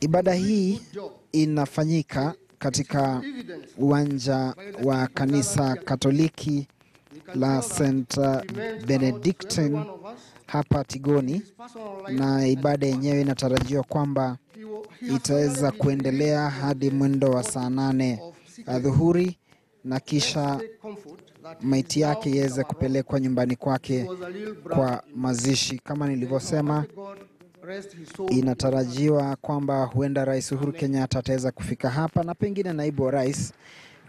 Ibada hii inafanyika katika uwanja wa kanisa Katoliki la St Benedictine hapa Tigoni, na ibada yenyewe inatarajiwa kwamba itaweza kuendelea hadi mwendo wa saa nane adhuhuri na kisha maiti yake iweze kupelekwa nyumbani kwake kwa mazishi. Kama nilivyosema, inatarajiwa kwamba huenda Rais Uhuru Kenyatta ataweza kufika hapa na pengine naibu wa rais.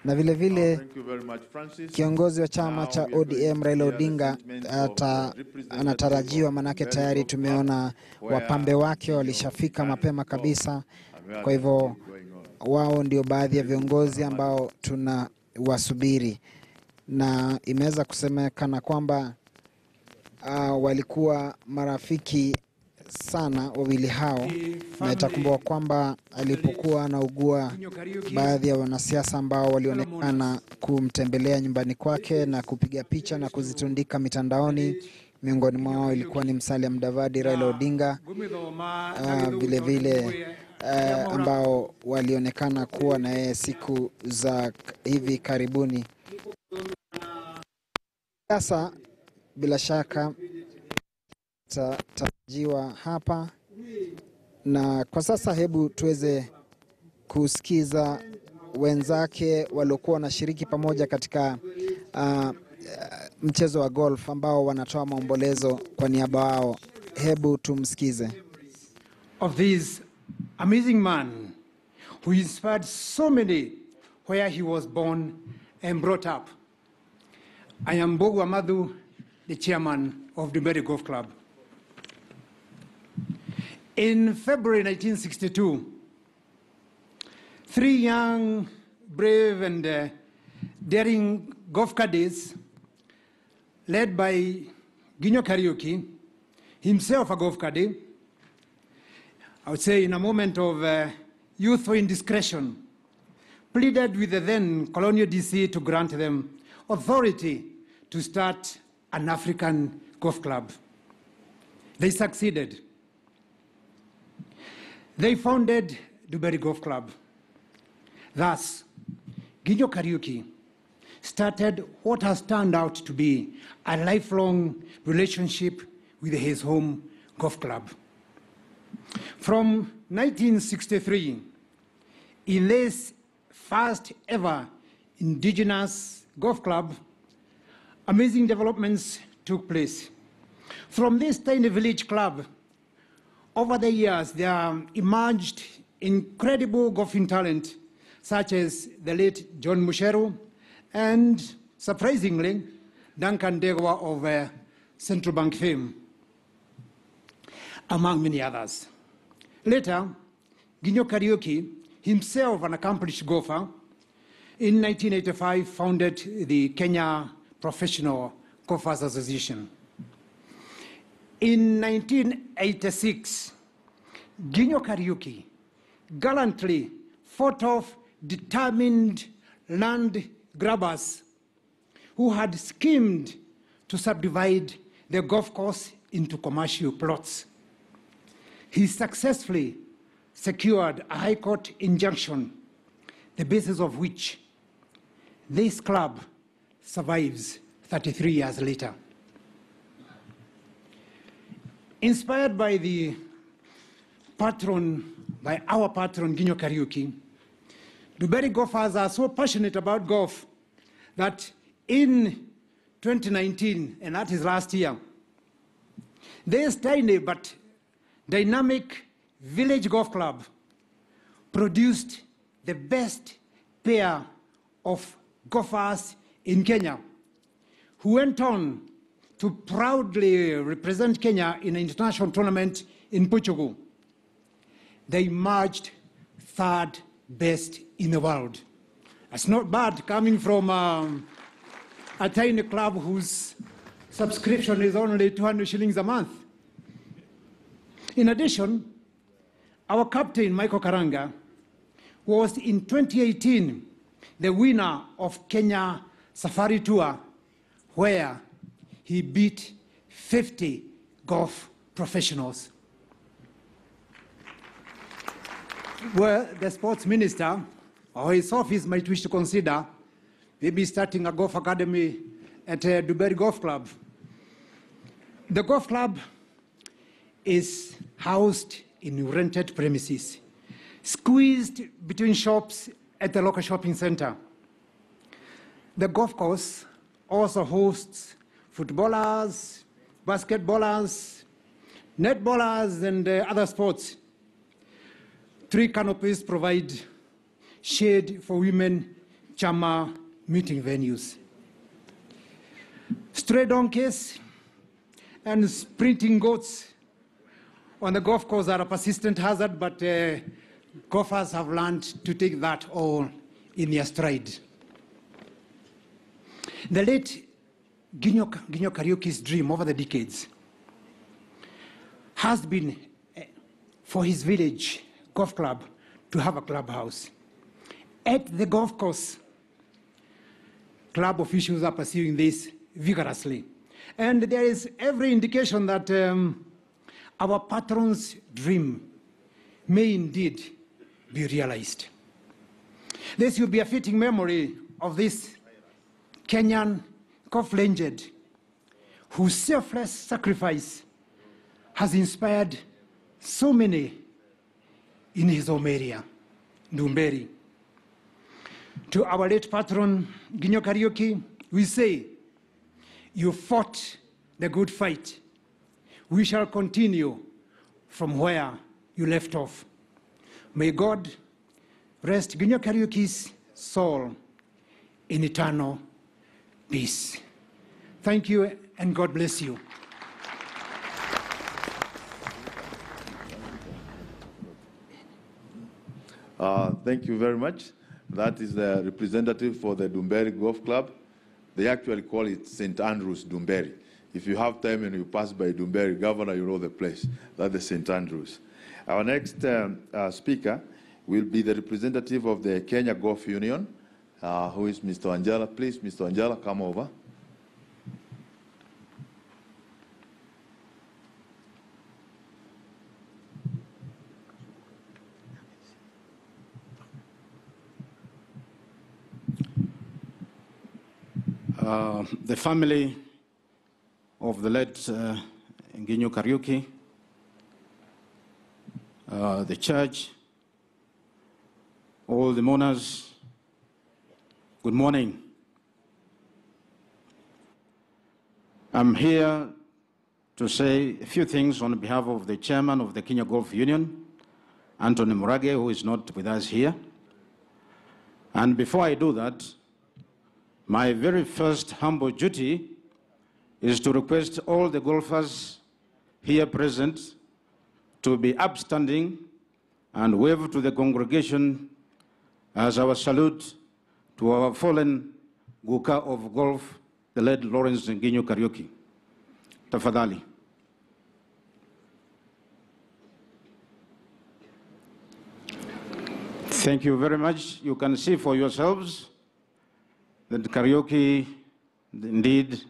Na vilevile vile, kiongozi wa chama cha ODM Raila Odinga ata, anatarajiwa, manake tayari tumeona wapambe wake walishafika mapema kabisa. Kwa hivyo wao ndio baadhi ya viongozi ambao tunawasubiri, na imeweza kusemekana kwamba uh, walikuwa marafiki sana wawili hao, na itakumbuka kwamba alipokuwa anaugua, baadhi ya wanasiasa ambao walionekana kumtembelea nyumbani kwake na kupiga picha na kuzitundika mitandaoni, miongoni mwao ilikuwa ni Musalia Mudavadi, Raila Odinga vilevile uh, uh, ambao walionekana kuwa na yeye siku za hivi karibuni. Sasa bila shaka tarajiwa hapa na kwa sasa, hebu tuweze kusikiza wenzake waliokuwa wanashiriki pamoja katika uh, mchezo wa golf ambao wanatoa maombolezo kwa niaba wao. Hebu tumsikize. Of this amazing man who inspired so many where he was born and brought up. I am Bogu Amadou, the chairman of the Mary Golf Club. In February 1962, three young, brave, and uh, daring golf caddies, led by Ginyo Kariuki, himself a golf caddy, I would say in a moment of uh, youthful indiscretion, pleaded with the then colonial DC to grant them authority to start an African golf club. They succeeded. They founded Dumberi Golf Club. Thus, Ginyo Kariuki started what has turned out to be a lifelong relationship with his home golf club. From 1963, in this first ever indigenous golf club, amazing developments took place. From this tiny village club, over the years, there emerged incredible golfing talent, such as the late John Musheru and, surprisingly, Duncan Degwa of uh, Central Bank fame, among many others. Later, Ginyo Kariuki, himself an accomplished golfer, in 1985 founded the Kenya Professional Golfers Association. In 1986, Ginyo Kariuki gallantly fought off determined land grabbers who had schemed to subdivide the golf course into commercial plots. He successfully secured a High Court injunction, the basis of which this club survives 33 years later. Inspired by the patron, by our patron, Ginyo Kariuki, Dumberi golfers are so passionate about golf that in 2019, and that is last year, this tiny but dynamic village golf club produced the best pair of golfers in Kenya who went on to proudly represent Kenya in an international tournament in Portugal. They emerged third best in the world. That's not bad coming from um, a tiny club whose subscription is only 200 shillings a month. In addition, our captain, Michael Karanga, was in 2018 the winner of Kenya Safari Tour, where he beat 50 golf professionals. well, the sports minister or his office might wish to consider maybe starting a golf academy at uh, Dumberi Golf Club. The golf club is housed in rented premises, squeezed between shops at the local shopping center. The golf course also hosts footballers, basketballers, netballers, and uh, other sports. Three canopies provide shade for women, chama meeting venues. Stray donkeys and sprinting goats on the golf course are a persistent hazard, but uh, golfers have learned to take that all in their stride. The late Ginyo, Ginyo Kariuki's dream over the decades has been uh, for his village golf club to have a clubhouse. At the golf course, club officials are pursuing this vigorously. And there is every indication that um, our patron's dream may indeed be realized. This will be a fitting memory of this Kenyan legend whose selfless sacrifice has inspired so many in his home area, Ndumberi. To our late patron, Ginyo Kariuki, we say, you fought the good fight. We shall continue from where you left off. May God rest Ginyo Kariuki's soul in eternal peace. Thank you and God bless you. Uh, thank you very much. That is the representative for the Dumberi Golf Club. They actually call it St. Andrews Dumberi. If you have time and you pass by Dumberi, Governor, you know the place. That's the St. Andrews. Our next um, uh, speaker will be the representative of the Kenya Golf Union, uh, who is Mr. Angela. Please, Mr. Angela, come over. Uh, the family of the late uh, Nginyo Kariuki, uh, the church, all the mourners, good morning. I'm here to say a few things on behalf of the chairman of the Kenya Golf Union, Anthony Murage, who is not with us here. And before I do that, my very first humble duty is to request all the golfers here present to be upstanding and wave to the congregation as our salute to our fallen Guka of golf, the late Lawrence Nginyo Kariuki. Tafadhali. Thank you very much. You can see for yourselves that Kariuki indeed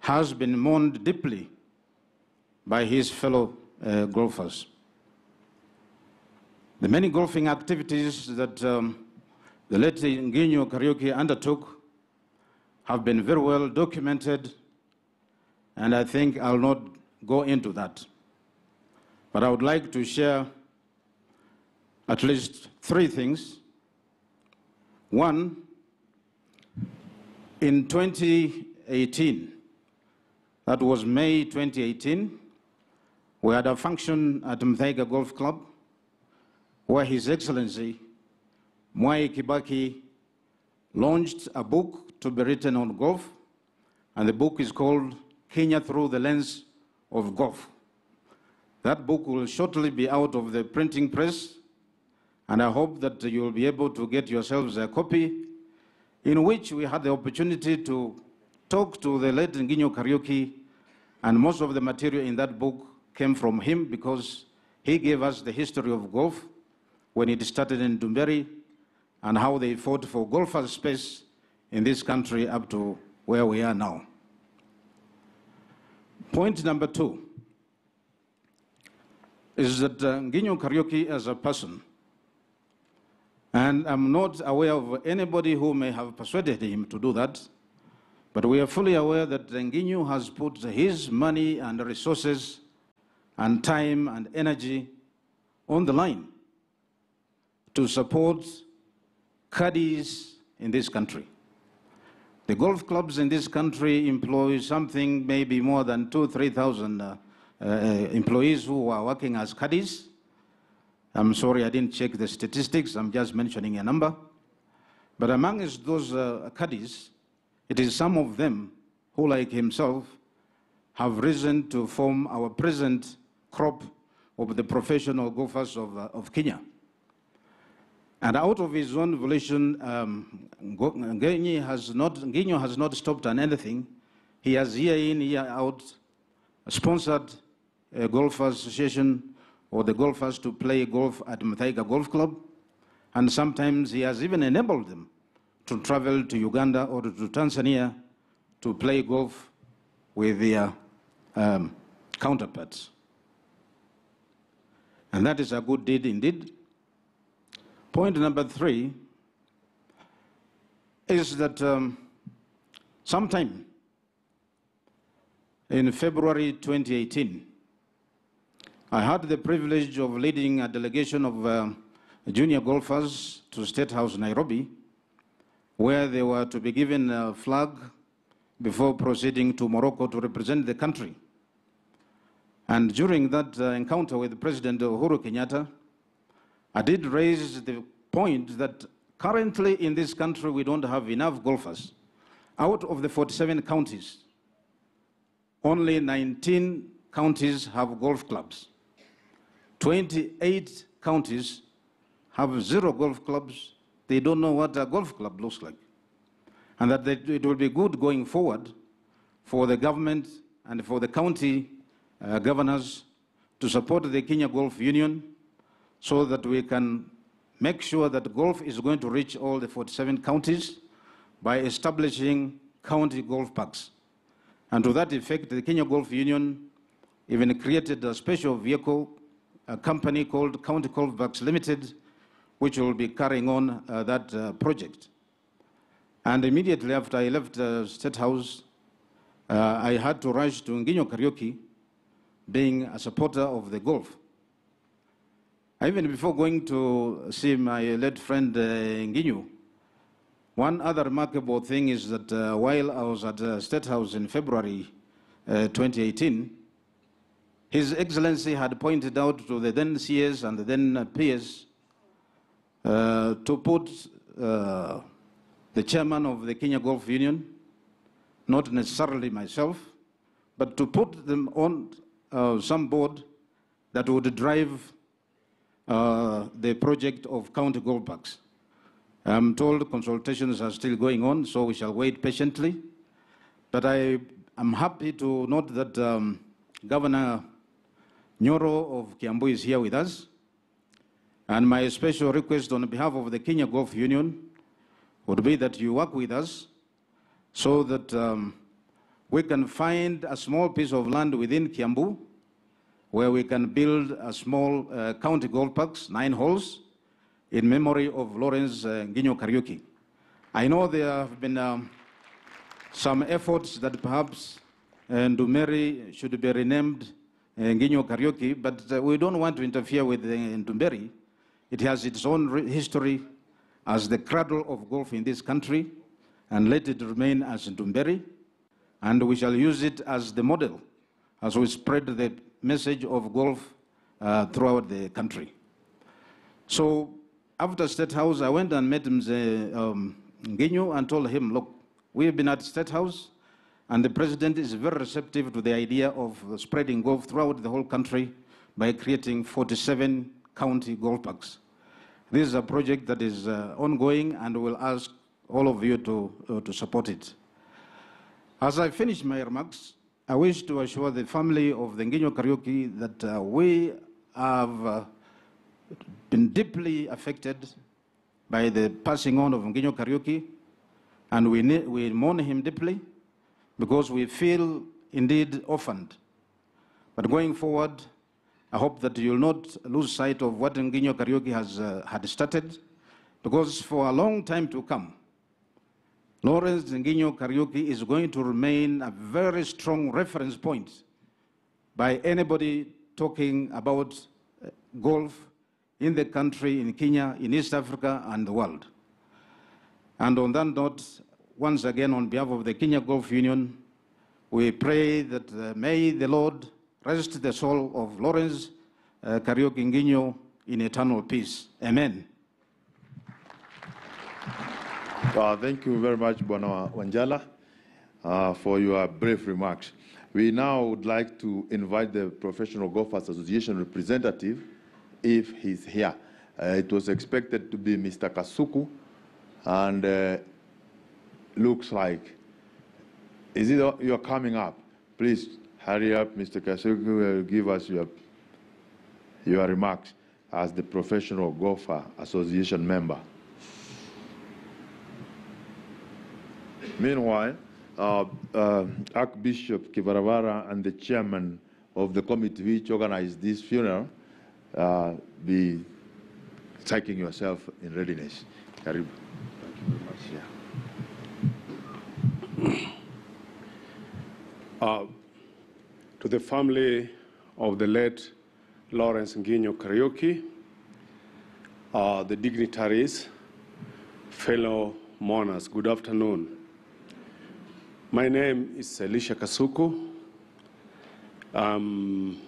has been mourned deeply by his fellow uh, golfers. The many golfing activities that um, the late Nginyo Kariuki undertook have been very well documented, and I think I'll not go into that. But I would like to share at least three things. One, in 2018, that was May 2018, we had a function at Muthaiga Golf Club where His Excellency Mwai Kibaki launched a book to be written on golf, and the book is called Kenya Through the Lens of Golf. That book will shortly be out of the printing press, and I hope that you'll be able to get yourselves a copy in which we had the opportunity to talk to the late Nginyo Kariuki, and most of the material in that book came from him because he gave us the history of golf when it started in Dumberi and how they fought for golfers' space in this country up to where we are now. Point number two. is that uh, Nginyo Kariuki as a person, and I'm not aware of anybody who may have persuaded him to do that, but we are fully aware that Nginyo has put his money and resources and time and energy on the line to support caddies in this country. The golf clubs in this country employ something maybe more than two, 3,000 uh, uh, employees who are working as caddies. I'm sorry, I didn't check the statistics. I'm just mentioning a number. But amongst those uh, caddies, it is some of them who, like himself, have risen to form our present crop of the professional golfers of, uh, of Kenya. And out of his own volition, um, has not, Nginyo has not stopped on anything. He has year in, year out sponsored a golf association or the golfers to play golf at Muthaiga Golf Club. And sometimes he has even enabled them to travel to Uganda or to Tanzania to play golf with their um, counterparts. And that is a good deed indeed. Point number three is that um, sometime in February 2018, I had the privilege of leading a delegation of uh, junior golfers to State House, Nairobi, where they were to be given a flag before proceeding to Morocco to represent the country. And during that uh, encounter with President Uhuru Kenyatta, I did raise the point that currently in this country we don't have enough golfers. Out of the 47 counties, only 19 counties have golf clubs. 28 counties have zero golf clubs. They don't know what a golf club looks like. And that it will be good going forward for the government and for the county uh, governors to support the Kenya Golf Union so that we can make sure that golf is going to reach all the 47 counties by establishing county golf parks. And to that effect, the Kenya Golf Union even created a special vehicle, a company called County Golf Parks Limited, which will be carrying on uh, that uh, project. And immediately after I left the State House, uh, I had to rush to Nginyo Kariuki, being a supporter of the golf. Even before going to see my late friend uh, Nginyo, one other remarkable thing is that uh, while I was at the State House in February uh, 2018, His Excellency had pointed out to the then CS and the then peers uh, to put uh, the chairman of the Kenya Golf Union, not necessarily myself, but to put them on uh, some board that would drive uh, the project of county parks. I'm told consultations are still going on, so we shall wait patiently. But I am happy to note that um, Governor Nyoro of Kiambu is here with us. And my special request on behalf of the Kenya Golf Union would be that you work with us so that um, we can find a small piece of land within Kiambu where we can build a small uh, county golf parks, nine holes, in memory of Lawrence uh, Nginyo Kariuki. I know there have been um, some efforts that perhaps uh, Ndumberi should be renamed uh, Nginyo Kariuki, but uh, we don't want to interfere with uh, Ndumberi. It has its own history as the cradle of golf in this country, and let it remain as Ndumberi, and we shall use it as the model as we spread the message of golf uh, throughout the country. So after State House, I went and met Mzee um, Nginyo and told him, look, we've been at State House, and the president is very receptive to the idea of spreading golf throughout the whole country by creating 47 county golf parks. This is a project that is uh, ongoing, and we'll ask all of you to, uh, to support it. As I finish my remarks, I wish to assure the family of the Nginyo Kariuki that uh, we have uh, been deeply affected by the passing on of Nginyo Kariuki, and we, we mourn him deeply because we feel indeed orphaned. But going forward, I hope that you'll not lose sight of what Nginyo Kariuki has uh, had started, because for a long time to come, Lawrence Nginyo Kariuki is going to remain a very strong reference point by anybody talking about uh, golf in the country, in Kenya, in East Africa, and the world. And on that note, once again, on behalf of the Kenya Golf Union, we pray that uh, may the Lord rest the soul of Lawrence uh, Kariuki Nginyo in eternal peace. Amen. Uh, thank you very much, Bwana Wanjala, uh, for your brief remarks. We now would like to invite the Professional Golfers Association representative, if he's here. Uh, it was expected to be Mr. Kasuku, and uh, looks like, is it you're coming up? Please hurry up, Mr. Kasuku will give us your, your remarks as the Professional Golfer Association member. Meanwhile, uh, uh, Archbishop Kivaravara and the chairman of the committee which organized this funeral uh, be taking yourself in readiness. Karibu. Thank you very much. Uh, to the family of the late Lawrence Nginyo Kariuki, uh, the dignitaries, fellow mourners, good afternoon. My name is Elisha Kasuku. I'm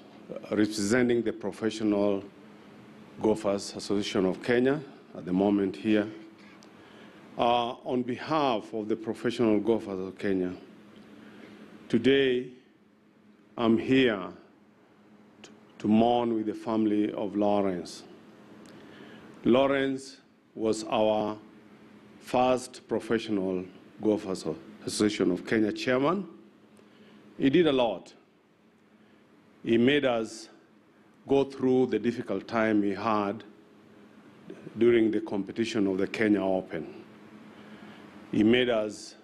representing the Professional Golfers Association of Kenya at the moment here. Uh, on behalf of the Professional Golfers of Kenya, today I'm here to, to mourn with the family of Lawrence. Lawrence was our first professional golfers Association of Kenya chairman. He did a lot. He made us go through the difficult time he had during the competition of the Kenya Open. He made us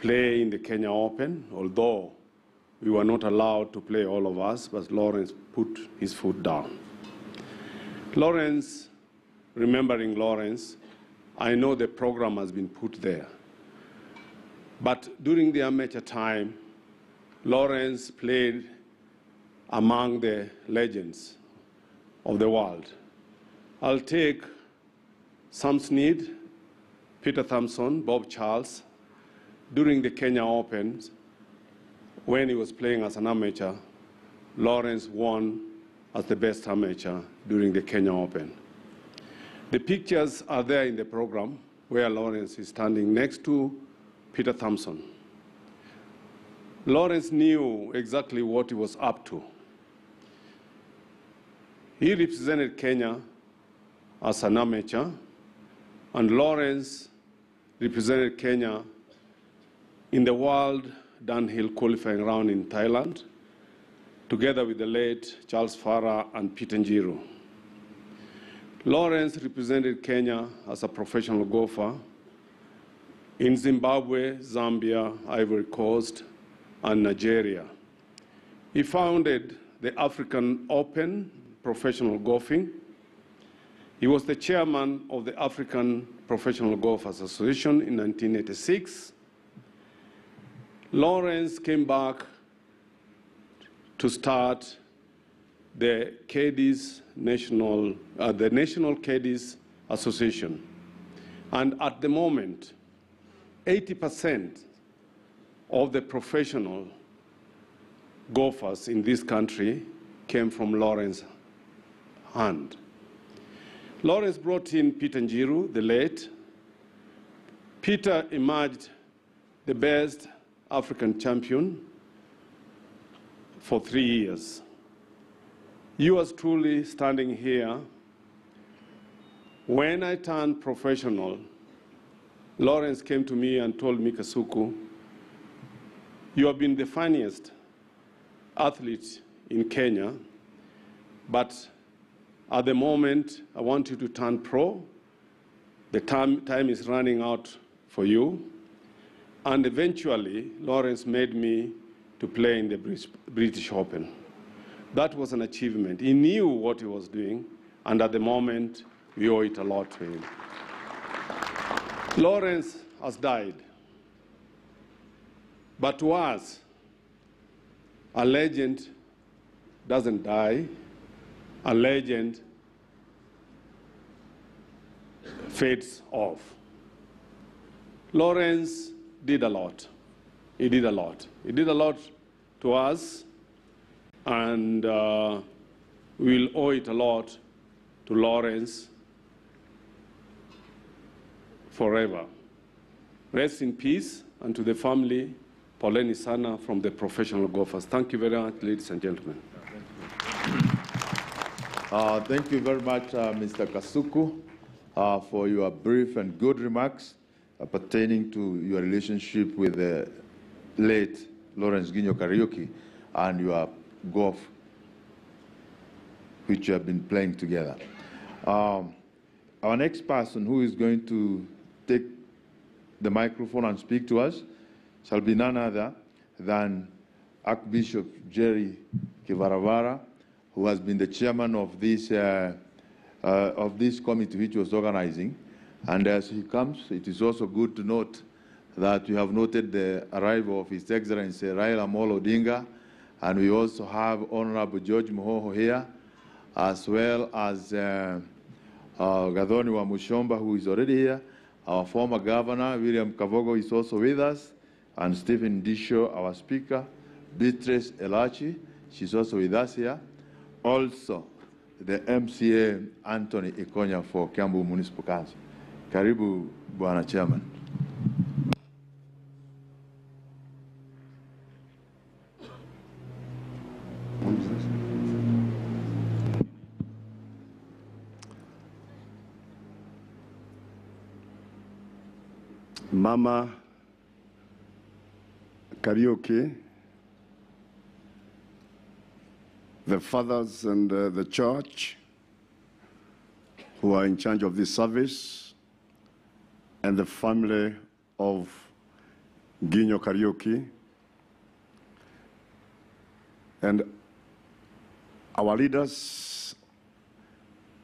play in the Kenya Open, although we were not allowed to play all of us, but Lawrence put his foot down. Lawrence, remembering Lawrence, I know the program has been put there. But during the amateur time, Lawrence played among the legends of the world. I'll take Sam Snead, Peter Thomson, Bob Charles. During the Kenya Open, when he was playing as an amateur, Lawrence won as the best amateur during the Kenya Open. The pictures are there in the program where Lawrence is standing next to Peter Thomson. Lawrence knew exactly what he was up to. He represented Kenya as an amateur, and Lawrence represented Kenya in the World Downhill qualifying round in Thailand, together with the late Charles Farah and Peter Njiru. Lawrence represented Kenya as a professional golfer in Zimbabwe, Zambia, Ivory Coast, and Nigeria. He founded the African Open Professional Golfing. He was the chairman of the African Professional Golfers Association in 1986. Lawrence came back to start the Caddies National, uh, the National Caddies Association. And at the moment, 80% of the professional golfers in this country came from Lawrence hand. Lawrence brought in Peter Njiru, the late. Peter emerged the best African champion for three years. You was truly standing here. When I turned professional, Lawrence came to me and told me, Kasuku, you have been the funniest athlete in Kenya, but at the moment, I want you to turn pro. The time, time is running out for you. And eventually, Lawrence made me to play in the British Open. That was an achievement. He knew what he was doing, and at the moment, we owe it a lot to him. Lawrence has died. But to us, a legend doesn't die, a legend fades off. Lawrence did a lot. He did a lot. He did a lot to us, and uh, we'll owe it a lot to Lawrence forever. Rest in peace, and to the family, Pauleni Sana from the professional golfers. Thank you very much, ladies and gentlemen. Uh, thank you very much, uh, Mr. Kasuku, uh, for your brief and good remarks uh, pertaining to your relationship with the late Lawrence Ginyo Kariuki and your golf, which you have been playing together. Um, our next person who is going to the microphone and speak to us shall be none other than Archbishop Jerry Kivaravara, who has been the chairman of this, uh, uh, of this committee which was organizing. And as he comes, it is also good to note that we have noted the arrival of His Excellency Raila Amolo Odinga, and we also have Honorable George Muhoho here, as well as uh, uh, Gathoni Wamuchomba, who is already here. Our former governor, William Kabogo, is also with us, and Stephen Disho, our speaker, Beatrice Elachi, she's also with us here. Also, the MCA, Anthony Ikonya for Kiambu Municipal Council. Karibu, Bwana Chairman. Mama Kariuki, the fathers and uh, the church who are in charge of this service, and the family of Ginyo Kariuki, and our leaders,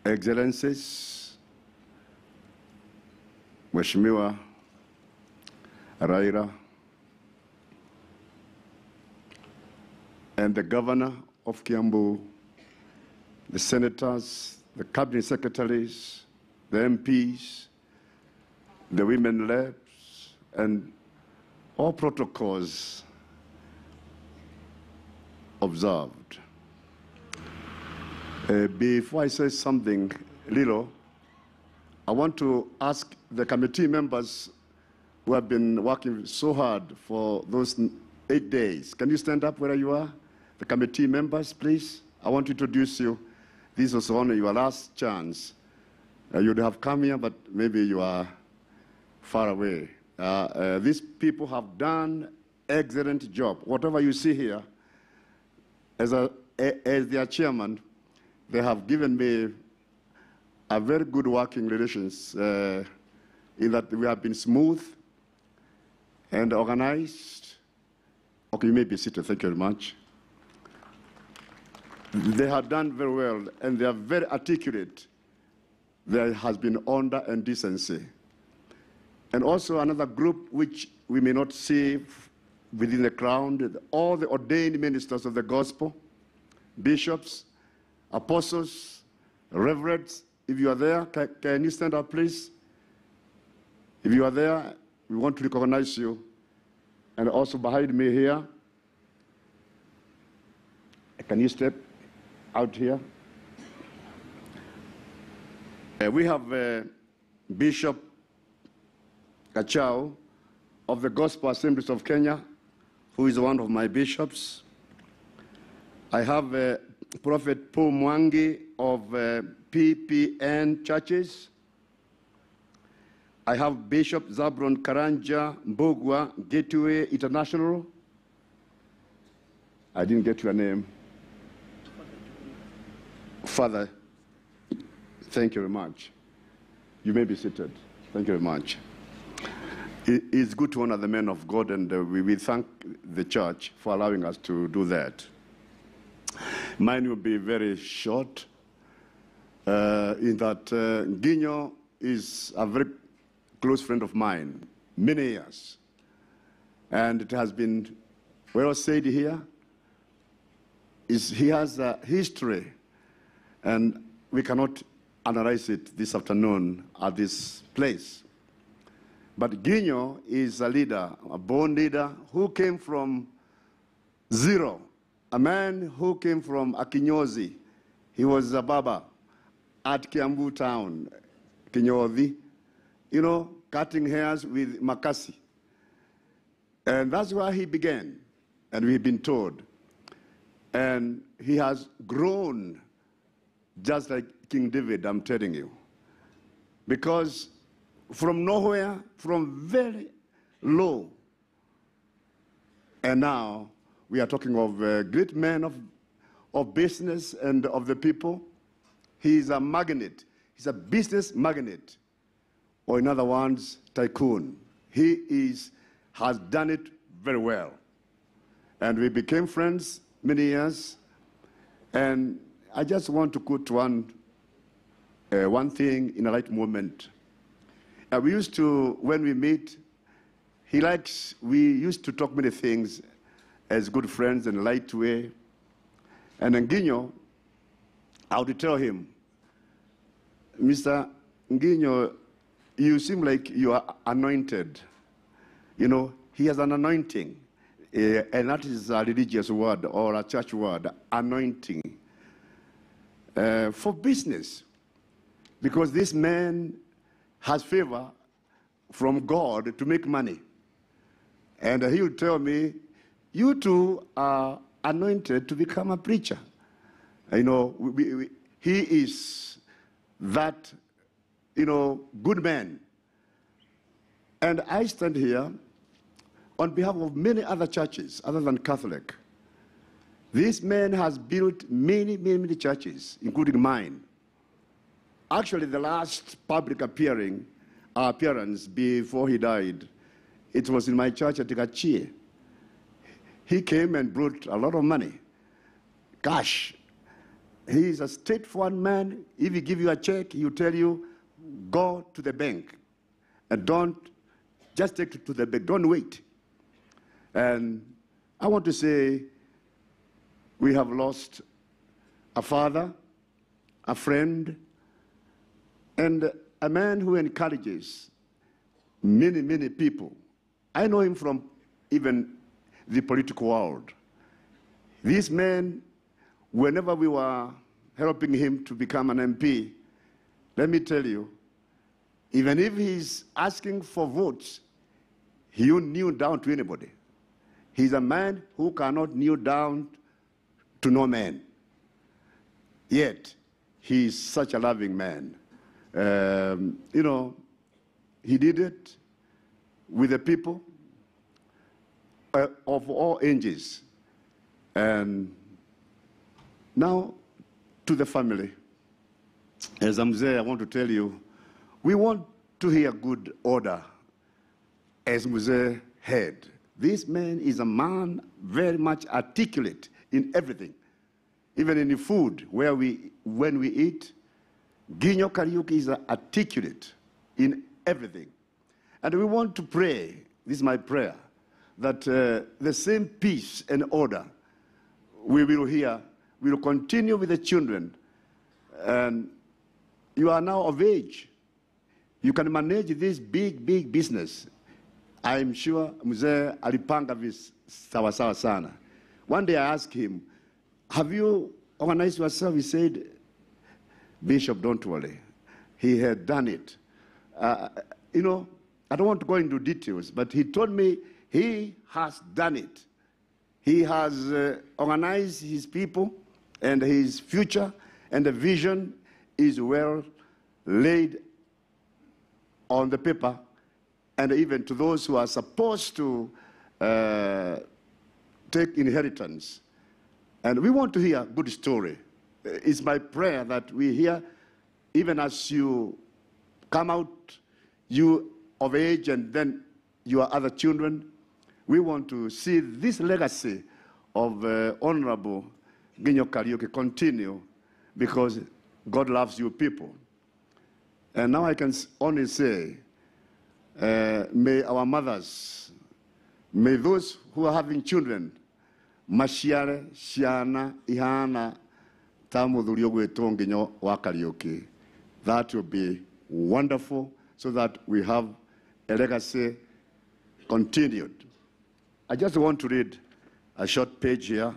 excellencies, Mheshimiwa Raira, and the governor of Kiambu, the senators, the cabinet secretaries, the MPs, the women reps, and all protocols observed. Uh, before I say something little, I want to ask the committee members who have been working so hard for those eight days. Can you stand up where you are? The committee members, please. I want to introduce you. This was only your last chance. Uh, you'd have come here, but maybe you are far away. Uh, uh, these people have done excellent job. Whatever you see here, as, a, as their chairman, they have given me a very good working relations uh, in that we have been smooth and organized. Okay, you may be seated. Thank you very much. They have done very well, and they are very articulate. There has been honor and decency. And also another group which we may not see within the crowd, all the ordained ministers of the gospel, bishops, apostles, reverends. If you are there, can, can you stand up, please? If you are there, we want to recognize you. And also behind me here, can you step out here? Uh, we have uh, Bishop Kachao of the Gospel Assemblies of Kenya, who is one of my bishops. I have uh, Prophet Paul Mwangi of uh, PPN churches. I have Bishop Zabron Karanja Mbogwa, Gateway International. I didn't get your name. Father, thank you very much. You may be seated. Thank you very much. It's good to honor the men of God, and uh, we, thank the church for allowing us to do that. Mine will be very short. Uh, in that uh, Gino is a very close friend of mine, many years. And it has been well said here. Is he has a history, and we cannot analyze it this afternoon at this place. But Gino is a leader, a born leader, who came from zero, a man who came from Akinyozi. He was a baba at Kiambu town, Kinyozi, you know, cutting hairs with Makasi. And that's where he began, and we've been told. And he has grown just like King David, I'm telling you. Because from nowhere, from very low, and now we are talking of a great man of, of business and of the people. He is a magnate. He's a business magnate, or in other words, tycoon. He is, has done it very well. And we became friends many years. And I just want to quote one, uh, one thing in a right moment. Uh, we used to, when we meet, he likes, we used to talk many things as good friends in a light way. And Ngino, I would tell him, Mr. Ngino, you seem like you are anointed. You know, he has an anointing, uh, and that is a religious word or a church word, anointing, uh, for business. Because this man has favor from God to make money. And he will tell me, you two are anointed to become a preacher. You know, we, we, he is that, you know, good man. And I stand here on behalf of many other churches other than Catholic. This man has built many, many, many churches, including mine. Actually, the last public appearing, uh, appearance before he died, it was in my church at Gachie. He came and brought a lot of money, cash. He is a straightforward man. If he give you a check, he will tell you, go to the bank. And don't just take to the bank. Don't wait. And I want to say we have lost a father, a friend, and a man who encourages many, many people. I know him from even the political world. This man, whenever we were helping him to become an MP, let me tell you, even if he's asking for votes, he won't kneel down to anybody. He's a man who cannot kneel down to no man. Yet, he is such a loving man. Um, you know, he did it with the people uh, of all ages. And now, to the family. As I'm there, I want to tell you, we want to hear good order as Mzee head. This man is a man very much articulate in everything, even in the food where we, when we eat. Gino Kariuki is articulate in everything. And we want to pray, this is my prayer, that uh, the same peace and order we will hear will continue with the children. And you are now of age. You can manage this big, big business. I'm sure Mzee alipanga vis sawa sawa sana. One day I asked him, have you organized yourself? He said, Bishop, don't worry. He had done it. Uh, you know, I don't want to go into details, but he told me he has done it. He has uh, organized his people and his future, and the vision is well laid on the paper, and even to those who are supposed to uh, take inheritance. And we want to hear a good story. It's my prayer that we hear, even as you come out, you of age, and then your other children, we want to see this legacy of uh, Honorable Ginyo Kariuki continue because God loves you people. And now I can only say, uh, may our mothers, may those who are having children, maciare ciana ihana ta muthuri Kariũki. That will be wonderful so that we have a legacy continued. I just want to read a short page here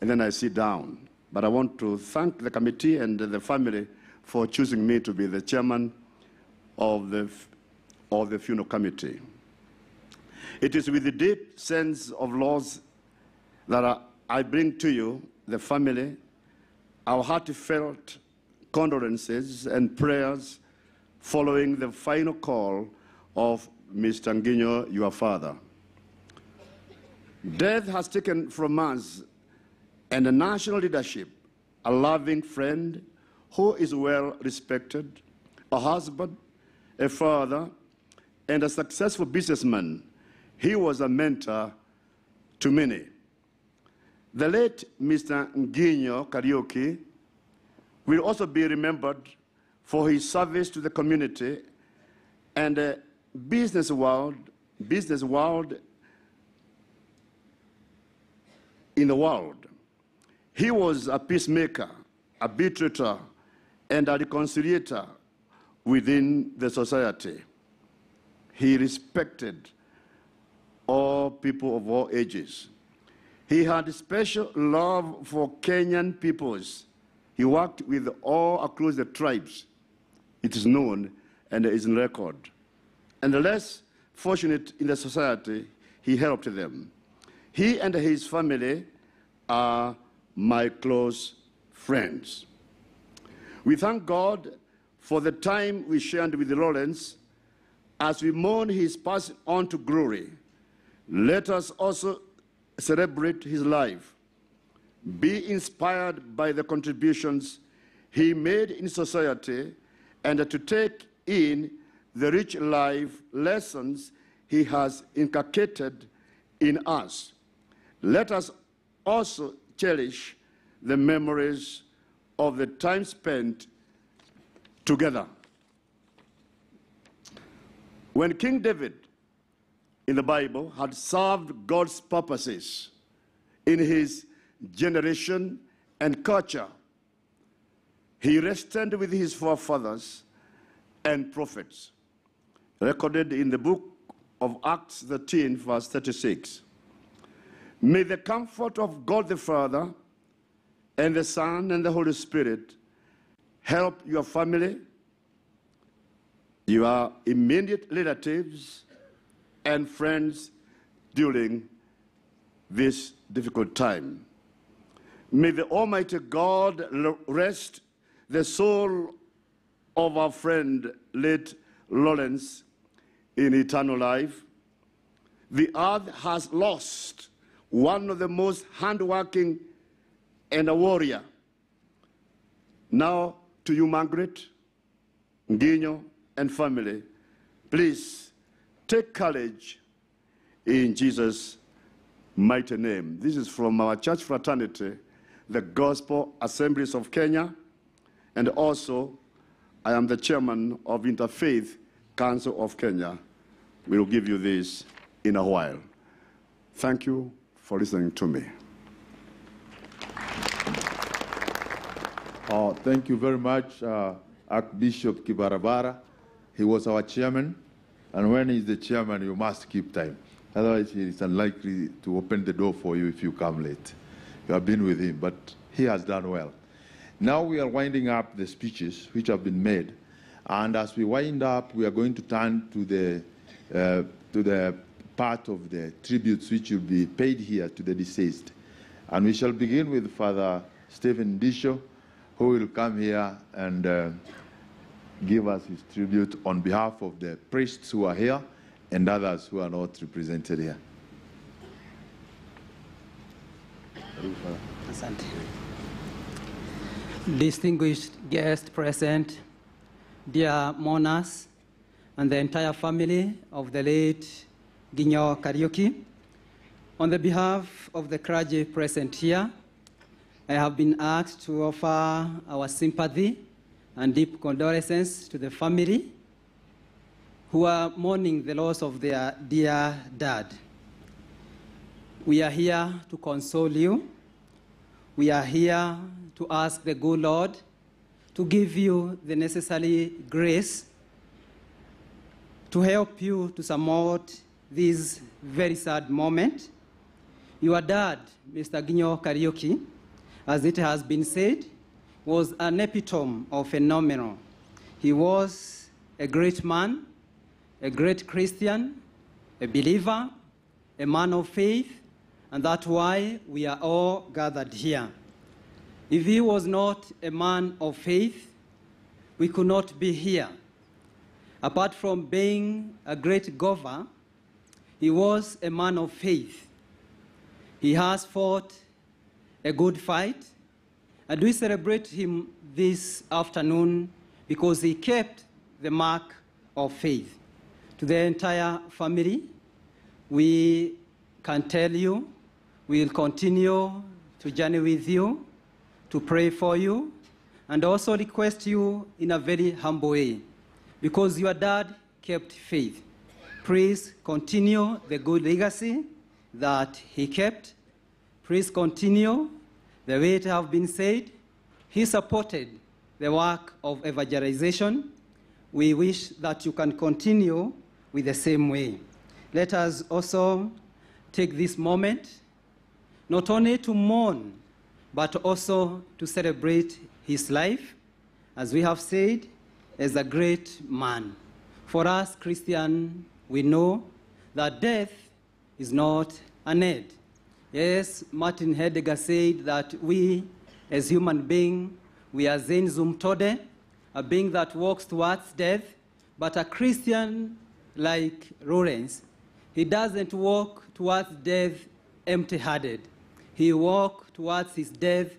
and then I sit down. But I want to thank the committee and the family for choosing me to be the chairman of the, of the funeral committee. It is with a deep sense of loss that I- bring to you, the family, our heartfelt condolences and prayers following the final call of Mr. Nginyo, your father. Death has taken from us and the national leadership a loving friend who is well respected, a husband, a father, and a successful businessman. He was a mentor to many. The late Mr. Nginyo Kariuki will also be remembered for his service to the community and the business world, business world in the world. He was a peacemaker, a arbitrator, and a reconciliator within the society. He respected all people of all ages. He had special love for Kenyan peoples. He worked with all across the tribes. It is known and is in record. And the less fortunate in the society, he helped them. He and his family are my close friends. We thank God for the time we shared with Lawrence as we mourn his passing on to glory. Let us also celebrate his life. Be inspired by the contributions he made in society and to take in the rich life lessons he has inculcated in us. Let us also cherish the memories of the time spent together. When King David in the Bible had served God's purposes in his generation and culture, he rested with his forefathers and prophets, recorded in the book of Acts 13, verse 36. May the comfort of God the Father and the Son and the Holy Spirit help your family, your immediate relatives, and friends during this difficult time. May the Almighty God rest the soul of our friend, late Lawrence, in eternal life. The earth has lost one of the most hardworking and a warrior. Now, to you, Margaret, Nginyo, and family, please take courage in Jesus' mighty name. This is from our church fraternity, the Gospel Assemblies of Kenya, and also I am the chairman of Interfaith Council of Kenya. We'll give you this in a while. Thank you for listening to me. Uh, thank you very much, uh, Archbishop Kibarabara. He was our chairman, and when he's the chairman, you must keep time. Otherwise, he is unlikely to open the door for you if you come late. You have been with him, but he has done well. Now we are winding up the speeches which have been made, and as we wind up, we are going to turn to the uh, to the part of the tributes which will be paid here to the deceased, and we shall begin with Father Stephen Disho, who will come here and uh, give us his tribute on behalf of the priests who are here and others who are not represented here. Distinguished guests present, dear mourners, and the entire family of the late Nginyo Kariuki, on the behalf of the clergy present here, I have been asked to offer our sympathy and deep condolences to the family who are mourning the loss of their dear dad. We are here to console you. We are here to ask the good Lord to give you the necessary grace to help you to surmount this very sad moment. Your dad, Mr. Nginyo Kariuki, as it has been said, was an epitome of phenomenal. He was a great man, a great Christian, a believer, a man of faith, and that's why we are all gathered here. If he was not a man of faith, we could not be here. Apart from being a great governor, he was a man of faith. He has fought a good fight, and we celebrate him this afternoon because he kept the mark of faith. To the entire family, we can tell you we will continue to journey with you, to pray for you, and also request you in a very humble way because your dad kept faith. Please continue the good legacy that he kept. Please continue the way it have been said. He supported the work of evangelization. We wish that you can continue with the same way. Let us also take this moment not only to mourn, but also to celebrate his life. As we have said, as a great man. For us, Christian, we know that death is not an end. Yes, Martin Heidegger said that we, as human beings, we are Sein zum Tode, a being that walks towards death, but a Christian like Lawrence, he doesn't walk towards death empty-handed. He walks towards his death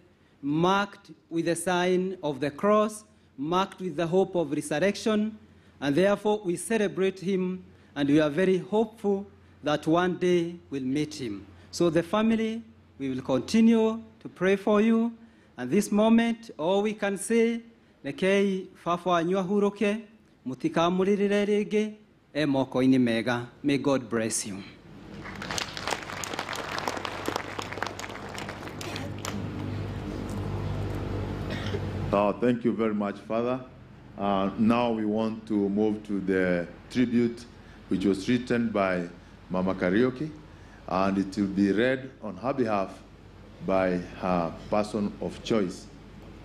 marked with the sign of the cross, marked with the hope of resurrection, and therefore we celebrate him and we are very hopeful that one day we'll meet him. So the family, we will continue to pray for you. And this moment, all we can say, rekei fafa wanyu ahuruke, mutikamuririre rĩngĩ, e moko-inĩ mega. May God bless you. Uh, thank you very much, Father. Uh, now we want to move to the tribute which was written by Mama Kariuki, and it will be read on her behalf by her person of choice,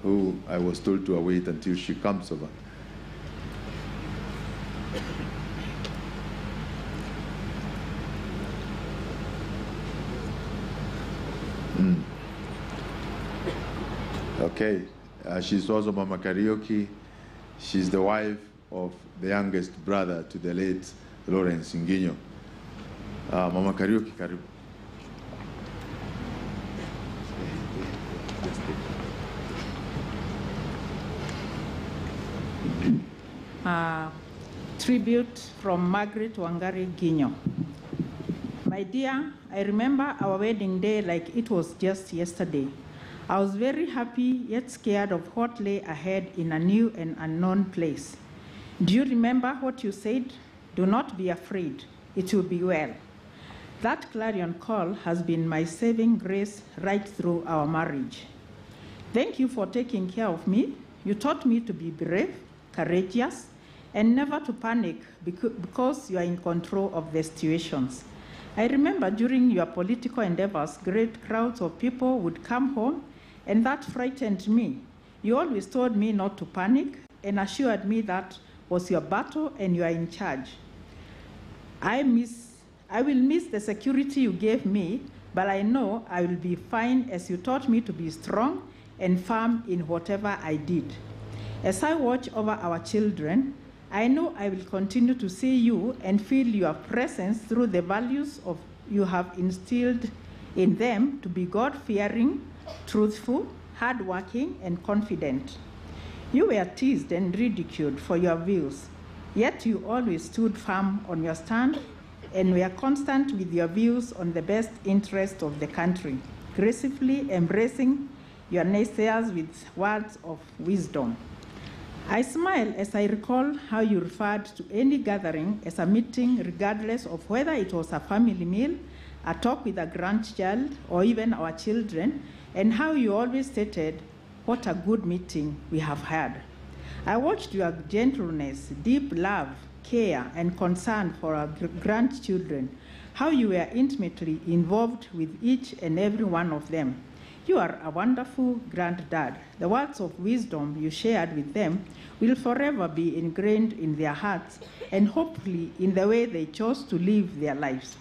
who I was told to await until she comes over. Mm. Okay. Uh, she's also Mama Kariuki. She's the wife of the youngest brother to the late Lawrence Nginyo. Uh, Mama karibu. uh, tribute from Margaret Wangari Nginyo. My dear, I remember our wedding day like it was just yesterday. I was very happy yet scared of what lay ahead in a new and unknown place. Do you remember what you said? Do not be afraid, it will be well. That clarion call has been my saving grace right through our marriage. Thank you for taking care of me. You taught me to be brave, courageous, and never to panic because you are in control of the situations. I remember during your political endeavors, great crowds of people would come home, and that frightened me. You always told me not to panic and assured me that was your battle and you are in charge. I miss I will miss the security you gave me, but I know I will be fine as you taught me to be strong and firm in whatever I did. As I watch over our children, I know I will continue to see you and feel your presence through the values of you have instilled in them to be God-fearing, truthful, hardworking, and confident. You were teased and ridiculed for your views, yet you always stood firm on your stand and were constant with your views on the best interest of the country, gracefully embracing your naysayers with words of wisdom. I smile as I recall how you referred to any gathering as a meeting, regardless of whether it was a family meal, a talk with a grandchild, or even our children, and how you always stated, What a good meeting we have had. I watched your gentleness, deep love, care, and concern for our grandchildren, how you were intimately involved with each and every one of them. You are a wonderful granddad. The words of wisdom you shared with them will forever be ingrained in their hearts and hopefully in the way they chose to live their lives.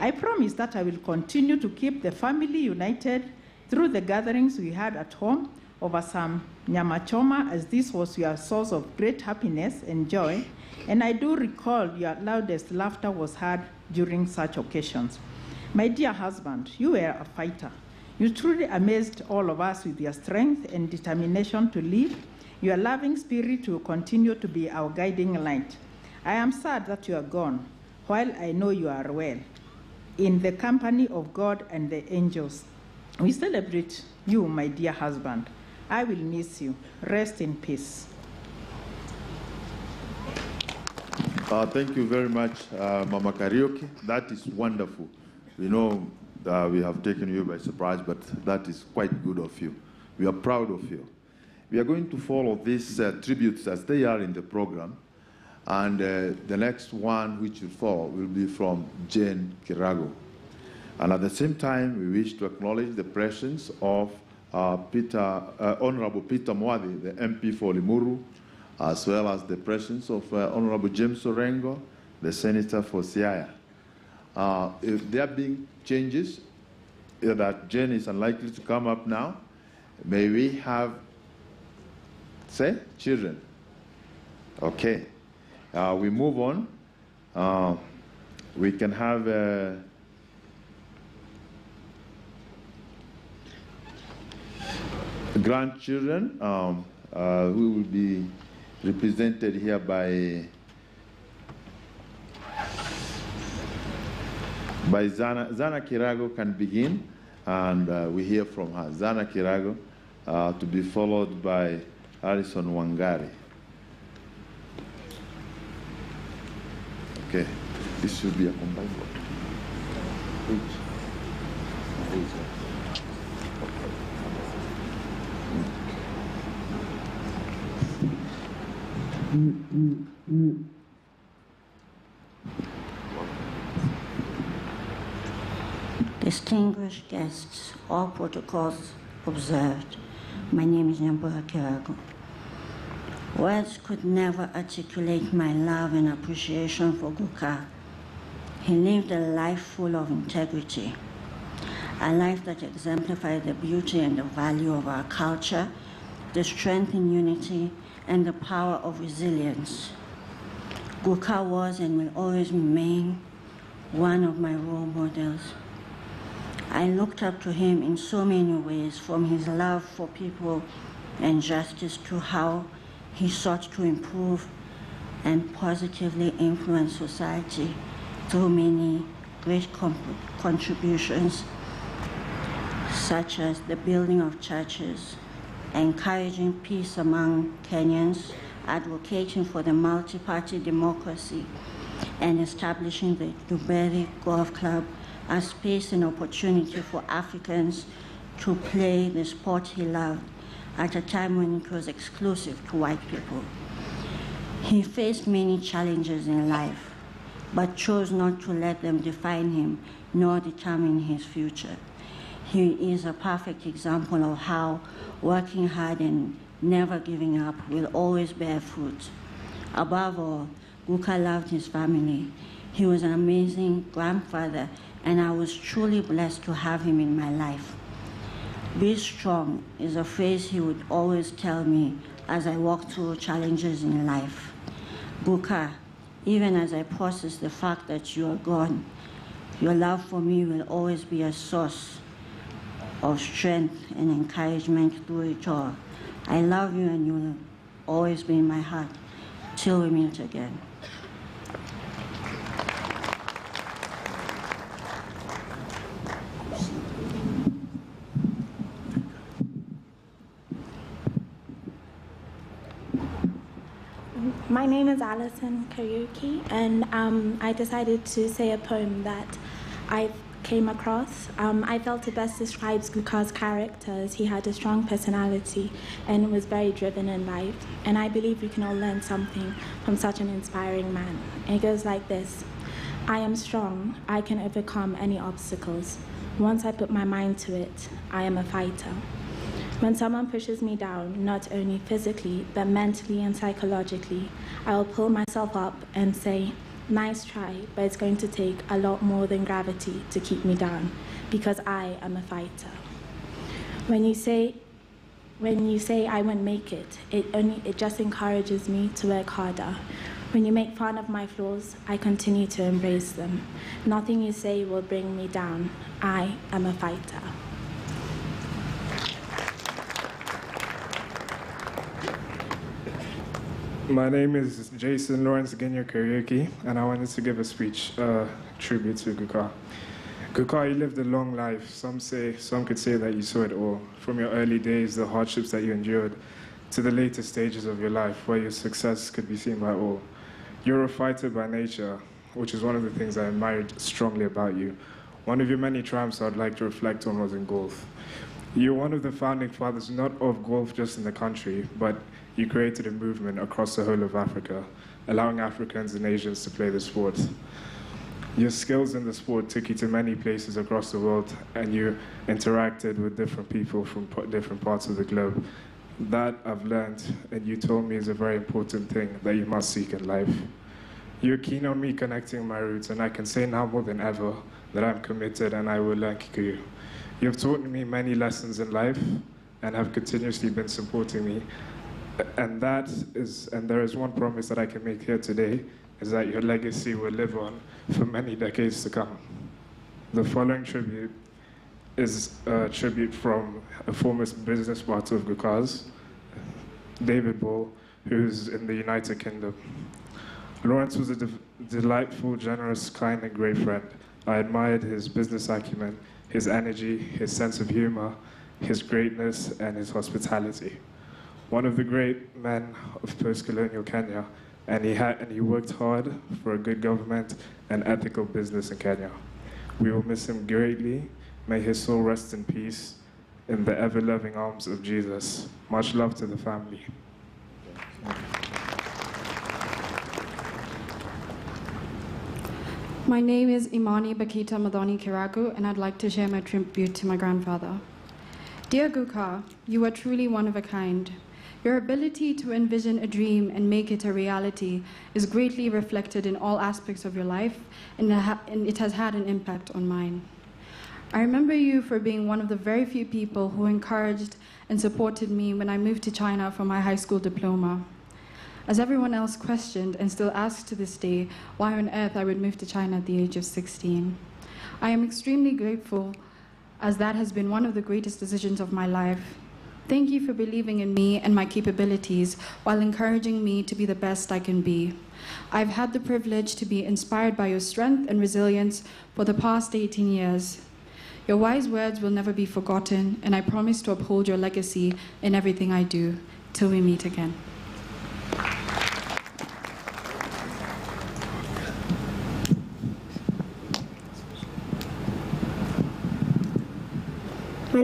I promise that I will continue to keep the family united through the gatherings we had at home over some nyama choma, as this was your source of great happiness and joy. And I do recall your loudest laughter was heard during such occasions. My dear husband, you were a fighter. You truly amazed all of us with your strength and determination to live. Your loving spirit will continue to be our guiding light. I am sad that you are gone, while I know you are well, in the company of God and the angels. We celebrate you, my dear husband. I will miss you. Rest in peace. Uh, thank you very much, uh, Mama Kariuki. That is wonderful. We know that we have taken you by surprise, but that is quite good of you. We are proud of you. We are going to follow these uh, tributes as they are in the program. And uh, the next one which will follow will be from Jane Kirago. And at the same time, we wish to acknowledge the presence of uh, Peter, uh, Honorable Peter Mwathi, the MP for Limuru, as well as the presence of uh, Honorable James Orengo, the Senator for Siaya. Uh, if there being changes, uh, that Jane is unlikely to come up now, may we have, say, children? Okay. Uh, we move on. Uh, we can have grandchildren um, who will be represented here by by Zana. Zana Kirago can begin, and uh, we hear from her. Zana Kirago, uh, to be followed by Alison Wangari. Okay, this should be a combined one. Distinguished guests, all protocols observed. My name is Nyambura Kirago. Words could never articulate my love and appreciation for Guka. He lived a life full of integrity, a life that exemplified the beauty and the value of our culture, the strength in unity, and the power of resilience. Guka was and will always remain one of my role models. I looked up to him in so many ways, from his love for people and justice to how he sought to improve and positively influence society through many great contributions, such as the building of churches, encouraging peace among Kenyans, advocating for the multi-party democracy, and establishing the Ndumberi Golf Club as space and opportunity for Africans to play the sport he loved at a time when it was exclusive to white people. He faced many challenges in life, but chose not to let them define him nor determine his future. He is a perfect example of how working hard and never giving up will always bear fruit. Above all, Guka loved his family. He was an amazing grandfather, and I was truly blessed to have him in my life. Be strong is a phrase he would always tell me as I walk through challenges in life. Guka, even as I process the fact that you are gone, your love for me will always be a source of strength and encouragement to each other. I love you and you'll always be in my heart till we meet again. My name is Alison Kayuki, and um, I decided to say a poem that I've came across. Um, I felt it best describes Guka's character as he had a strong personality and was very driven in life. And I believe we can all learn something from such an inspiring man. And it goes like this I am strong, I can overcome any obstacles. Once I put my mind to it, I am a fighter. When someone pushes me down, not only physically, but mentally and psychologically, I will pull myself up and say, Nice try, but it's going to take a lot more than gravity to keep me down because I am a fighter. When you say, when you say I won't make it, it only it just encourages me to work harder. When you make fun of my flaws, I continue to embrace them. Nothing you say will bring me down. I am a fighter. My name is Jason Lawrence Nginyo Kariuki, and I wanted to give a speech uh, tribute to Guka. Guka, you lived a long life. Some say, some could say that you saw it all. From your early days, the hardships that you endured, to the later stages of your life, where your success could be seen by all. You're a fighter by nature, which is one of the things I admired strongly about you. One of your many triumphs I'd like to reflect on was in golf. You're one of the founding fathers, not of golf just in the country, but you created a movement across the whole of Africa, allowing Africans and Asians to play the sport. Your skills in the sport took you to many places across the world, and you interacted with different people from different parts of the globe. That I've learned, and you told me is a very important thing that you must seek in life. You're keen on me connecting my roots, and I can say now more than ever that I'm committed and I will learn Kikuyu. You've taught me many lessons in life and have continuously been supporting me and that is, and there is one promise that I can make here today, is that your legacy will live on for many decades to come. The following tribute is a tribute from a former business partner of Guka's, David Ball, who's in the United Kingdom. Lawrence was a de delightful, generous, kind, and great friend. I admired his business acumen, his energy, his sense of humor, his greatness, and his hospitality one of the great men of post-colonial Kenya, and he, had, and he worked hard for a good government and ethical business in Kenya. We will miss him greatly. May his soul rest in peace in the ever-loving arms of Jesus. Much love to the family. My name is Imani Bakita Madoni Kiraku, and I'd like to share my tribute to my grandfather. Dear Guka, you are truly one of a kind. Your ability to envision a dream and make it a reality is greatly reflected in all aspects of your life, and it has had an impact on mine. I remember you for being one of the very few people who encouraged and supported me when I moved to China for my high school diploma. As everyone else questioned and still asks to this day why on earth I would move to China at the age of 16. I am extremely grateful as that has been one of the greatest decisions of my life Thank you for believing in me and my capabilities while encouraging me to be the best I can be. I've had the privilege to be inspired by your strength and resilience for the past 18 years. Your wise words will never be forgotten, and I promise to uphold your legacy in everything I do. Till we meet again.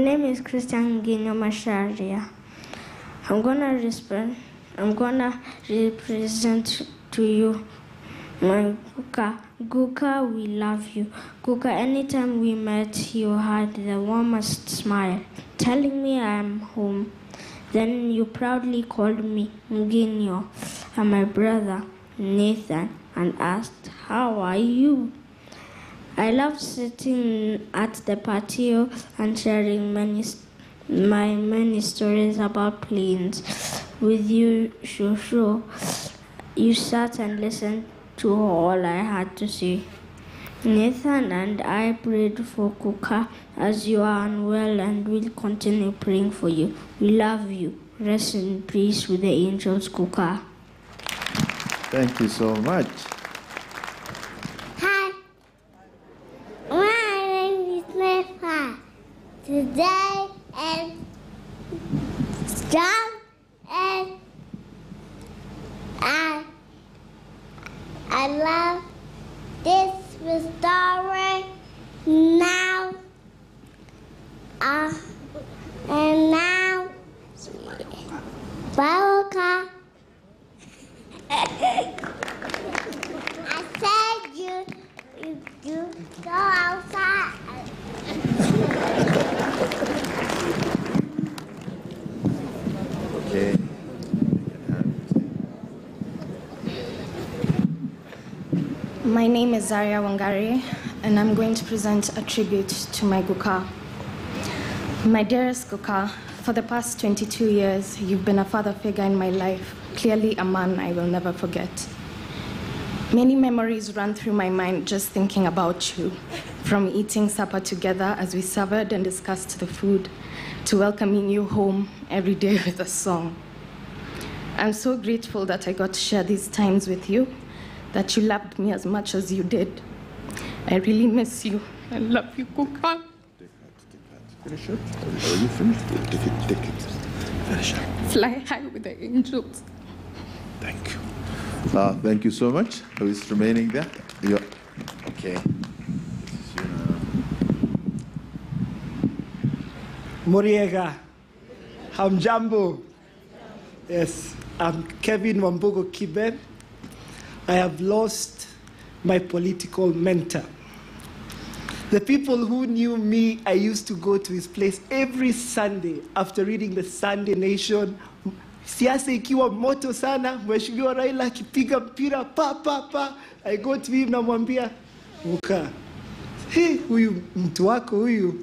Name is Christian Gino Masharia. I'm gonna respond. I'm gonna represent to you my Guka. Guka, we love you. Guka, anytime we met, you had the warmest smile, telling me I'm home. Then you proudly called me Nginyo and my brother Nathan and asked, How are you? I loved sitting at the patio and sharing many, my many stories about planes with you, Shosho. You sat and listened to all I had to say. Nathan and I prayed for Guka as you are unwell and will continue praying for you. We love you. Rest in peace with the angels, Guka. Thank you so much. today and strong and, and I love this story now. Uh, and now, Baroka. I said you, you, you go outside. Okay. My name is Zaria Wangari, and I'm going to present a tribute to my Guka. My dearest Guka, for the past 22 years, you've been a father figure in my life, clearly a man I will never forget. Many memories run through my mind just thinking about you, from eating supper together as we savored and discussed the food, to welcoming you home every day with a song. I'm so grateful that I got to share these times with you, that you loved me as much as you did. I really miss you. I love you, Guka. Finish it? Are you finished? Take it, take it. Finish it. Fly high with the angels. Thank you. Uh, thank you so much. Who is remaining there? Yeah. Okay. Moriega, Hamjambo. Yes, I'm Kevin Wambugo Kiben. I have lost my political mentor. The people who knew me, I used to go to his place every Sunday after reading the Sunday Nation. Siasa ikiwa moto sana, Mheshimiwa Raila akipiga mpira pa pa pa, I go to him namwambia, Muka, hey, huyu mtu wako huyu,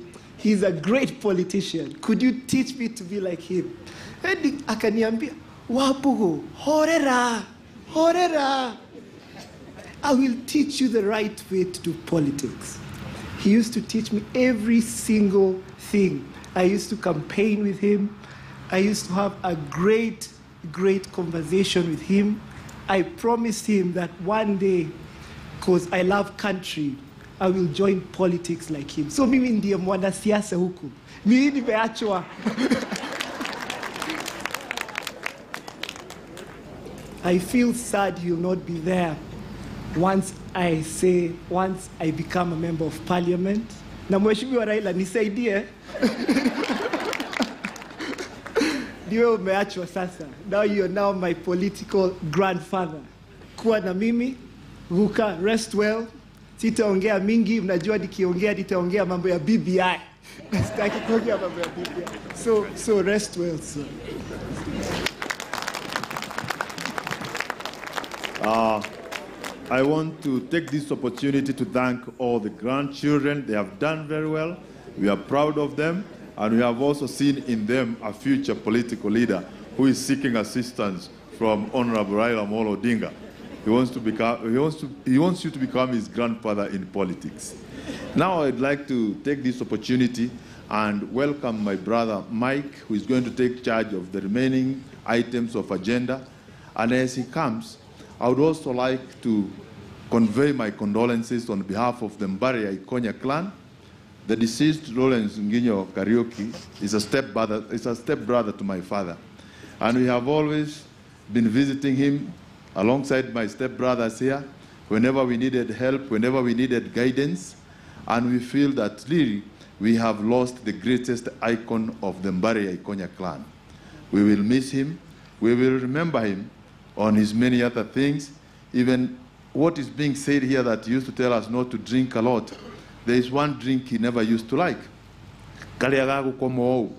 he's a great politician. Could you teach me to be like him? Hadi akaniambia, Wambugo, horera, horera. I will teach you the right way to do politics. He used to teach me every single thing. I used to campaign with him. I used to have a great, great conversation with him. I promised him that one day, because I love country, I will join politics like him. So mimi ndiye mwanasiasa huku. Mimi nimeachwa. I feel sad he'll not be there once I say, once I become a member of parliament. Na mheshimiwa Raila nisaidie. Ndiwe umeachwa sasa. Now you are now my political grandfather. Kuwa na mimi, Ruka, rest well. Sitaongea mingi, mnajua nikiongea nitaongea mambo ya BBI. Sitaki kuongea mambo ya BBI. So, so rest well, sir. Uh, I want to take this opportunity to thank all the grandchildren. They have done very well. We are proud of them. And we have also seen in them a future political leader who is seeking assistance from Honorable Raila Amolo Odinga. He wants, to become, he, wants to, he wants you to become his grandfather in politics. Now I'd like to take this opportunity and welcome my brother Mike, who is going to take charge of the remaining items of agenda. And as he comes, I would also like to convey my condolences on behalf of the Mbari Ikonya clan. The deceased Lawrence Nginyo Kariuki is a stepbrother, is a stepbrother to my father. And we have always been visiting him alongside my stepbrothers here whenever we needed help, whenever we needed guidance. And we feel that really we have lost the greatest icon of the Mbari Ikonya clan. We will miss him. We will remember him on his many other things. Even what is being said here that he used to tell us not to drink a lot. There is one drink he never used to like. The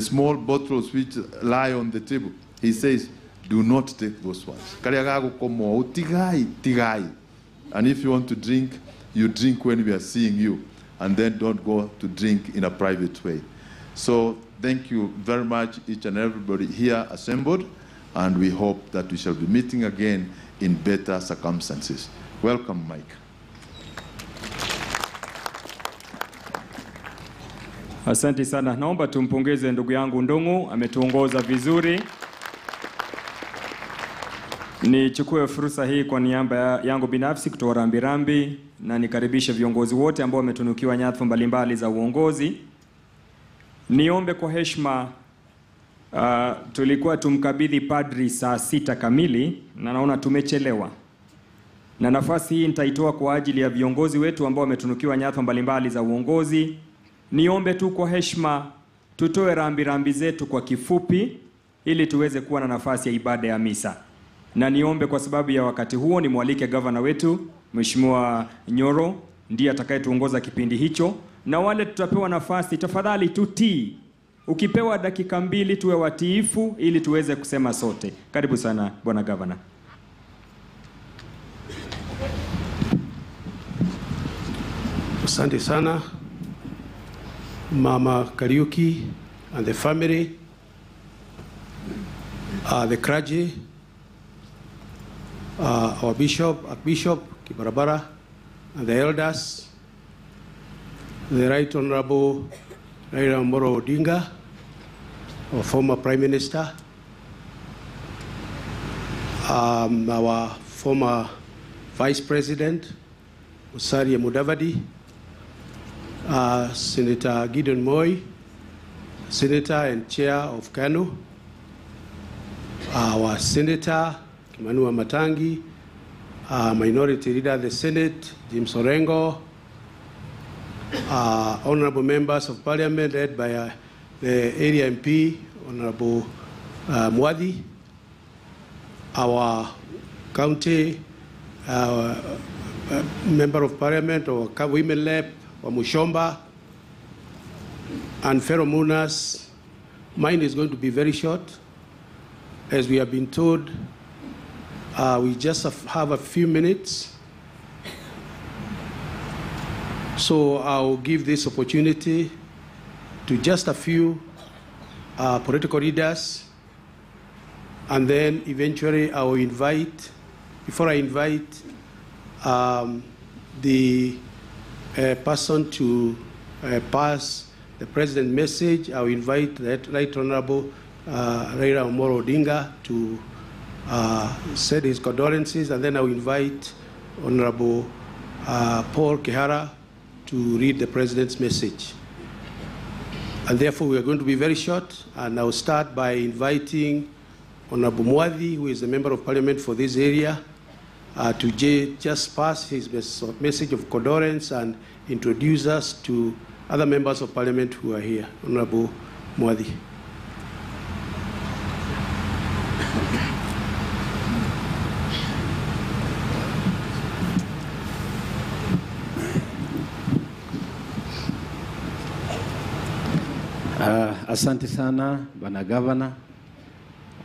small bottles which lie on the table. He says, do not take those ones. Kaliagagu komo. Tigai, tigai. And if you want to drink, you drink when we are seeing you. And then don't go to drink in a private way. So thank you very much, each and everybody here assembled and we hope that we shall be meeting again in better circumstances. Welcome, Mike. Asante sana. Naomba tumpongeze ndugu yangu Ndung'u, ametuongoza vizuri. Nichukue fursa hii kwa niaba ya- yangu binafsi kutoa rambirambi na nikaribishe viongozi wote ambao wametunukiwa nyadhifa mbalimbali za uongozi. Niombe kwa heshima uh, tulikuwa tumkabidhi padri saa sita kamili na naona tumechelewa. na nafasi hii nitaitoa kwa ajili ya viongozi wetu ambao wametunukiwa nyadhifa mbalimbali za uongozi. Niombe tu kwa heshima tutoe rambirambi zetu kwa kifupi, ili tuweze kuwa na nafasi ya ibada ya misa, na niombe kwa sababu ya wakati huo nimwalike gavana wetu Mheshimiwa Nyoro, ndiye atakayetuongoza kipindi hicho, na wale tutapewa nafasi, tafadhali tutii. Ukipewa dakika mbili, tuwe watiifu ili tuweze kusema sote. Karibu sana bwana gavana. Asante sana Mama Kariuki and the family, uh, the clergy, uh, our bishop, Archbishop Kibarabara, and the elders, the Right Honorable Raila Amolo Odinga, our former Prime Minister, um, our former Vice President, Musalia Mudavadi, uh, Senator Gideon Moi, Senator and Chair of KANU, our Senator Kimani Wamatangi, uh, Minority Leader of the Senate, Jim Sorengo, uh, Honorable Members of Parliament led by uh, the area MP, Honorable uh, Mwathi, our county uh, uh, Member of Parliament or Women Lep, Wamuchomba, and fellow Munas. Mine is going to be very short. As we have been told, uh, we just have a few minutes. So I'll give this opportunity to just a few uh, political leaders, and then eventually I will invite, before I invite um, the uh, person to uh, pass the president message, I will invite the Right Honorable uh, Raila Amolo Odinga to uh, say his condolences, and then I will invite Honorable uh, Paul Kihara to read the president's message. And therefore, we are going to be very short, and I will start by inviting Honorable Mwathi, who is a member of parliament for this area, uh, to just pass his mes- message of condolence and introduce us to other members of parliament who are here. Honorable Mwathi. Asante sana bana gavana,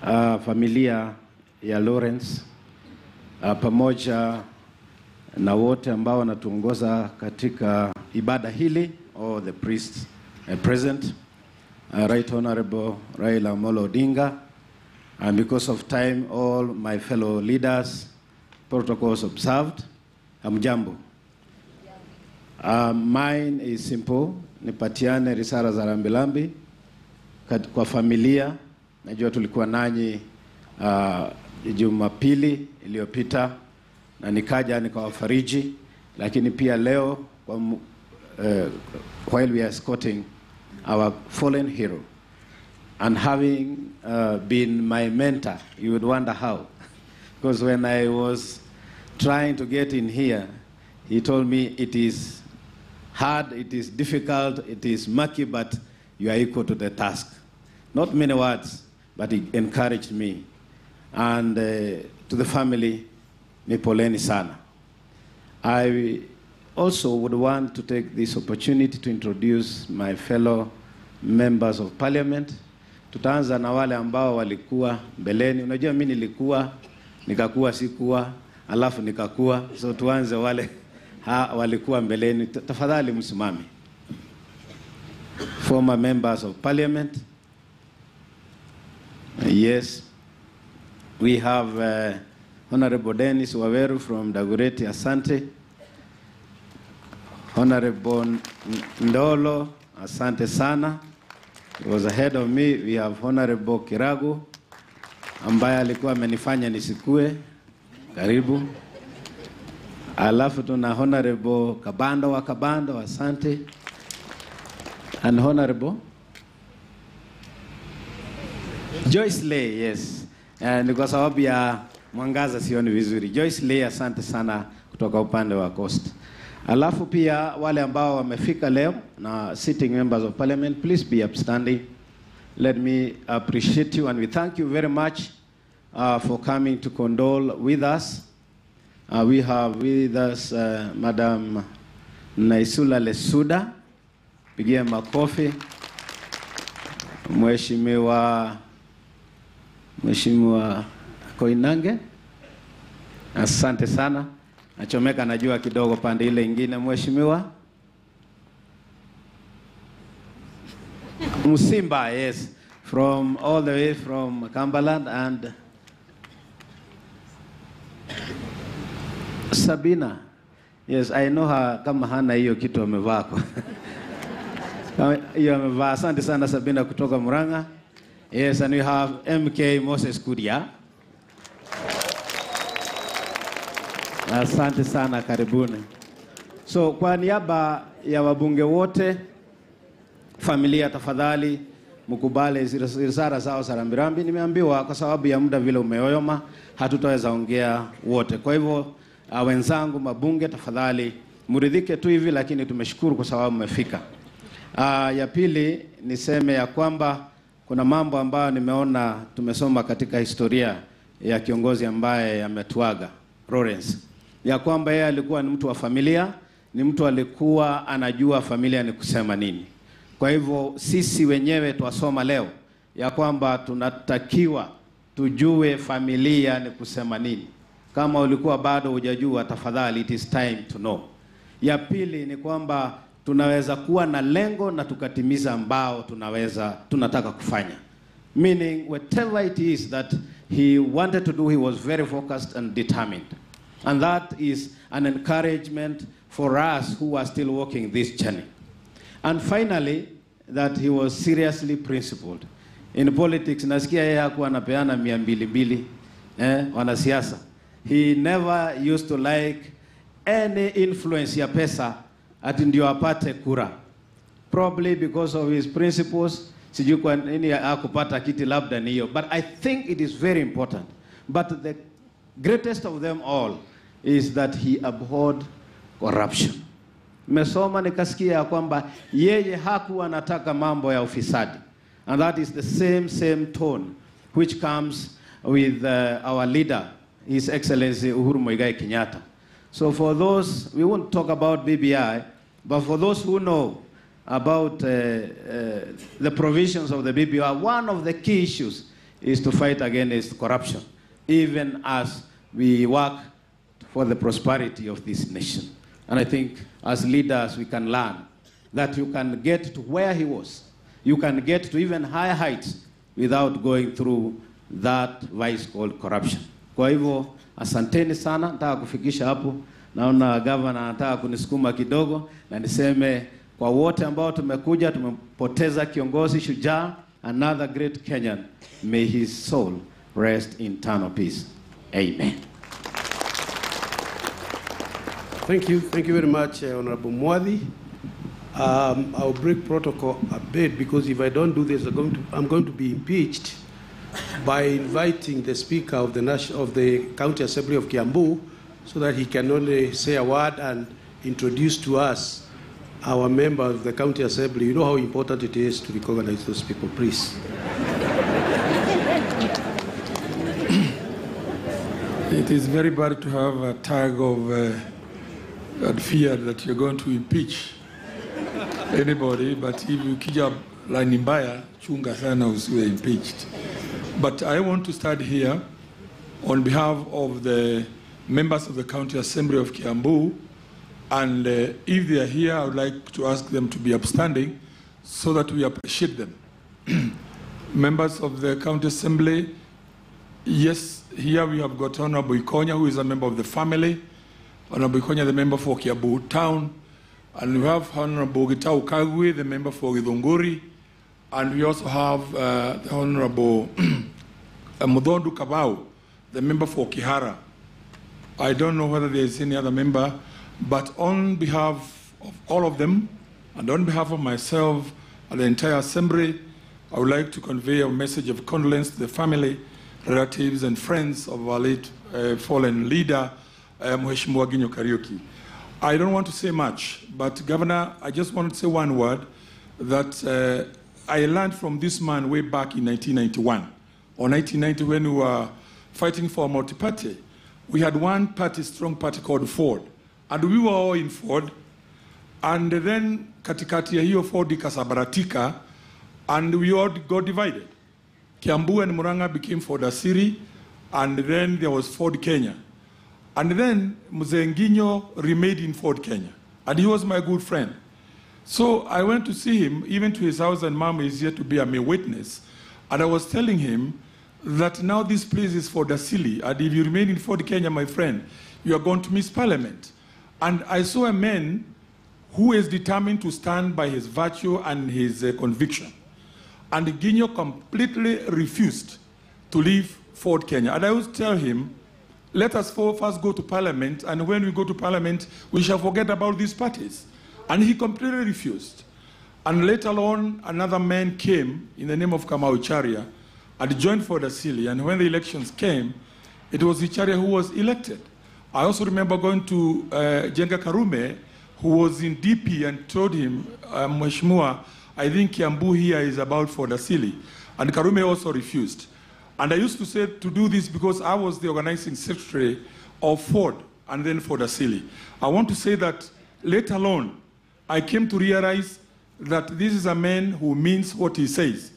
uh, familia ya Lawrence. Uh, pamoja na wote ambao wanatuongoza katika ibada hili all the priests uh, present. Uh, right honorable Raila Amolo Odinga. And because of time all my fellow leaders protocols observed. Hamjambo. Uh, mine is simple, nipatiane risala za rambirambi kwa familia. Najua tulikuwa nanyi uh, Jumapili iliyopita na nikaja nikawafariji, lakini pia leo kwa, uh, while we are escorting our fallen hero and having uh, been my mentor, you would wonder how. Because when I was trying to get in here, he told me it is hard, it is difficult, it is murky, but you are equal to the task. Not many words, but he encouraged me. And uh, to the family, nipoleni sana. I also would want to take this opportunity to introduce my fellow members of parliament. Tutaanza na wale ambao walikuwa mbeleni. Unajua mimi nilikuwa nikakuwa sikuwa alafu nikakuwa, so tuanze wale ha, walikuwa mbeleni. Tafadhali msimame. Former members of parliament. Yes, we have uh, Honorable Dennis Waweru from Dagoretti Asante. Honorable Ndolo, asante sana. He was ahead of me. We have Honorable Kiragu ambaye alikuwa amenifanya nisikue. Karibu. Alafu tuna Honorable Kabando wa Kabando, asante. And Honorable Joyce Lay, yes. Uh, ni kwa sababu ya mwangaza sioni vizuri. Joyce Lee, asante sana kutoka upande wa Coast. Alafu pia wale ambao wamefika leo na sitting members of parliament, please be upstanding. Let me appreciate you and we thank you very much uh, for coming to condole with us. Uh, we have with us uh, Madam Naisula Lesuda, pigia makofi. Mheshimiwa Mheshimiwa Koinange, asante sana. Nachomeka najua kidogo pande ile ingine. Mheshimiwa Musimba, yes, from all the way from Cumberland and Sabina. Yes, I know her kama hana hiyo kitu amevaa hiyo amevaa. Asante sana Sabina kutoka Murang'a. Yes, and we have MK Moses Kudia. Asante sana, karibuni. So kwa niaba ya wabunge wote, familia, tafadhali mkubale risara zao za rambirambi. Nimeambiwa kwa sababu ya muda vile umeoyoma, hatutaweza ongea wote. Kwa hivyo uh, wenzangu mabunge, tafadhali muridhike tu hivi, lakini tumeshukuru kwa sababu mmefika. Uh, ya pili niseme ya kwamba kuna mambo ambayo nimeona tumesoma katika historia ya kiongozi ambaye ametuaga Lawrence, ya kwamba yeye alikuwa ni mtu wa familia, ni mtu alikuwa anajua familia ni kusema nini. Kwa hivyo sisi wenyewe twasoma leo ya kwamba tunatakiwa tujue familia ni kusema nini. Kama ulikuwa bado hujajua, tafadhali, it is time to know. Ya pili ni kwamba tunaweza kuwa na lengo na tukatimiza ambao tunaweza tunataka kufanya. Meaning whatever it is that he wanted to do he was very focused and determined. And that is an encouragement for us who are still walking this journey. And finally that he was seriously principled. In politics nasikia yeye hakuwa anapeana mia mbili mbili eh, wanasiasa. He never used to like any influence ya pesa ati ndio apate kura. Probably because of his principles sijui kwa nini akupata kiti labda ni hiyo. But i think it is very important. But the greatest of them all is that he abhorred corruption. Mesoma nikasikia ya kwamba yeye hakuwa anataka mambo ya ufisadi. And that is the same same tone which comes with uh, our leader his excellency uhuru muigai kenyatta so for those we won't talk about bbi but for those who know about uh, uh, the provisions of the BBI, one of the key issues is to fight against corruption, even as we work for the prosperity of this nation. And I think as leaders, we can learn that you can get to where he was. You can get to even higher heights without going through that vice called corruption. Kwa hivyo, asanteni sana, nataka kufikisha hapo. Naona gavana anataka kunisukuma kidogo na niseme kwa wote ambao tumekuja, tumepoteza kiongozi shujaa, another great Kenyan. May his soul rest in eternal peace. Amen. Thank you. Thank you very much, uh, Honorable Mwadi. Um, I'll break protocol a bit because if I don't do this, I'm going to, I'm going to be impeached by inviting the Speaker of the, National, of the County Assembly of Kiambu so that he can only say a word and introduce to us our member of the County Assembly. You know how important it is to recognize those people, please. It is very bad to have a tag of uh, fear that you're going to impeach anybody, but if you kija line mbaya, chunga sana usiwe impeached. But I want to start here on behalf of the members of the County Assembly of Kiambu, and uh, if they are here, I would like to ask them to be upstanding so that we appreciate them. members of the County Assembly, yes, here we have got Honorable Ikonya, who is a member of the family. Honorable Ikonya, the member for Kiambu Town. And we have Honorable Gitau Kagwe, the member for Githunguri. And we also have uh, the Honorable Mudondu Kabau, the member for Kihara. I don't know whether there is any other member, but on behalf of all of them, and on behalf of myself and the entire assembly, I would like to convey a message of condolence to the family, relatives, and friends of our late uh, fallen leader, uh, Mheshimiwa Ginyo. I don't want to say much, but Governor, I just want to say one word that uh, I learned from this man way back in 1991 or 1990 when we were fighting for a multi-party. We had one party, strong party called Ford, and we were all in Ford. And then katikati ya hiyo Ford ikasabaratika, and we all got divided. Kiambu and Muranga became Ford Asili, and then there was Ford Kenya. And then Mzee remained in Ford Kenya, and he was my good friend. So I went to see him, even to his house, and mom is here to be a mere witness. And I was telling him that now this place is Ford Asili, and if you remain in Ford Kenya, my friend, you are going to miss parliament. And I saw a man who is determined to stand by his virtue and his uh, conviction. And Ginyo completely refused to leave Ford Kenya. And I would tell him, let us first go to parliament, and when we go to parliament, we shall forget about these parties. And he completely refused. And later on, another man came in the name of Kamau Charia and joined Ford Asili. And when the elections came, it was Icharia who was elected. I also remember going to uh, Njenga Karume, who was in DP, and told him, uh, I think Kiambu here is about Ford Asili. And Karume also refused. And I used to say to do this because I was the organizing secretary of Ford and then Ford Asili. I want to say that later on, I came to realize that this is a man who means what he says.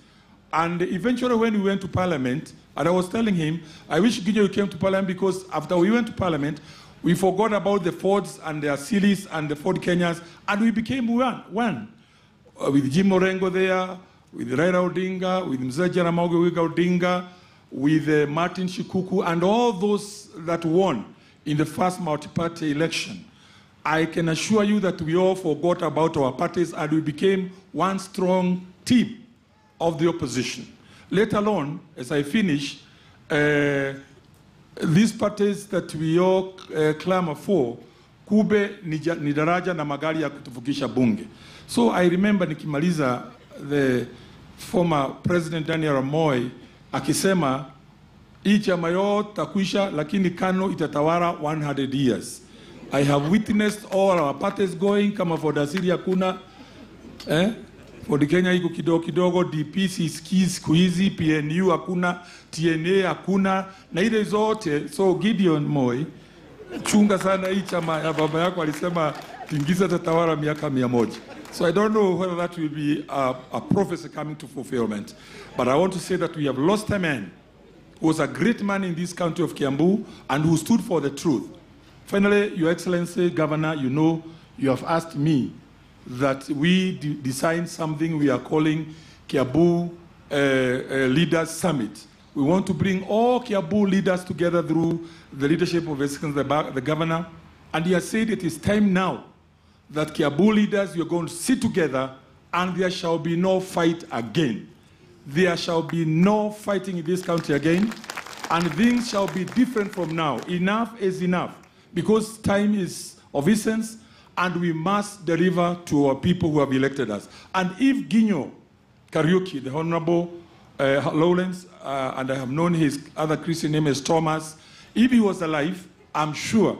And eventually, when we went to Parliament, and I was telling him, I wish Ginyo came to Parliament because after we went to Parliament, we forgot about the Fords and the Asilis and the Ford Kenyans, and we became one. one. Uh, with Jim Orengo there, with Raila Odinga, with Mzee Jaramogi Odinga, with uh, Martin Shikuku, and all those that won in the first multi-party election. I can assure you that we all forgot about our parties and we became one strong team of the opposition. Let alone, as I finish, uh, these parties that we all uh, clamor for, kube ni ja- ni daraja na magari ya kutuvukisha bunge. So I remember nikimaliza the former president Daniel Moi akisema hii chama yote takwisha, lakini KANU itatawala 100 years. I have witnessed all our parties going kama for Dasiri hakuna eh? Ford Kenya iko kidogo kidogo, DP siku hizi, PNU hakuna, TNA hakuna, na ile zote. So Gideon Moi, chunga sana hii chama ya baba yako alisema tingiza tatawala miaka mia moja. So I don't know whether that will be a, a prophecy coming to fulfillment. But I want to say that we have lost a man who was a great man in this county of Kiambu and who stood for the truth. Finally, Your Excellency, Governor, you know, you have asked me that we de- design something we are calling Kiambu uh, uh, Leaders Summit. We want to bring all Kiambu leaders together through the leadership of the, the governor. And he has said it is time now that Kiambu leaders, you're going to sit together and there shall be no fight again. There shall be no fighting in this country again, and things shall be different from now. Enough is enough, because time is of essence, and we must deliver to our people who have elected us. And if Ginyo Kariuki, the Honorable uh, Lawrence, uh, and I have known his other Christian name is Thomas, if he was alive, I'm sure,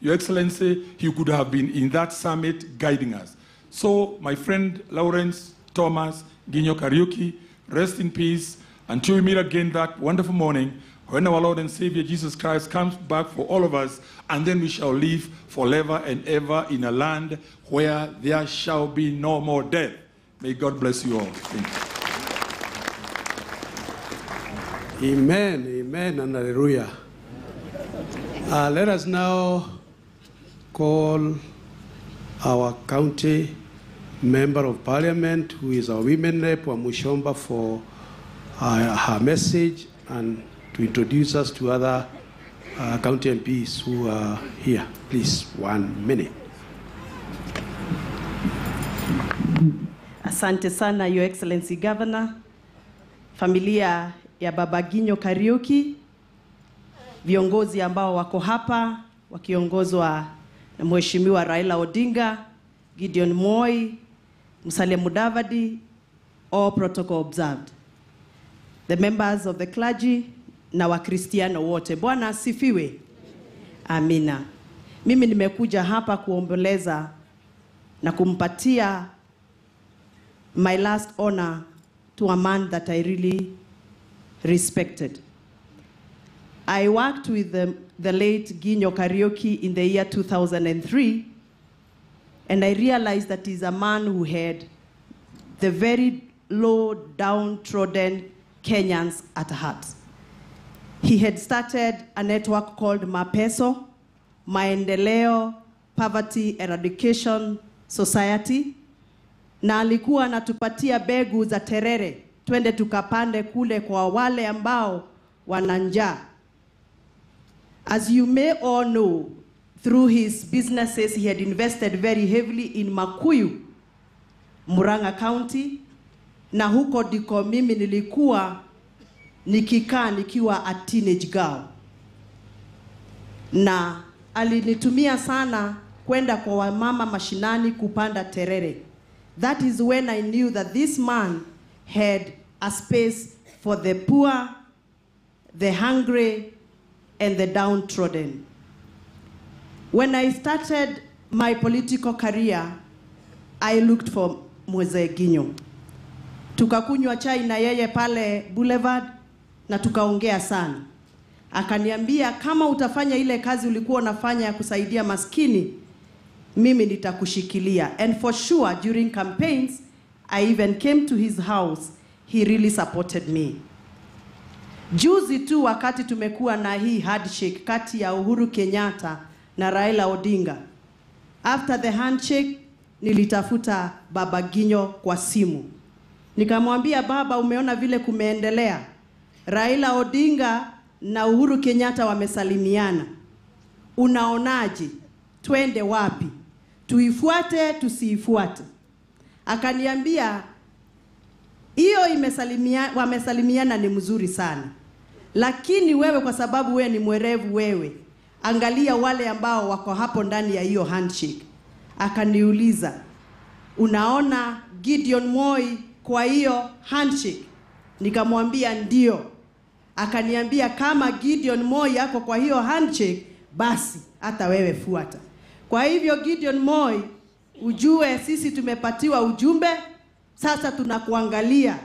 Your Excellency, he could have been in that summit guiding us. So, my friend Lawrence Thomas Ginyo Kariuki, rest in peace until we meet again that wonderful morning when our Lord and Savior Jesus Christ comes back for all of us, and then we shall live forever and ever in a land where there shall be no more death. May God bless you all. Thank you. Amen, amen, and hallelujah. Uh, let us now call our county member of parliament, who is our women rep, Wamuchomba, for uh, her message and to introduce us to other uh, county MPs who are here. Please, one minute. Asante sana Your Excellency Governor, familia ya Baba Ginyo Kariuki, viongozi ambao wako hapa wakiongozwa na Mheshimiwa Raila Odinga, Gideon Moi, Musalia Mudavadi, all protocol observed. The members of the clergy, na Wakristiano wote. Bwana asifiwe. Amina. Mimi nimekuja hapa kuomboleza na kumpatia my last honor to a man that I really respected. I worked with the, the late Ginyo Kariuki in the year 2003, and I realized that he's a man who had the very low, downtrodden Kenyans at heart. He had started a network called Mapeso, Maendeleo Poverty Eradication Society, na alikuwa anatupatia begu za terere, twende tukapande kule kwa wale ambao wana njaa. As you may all know, through his businesses, he had invested very heavily in Makuyu, Murang'a County, na huko ndiko mimi nilikuwa nikikaa nikiwa a teenage girl, na alinitumia sana kwenda kwa wamama mashinani kupanda terere. That is when I knew that this man had a space for the poor, the hungry, and the downtrodden. When I started my political career, I looked for Mzee Ginyo. Tukakunywa chai na yeye pale Boulevard na tukaongea sana. Akaniambia kama utafanya ile kazi ulikuwa unafanya ya kusaidia maskini, mimi nitakushikilia. And for sure during campaigns, I even came to his house. He really supported me. Juzi tu wakati tumekuwa na hii handshake kati ya Uhuru Kenyatta na Raila Odinga. After the handshake nilitafuta Baba Ginyo kwa simu. Nikamwambia baba, umeona vile kumeendelea. Raila Odinga na Uhuru Kenyatta wamesalimiana. Unaonaje? Twende wapi? Tuifuate tusiifuate? Akaniambia hiyo imesalimia, wamesalimiana ni mzuri sana, lakini wewe kwa sababu wewe ni mwerevu, wewe angalia wale ambao wako hapo ndani ya hiyo handshake. Akaniuliza, unaona Gideon Moi kwa hiyo handshake? Nikamwambia ndio. Akaniambia kama Gideon Moi yako kwa hiyo handshake, basi hata wewe fuata. Kwa hivyo Gideon Moi, ujue sisi tumepatiwa ujumbe sasa tunakuangalia,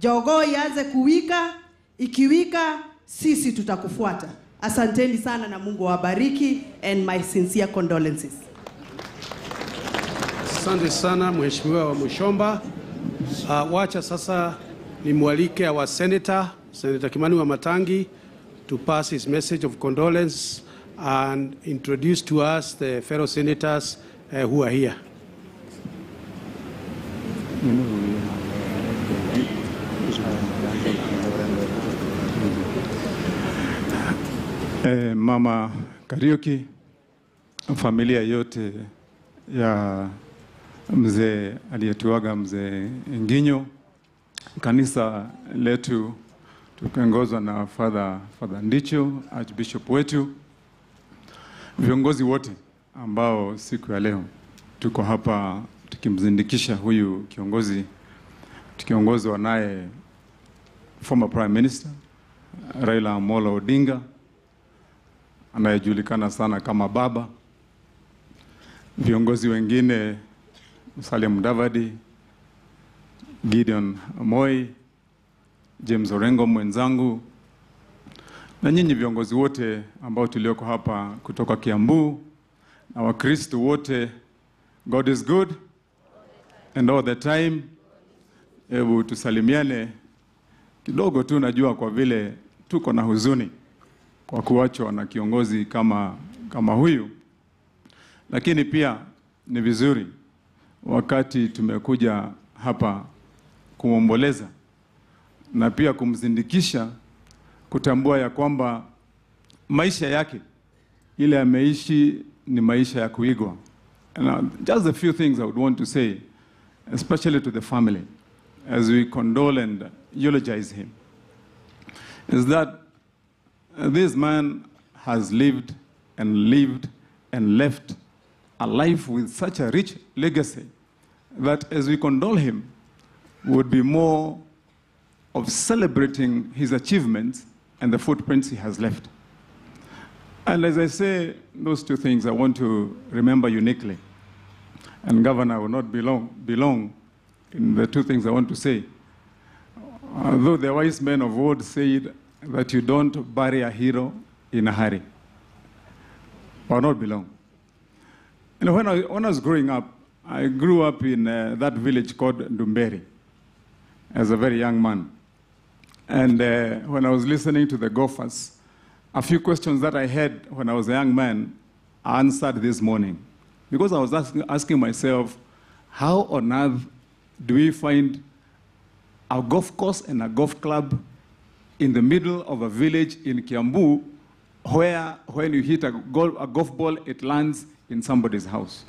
jogoo ianze kuwika, ikiwika sisi tutakufuata. Asanteni sana na Mungu awabariki and my sincere condolences. Asante sana Mheshimiwa wa Mushomba. Uh, wacha sasa nimwalike awa senator, Senator Kimani wa Matangi to pass his message of condolence and introduce to us the fellow senators uh, who are here. Eh, Mama Kariuki, familia yote ya mzee aliyetuaga mzee Nginyo, kanisa letu tukiongozwa na Father, Father Ndicho, Archbishop wetu, viongozi wote ambao siku ya leo tuko hapa tukimzindikisha huyu kiongozi tukiongozwa naye former prime minister Raila Amolo Odinga anayejulikana sana kama baba, viongozi wengine Musalia Mudavadi, Gideon Moi, James Orengo mwenzangu, na nyinyi viongozi wote ambao tulioko hapa kutoka Kiambu na Wakristo wote, God is good and all the time. Hebu tusalimiane kidogo tu, najua kwa vile tuko na huzuni kwa kuachwa na kiongozi kama, kama huyu, lakini pia ni vizuri wakati tumekuja hapa kumwomboleza na pia kumzindikisha, kutambua ya kwamba maisha yake ile ameishi ni maisha ya kuigwa. And uh, just a few things I would want to say, especially to the family, as we condole and eulogize him, is that this man has lived and lived and left a life with such a rich legacy that as we condole him, would be more of celebrating his achievements and the footprints he has left. And as I say those two things, I want to remember uniquely. And Governor will not belong, belong in the two things I want to say. Although the wise men of old said that you don't bury a hero in a hurry, or not belong. And when I, when I was growing up, I grew up in uh, that village called Dumberi as a very young man. And uh, when I was listening to the golfers, a few questions that I had when I was a young man I answered this morning. Because I was asking, asking myself, how on earth do we find a golf course and a golf club in the middle of a village in Kiambu where when you hit a, gol- a golf ball, it lands in somebody's house?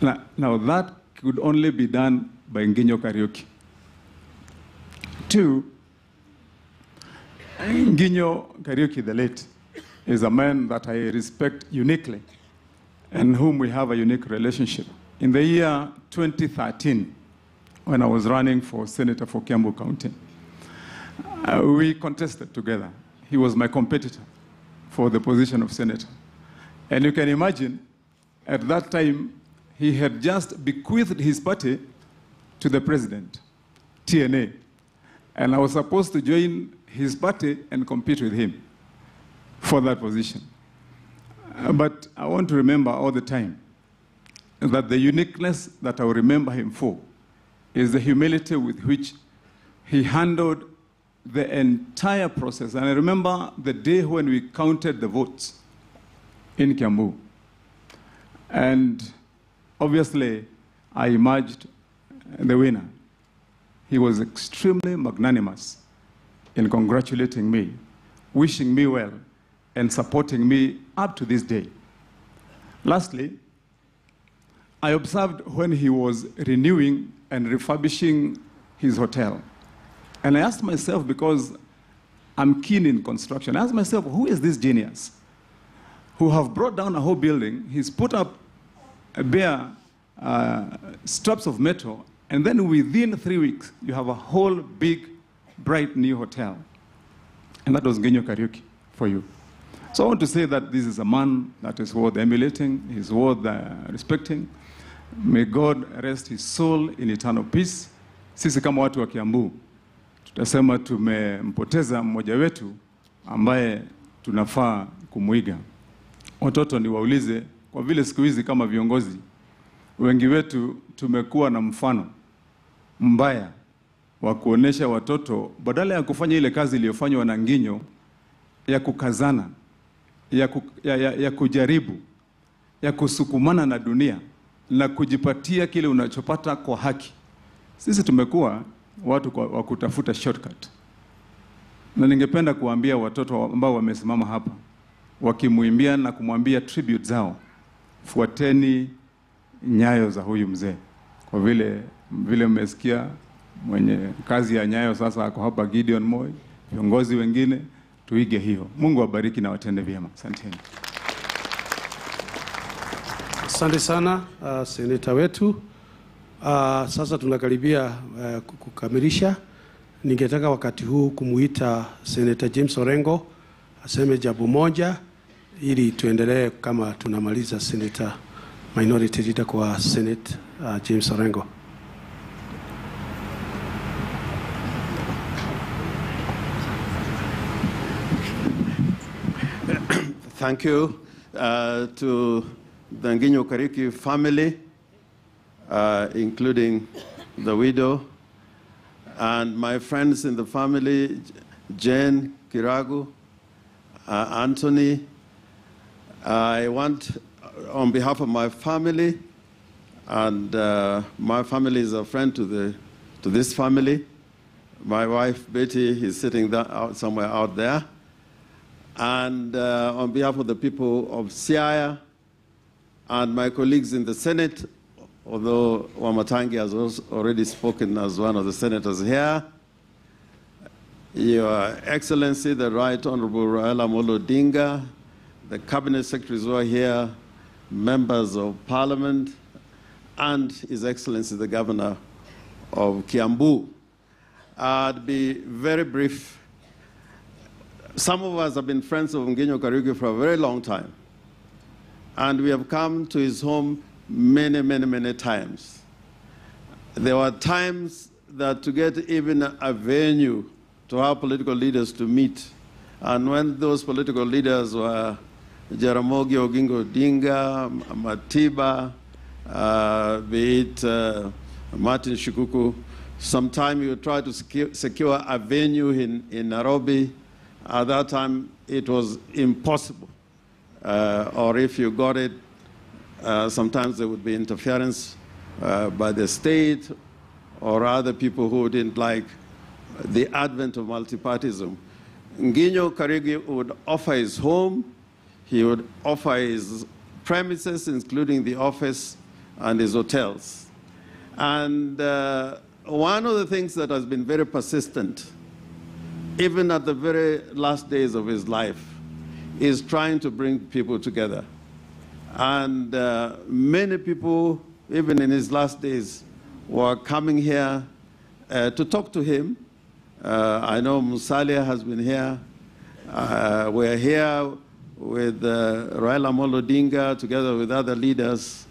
Now, now that could only be done by Nginyo Kariuki. Two, Nginyo Kariuki the late is a man that I respect uniquely and whom we have a unique relationship. In the year 2013, when I was running for senator for Kiambu County, uh, we contested together. He was my competitor for the position of senator. And you can imagine, at that time, he had just bequeathed his party to the president, TNA. And I was supposed to join his party and compete with him for that position. Uh, but I want to remember all the time that the uniqueness that I will remember him for is the humility with which he handled the entire process. And I remember the day when we counted the votes in Kiambu. And obviously, I emerged the winner. He was extremely magnanimous in congratulating me, wishing me well, and supporting me up to this day. Lastly, I observed when he was renewing and refurbishing his hotel. And I asked myself, because I'm keen in construction, I asked myself, who is this genius who have brought down a whole building? He's put up bare uh, straps of metal, and then within three weeks, you have a whole big, bright new hotel. And that was Genyo Karyuki for you. So I want to say that this is a man that is worth emulating, he's worth uh, respecting. May God rest his soul in eternal peace. Sisi kama watu wa Kiambu tutasema tumempoteza mmoja wetu ambaye tunafaa kumwiga. Watoto ni waulize, kwa vile siku hizi kama viongozi wengi wetu tumekuwa na mfano mbaya wa kuonesha watoto, badala ya kufanya ile kazi iliyofanywa na Nginyo ya kukazana, ya, ku, ya, ya, ya kujaribu, ya kusukumana na dunia na kujipatia kile unachopata kwa haki. Sisi tumekuwa watu wa kutafuta shortcut, na ningependa kuwaambia watoto ambao wamesimama hapa wakimwimbia na kumwambia tribute zao, fuateni nyayo za huyu mzee, kwa vile vile mmesikia mwenye kazi ya nyayo sasa ako hapa, Gideon Moi, viongozi wengine, tuige hiyo. Mungu awabariki na watende vyema. Asanteni. Asante sana uh, seneta wetu. Uh, sasa tunakaribia uh, kukamilisha. Ningetaka wakati huu kumuita seneta James Orengo aseme jambo moja ili tuendelee kama tunamaliza seneta minority leader kwa Senate uh, James Orengo. Thank you uh, to the Nginyo Kariki family, uh, including the widow, and my friends in the family, Jane Kiragu, uh, Anthony. I want, on behalf of my family, and uh, my family is a friend to, the, to this family. My wife, Betty, is sitting out, somewhere out there. And uh, on behalf of the people of Siaya and my colleagues in the Senate, although Wamatangi has already spoken as one of the senators here, Your Excellency, the Right Honorable Raila Amolo Odinga, the cabinet secretaries who are here, members of parliament, and His Excellency, the Governor of Kiambu. I'd be very brief some of us have been friends of Nginyo Kariuki for a very long time. And we have come to his home many, many, many times. There were times that to get even a venue to our political leaders to meet, and when those political leaders were Jaramogi Oginga Odinga, Matiba, uh, be it uh, Martin Shikuku, sometime you try to secure, secure a venue in, in Nairobi. At that time, it was impossible. Uh, or if you got it, uh, sometimes there would be interference uh, by the state or other people who didn't like the advent of multipartism. Nginyo Karigi would offer his home, he would offer his premises, including the office and his hotels. And uh, one of the things that has been very persistent, even at the very last days of his life, is trying to bring people together. And uh, many people, even in his last days, were coming here uh, to talk to him. Uh, I know Musalia has been here. Uh, we're here with uh, Raila Amolo Odinga together with other leaders.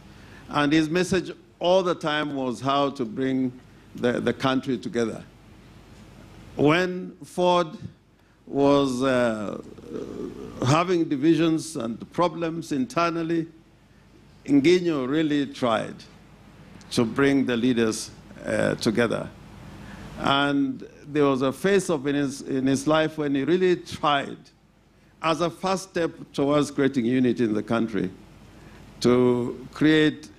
And his message all the time was how to bring the, the country together. When Ford was uh, having divisions and problems internally, Nginyo really tried to bring the leaders uh, together. And there was a phase of in his, in his life when he really tried, as a first step towards creating unity in the country, to create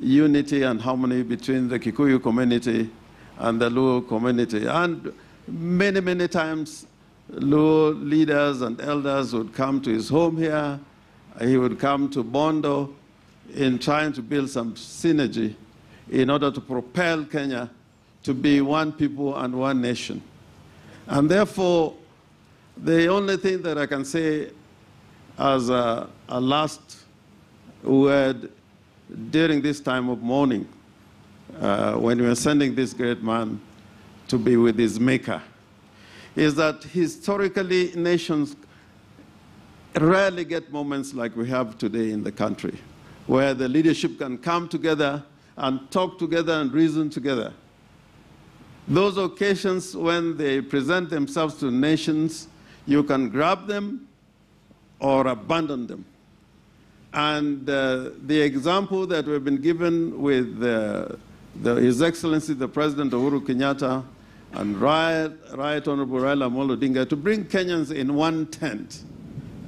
unity and harmony between the Kikuyu community and the Luo community. And many, many times, Luo leaders and elders would come to his home here. He would come to Bondo in trying to build some synergy in order to propel Kenya to be one people and one nation. And therefore, the only thing that I can say as a, a last word during this time of mourning, uh, when we are sending this great man to be with his maker, is that historically nations rarely get moments like we have today in the country, where the leadership can come together and talk together and reason together. Those occasions when they present themselves to nations, you can grab them or abandon them. And uh, the example that we've been given with uh, the, His Excellency the President Uhuru Kenyatta and Right, right Honorable Raila Amolo Odinga to bring Kenyans in one tent.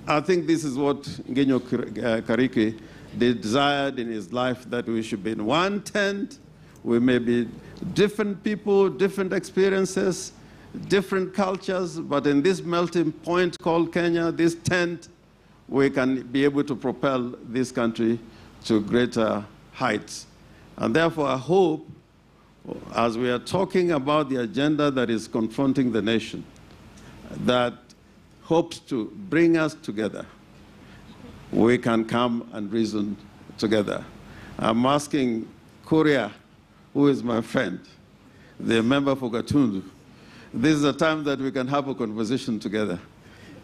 I think this is what Nginyo uh, Kariki desired in his life, that we should be in one tent. We may be different people, different experiences, different cultures, but in this melting point called Kenya, this tent, we can be able to propel this country to greater heights. And therefore, I hope, as we are talking about the agenda that is confronting the nation, that hopes to bring us together, we can come and reason together. I'm asking Kuria, who is my friend, the member for Gatundu, this is a time that we can have a conversation together.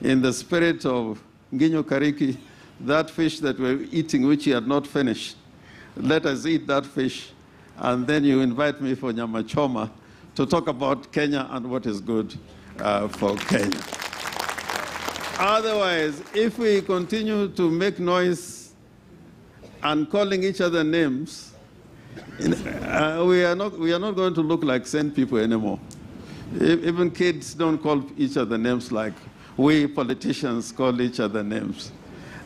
In the spirit of Nginyo Kariki, that fish that we're eating, which he had not finished, let us eat that fish, and then you invite me for Nyama Choma to talk about Kenya and what is good uh, for Kenya. Otherwise, if we continue to make noise and calling each other names, uh, we, are not, we are not going to look like sane people anymore. Even kids don't call each other names like we politicians call each other names.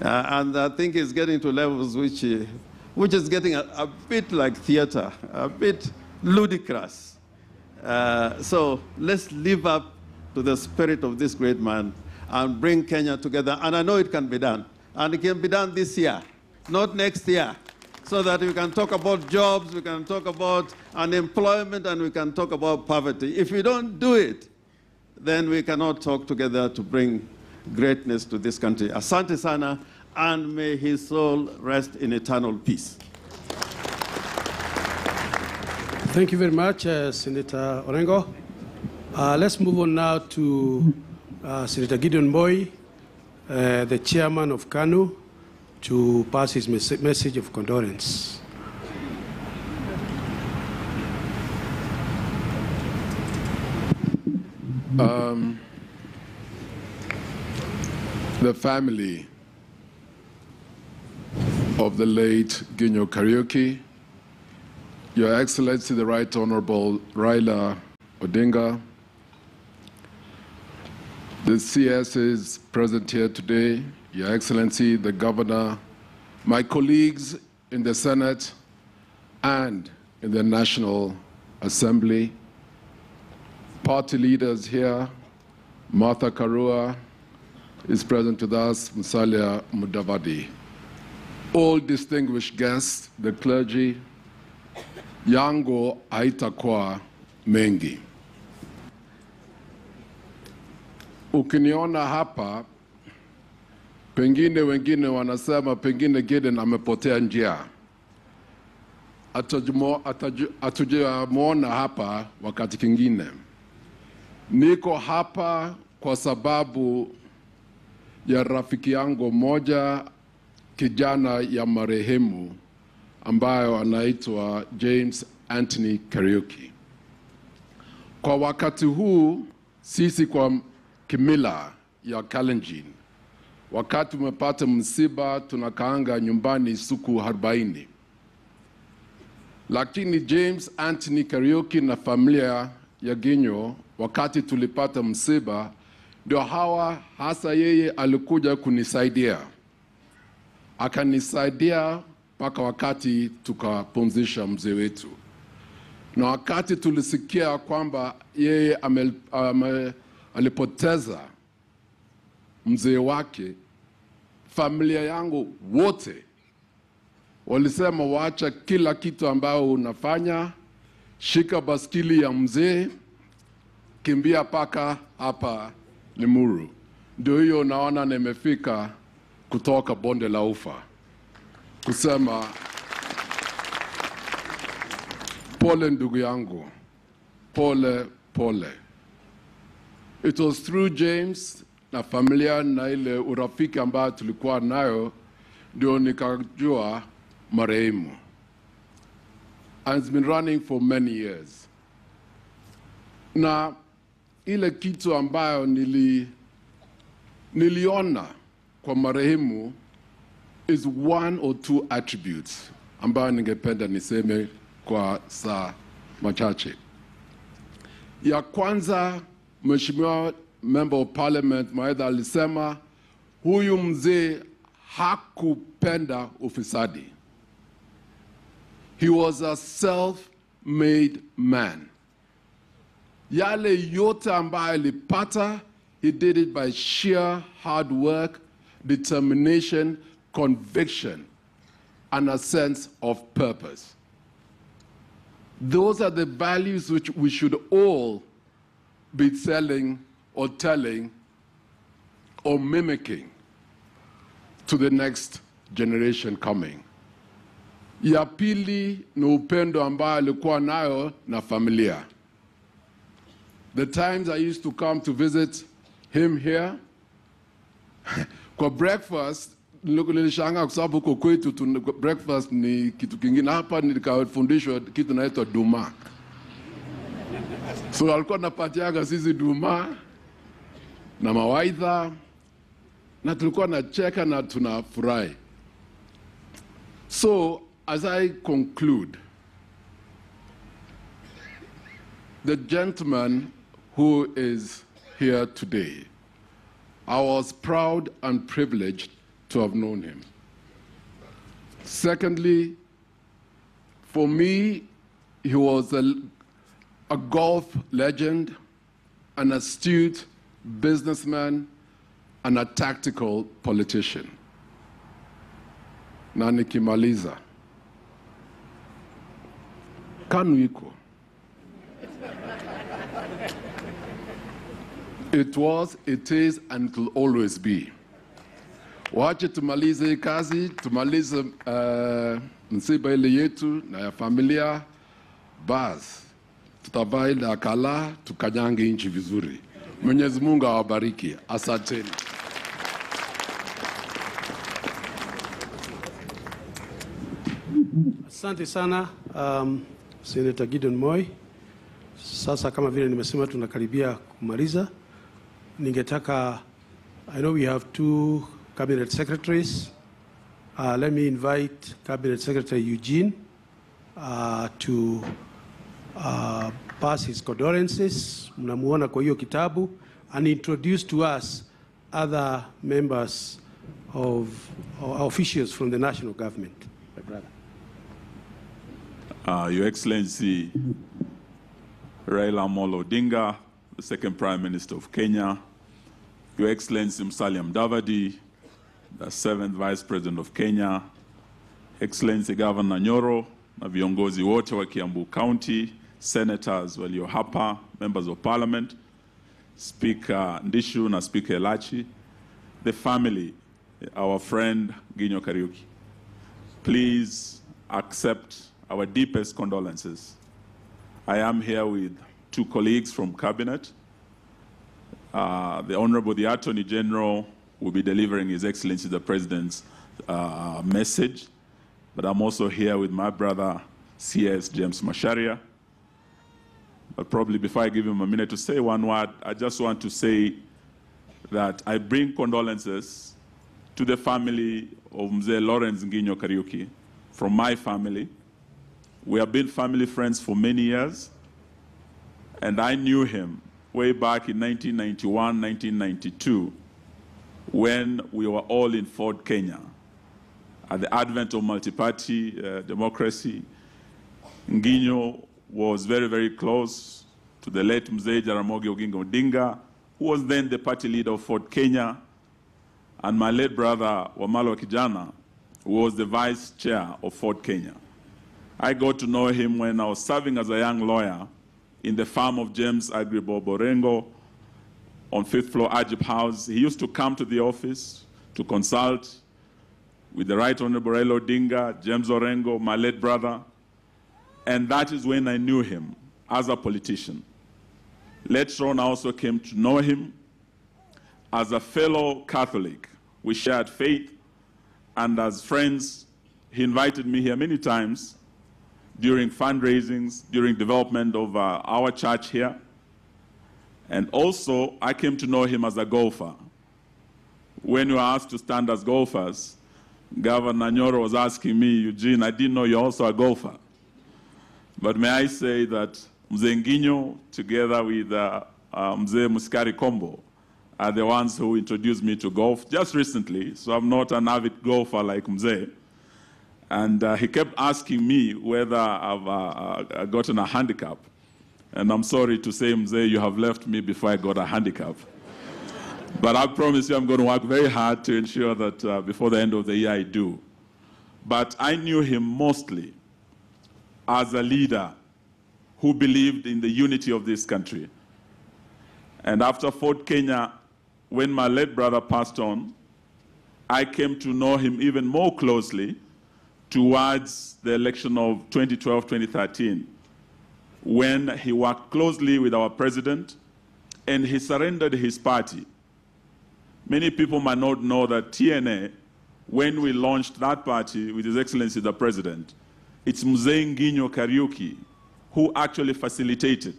Uh, and I think it's getting to levels which, uh, which is getting a, a, bit like theater, a bit ludicrous. Uh, so let's live up to the spirit of this great man and bring Kenya together. And I know it can be done. And it can be done this year, not next year. So that we can talk about jobs, we can talk about unemployment, and we can talk about poverty. If we don't do it, then we cannot talk together to bring greatness to this country. Asante sana, and may his soul rest in eternal peace. Thank you very much, uh, Senator Orengo. Uh, let's move on now to uh, Senator Gideon Moi, uh, the chairman of KANU, to pass his mes- message of condolence. Um, the family of the late Ginyo Kariuki, Your Excellency the Right Honorable Raila Odinga, the CS is present here today, Your Excellency the Governor, my colleagues in the Senate and in the National Assembly, party leaders here, Martha Karua is present with us, Musalia Mudavadi. All distinguished guests, the clergy, yango haitakuwa mengi. Ukiniona hapa, pengine wengine wanasema pengine Gideon amepotea njia. Hatujamwona hapa wakati kingine. Niko hapa kwa sababu ya rafiki yangu moja kijana ya marehemu ambayo anaitwa James Anthony Kariuki. Kwa wakati huu sisi kwa kimila ya Kalenjin, wakati umepata msiba tunakaanga nyumbani siku 40, lakini James Anthony Kariuki na familia ya Ginyo wakati tulipata msiba, ndio hawa hasa yeye alikuja kunisaidia, akanisaidia mpaka wakati tukapumzisha mzee wetu, na wakati tulisikia kwamba yeye alipoteza mzee wake, familia yangu wote walisema, waacha kila kitu ambayo unafanya, shika baskili ya mzee kimbia paka hapa Limuru. Ndio hiyo unaona nimefika kutoka bonde la Ufa kusema pole ndugu yangu, pole pole. It was through James na familia na ile urafiki ambayo tulikuwa nayo ndio nikajua marehemu. And it's been running for many years. Na ile kitu ambayo nili, niliona kwa marehemu is one or two attributes ambayo ningependa niseme kwa saa machache. Ya kwanza, Mheshimiwa Member of Parliament Mwathi alisema huyu mzee hakupenda ufisadi. He was a self-made man. Yale yote ambayo alipata, he did it by sheer hard work, determination, conviction, and a sense of purpose. Those are the values which we should all be telling or telling or mimicking to the next generation coming. Ya pili ni upendo ambayo alikuwa nayo na familia. The times I used to come to visit him here, kwa breakfast nilishangaa kwa sababu huko kwetu breakfast ni kitu kingine. Hapa nikafundishwa kitu naitwa duma, so alikuwa napatiaga sisi duma na mawaidha, na tulikuwa nacheka na tunafurahi. So as I conclude, the gentleman who is here today, I was proud and privileged to have known him. Secondly, for me, he was a, a golf legend, an astute businessman, and a tactical politician. Na nikimaliza, KANU It was, it is, and will always be. Wache tumalize kazi, tumalize uh, msiba ile yetu na ya familia, basi tutavaa ile akala tukanyange nchi vizuri. Mwenyezi Mungu awabariki. Asanteni. Asante sana um, Senator Gideon Moi. Sasa kama vile nimesema tunakaribia kumaliza, ningetaka I know we have two cabinet secretaries. Uh, let me invite Cabinet Secretary Eugene uh, to uh, pass his condolences. Mnamuona kwa hiyo kitabu and introduce to us other members of or officials from the national government. My brother. Uh, Your Excellency Raila Amolo Odinga, the second Prime Minister of Kenya, Your Excellency Musalia Mudavadi, the seventh Vice President of Kenya, Excellency Governor Nyoro na viongozi wote wa Kiambu County, senators walio hapa, members of parliament, Speaker Ndichu na Speaker Elachi, the family, our friend Nginyo Kariuki. Please accept our deepest condolences. I am here with two colleagues from Cabinet. Uh, the Honorable the Attorney General will be delivering His Excellency the President's uh, message, but I'm also here with my brother, CS James Macharia. But probably before I give him a minute to say one word, I just want to say that I bring condolences to the family of Mzee Lawrence Nginyo Kariuki from my family. We have been family friends for many years, and I knew him way back in 1991, 1992, when we were all in Ford Kenya. At the advent of multi-party uh, democracy, Nginyo was very, very close to the late Mzee Jaramogi Oginga Odinga, who was then the party leader of Ford Kenya, and my late brother Wamalwa Kijana, who was the vice chair of Ford Kenya. I got to know him when I was serving as a young lawyer in the farm of James Aggrey Bob Orengo on fifth floor Agip House. He used to come to the office to consult with the Right Honorable Raila Odinga, James Orengo, my late brother. And that is when I knew him as a politician. Later on, I also came to know him as a fellow Catholic. We shared faith, and as friends, he invited me here many times during fundraisings, during development of uh, our church here. And also, I came to know him as a golfer. When we were asked to stand as golfers, Governor Nyoro was asking me, Eugene, I didn't know you're also a golfer. But may I say that Mzee Nginyo, together with uh, uh, Mzee Musikari Kombo, are the ones who introduced me to golf just recently. So I'm not an avid golfer like Mzee. And uh, he kept asking me whether I've uh, uh, gotten a handicap. And I'm sorry to say, Mzee, you have left me before I got a handicap. But I promise you I'm going to work very hard to ensure that uh, before the end of the year I do. But I knew him mostly as a leader who believed in the unity of this country. And after Ford Kenya, when my late brother passed on, I came to know him even more closely towards the election of 2012 2013, when he worked closely with our president and he surrendered his party. Many people might not know that TNA, when we launched that party with His Excellency the President, it's Mzee Kariuki who actually facilitated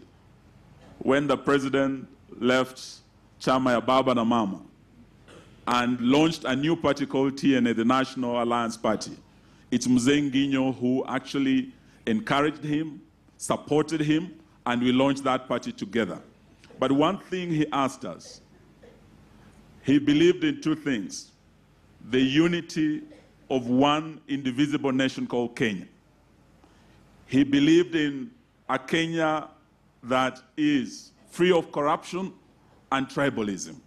when the president left Chama ya Baba na Mama and launched a new party called TNA, the National Alliance Party. It's Mzee Nginyo who actually encouraged him, supported him, and we launched that party together. But one thing he asked us, he believed in two things the unity of one indivisible nation called Kenya. He believed in a Kenya that is free of corruption and tribalism.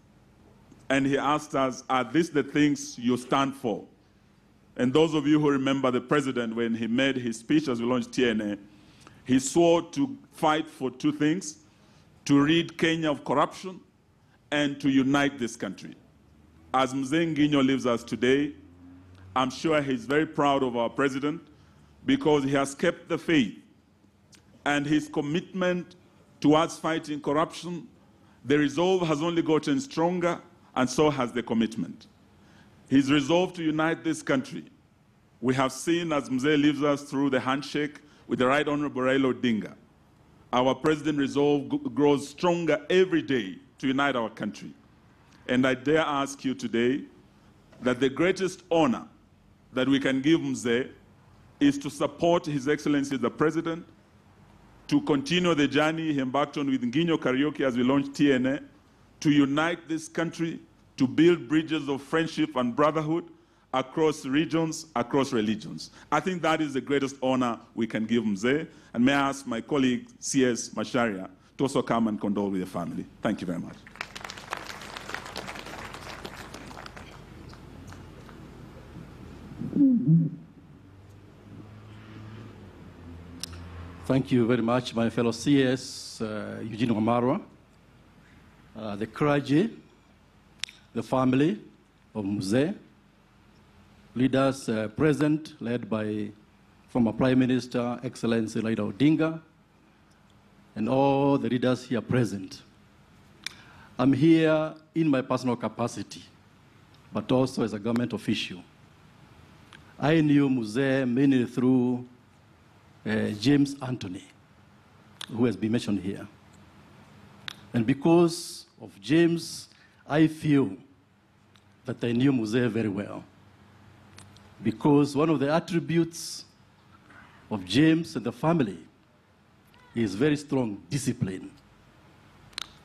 And he asked us, Are these the things you stand for? And those of you who remember the president when he made his speech as we launched TNA, he swore to fight for two things to rid Kenya of corruption and to unite this country. As Mzee Nginyo leaves us today, I'm sure he's very proud of our president because he has kept the faith and his commitment towards fighting corruption The resolve has only gotten stronger, and so has the commitment. His resolve to unite this country. We have seen as Mzee leaves us through the handshake with the Right Honorable Raila Odinga. Our president resolve grows stronger every day to unite our country. And I dare ask you today that the greatest honor that we can give Mzee is to support His Excellency the President, to continue the journey he embarked on with Nginyo Kariuki as we launched TNA, to unite this country, to build bridges of friendship and brotherhood across regions, across religions. I think that is the greatest honor we can give Mzee. And may I ask my colleague, C.S. Macharia, to also come and condole with the family. Thank you very much. Thank you very much, my fellow CS, uh, Eugene Wamalwa, uh, the clergy, the family of Mzee, leaders uh, present, led by former Prime Minister, Excellency Raila Odinga, and all the leaders here present. I'm here in my personal capacity, but also as a government official. I knew Mzee mainly through uh, James Anthony, who has been mentioned here. And because of James, I feel that I knew Mzee very well. Because one of the attributes of James and the family is very strong discipline.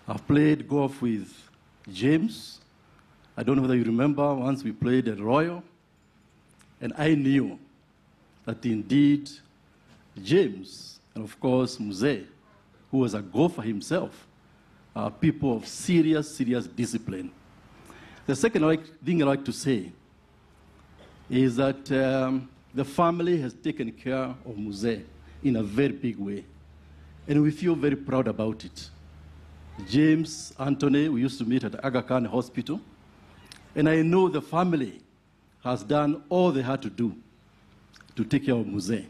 I've played golf with James. I don't know whether you remember, once we played at Royal, and I knew that indeed James, and of course Mzee, who was a golfer himself, are people of serious, serious discipline. The second like, thing I'd like to say is that um, the family has taken care of Mzee in a very big way, and we feel very proud about it. James, Anthony, we used to meet at Aga Khan Hospital, and I know the family has done all they had to do to take care of Mzee.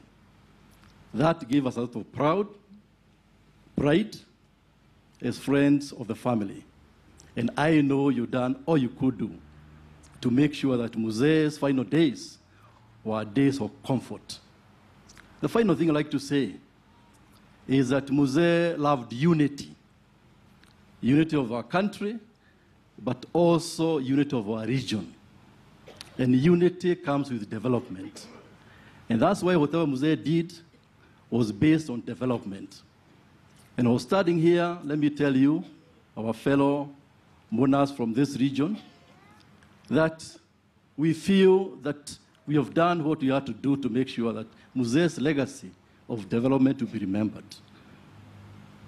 That gave us a lot of proud, pride as friends of the family. And I know you've done all you could do to make sure that Muzee's final days were days of comfort. The final thing I'd like to say is that Muzee loved unity unity of our country, but also unity of our region. And unity comes with development. And that's why whatever Muzee did was based on development. And I was starting here, let me tell you, our fellow mourners from this region, that we feel that we have done what we had to do to make sure that Muzee's legacy of development will be remembered.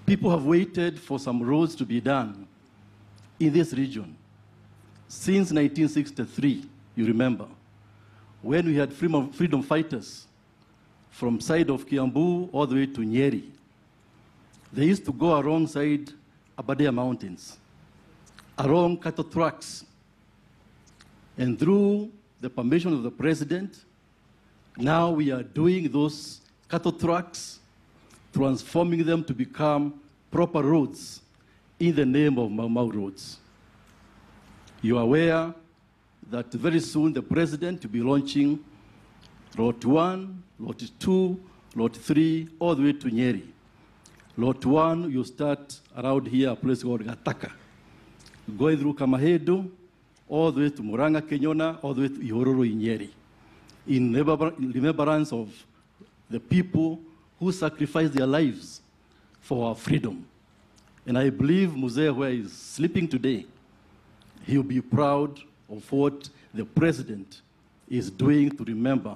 People have waited for some roads to be done in this region since 1963, you remember, when we had freedom, freedom fighters from side of Kiambu all the way to Nyeri. They used to go alongside Aberdare Mountains, along cattle tracks. And through the permission of the president, now we are doing those cattle tracks, transforming them to become proper roads in the name of Mau Mau roads. You are aware that very soon the president will be launching Lot 1, Lot 2, Lot 3, all the way to Nyeri. Lot 1, you start around here, a place called Gataka, going through Kamahedu, all the way to Muranga, Kenyona, all the way to Ihururu in Nyeri, in remembrance of the people who sacrificed their lives for our freedom. And I believe Muzee, where he's sleeping today, he'll be proud of what the president is doing to remember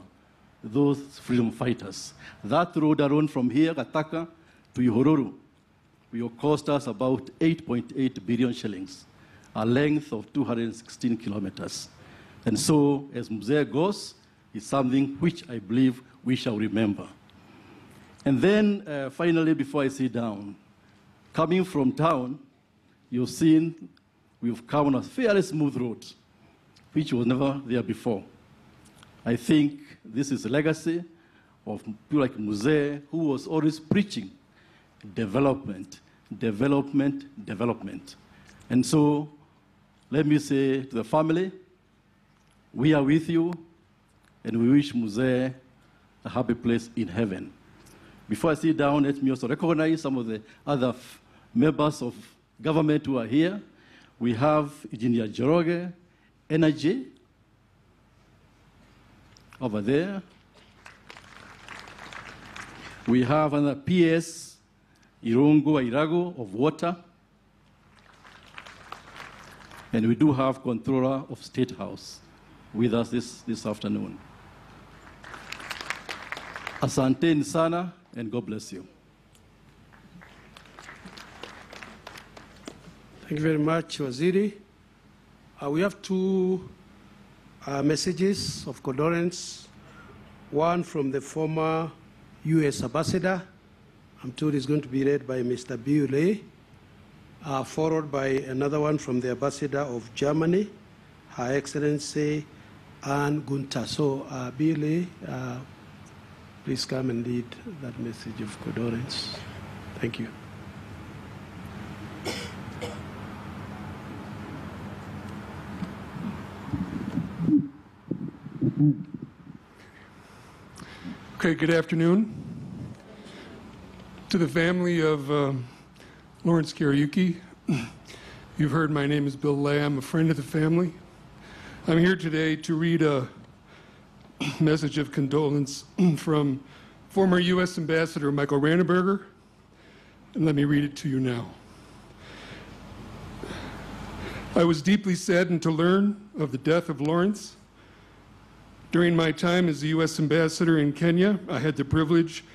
those freedom fighters. That road alone from here, Gataka, to Ihururu, will cost us about 8.8 billion shillings, a length of 216 kilometers. And so, as Muzee goes, is something which I believe we shall remember. And then, uh, finally, before I sit down, coming from town, you've seen we've come on a fairly smooth road, which was never there before. I think this is a legacy of people like Muzee, who was always preaching development, development, development. And so, let me say to the family, we are with you, and we wish Muzee a happy place in heaven. Before I sit down, let me also recognize some of the other members of government who are here. We have Engineer Njoroge, Energy, over there. We have another PS, Irungu Irago of Water. And we do have Controller of State House with us this, this afternoon. Asanteni sana, and God bless you. Thank you very much, Waziri. Uh, we have two uh, messages of condolence. One from the former U.S. ambassador. I'm told it's going to be read by Mr. Biule, uh, followed by another one from the ambassador of Germany, Her Excellency Anne Gunther. So, uh, Biule, uh, please come and lead that message of condolence. Thank you. Okay, good afternoon. To the family of um, Lawrence Kariuki, you've heard my name is Bill Lay. I'm a friend of the family. I'm here today to read a message of condolence from former U.S. Ambassador Michael Ranneberger, and let me read it to you now. I was deeply saddened to learn of the death of Lawrence. During my time as the U.S. Ambassador in Kenya, I had the privilege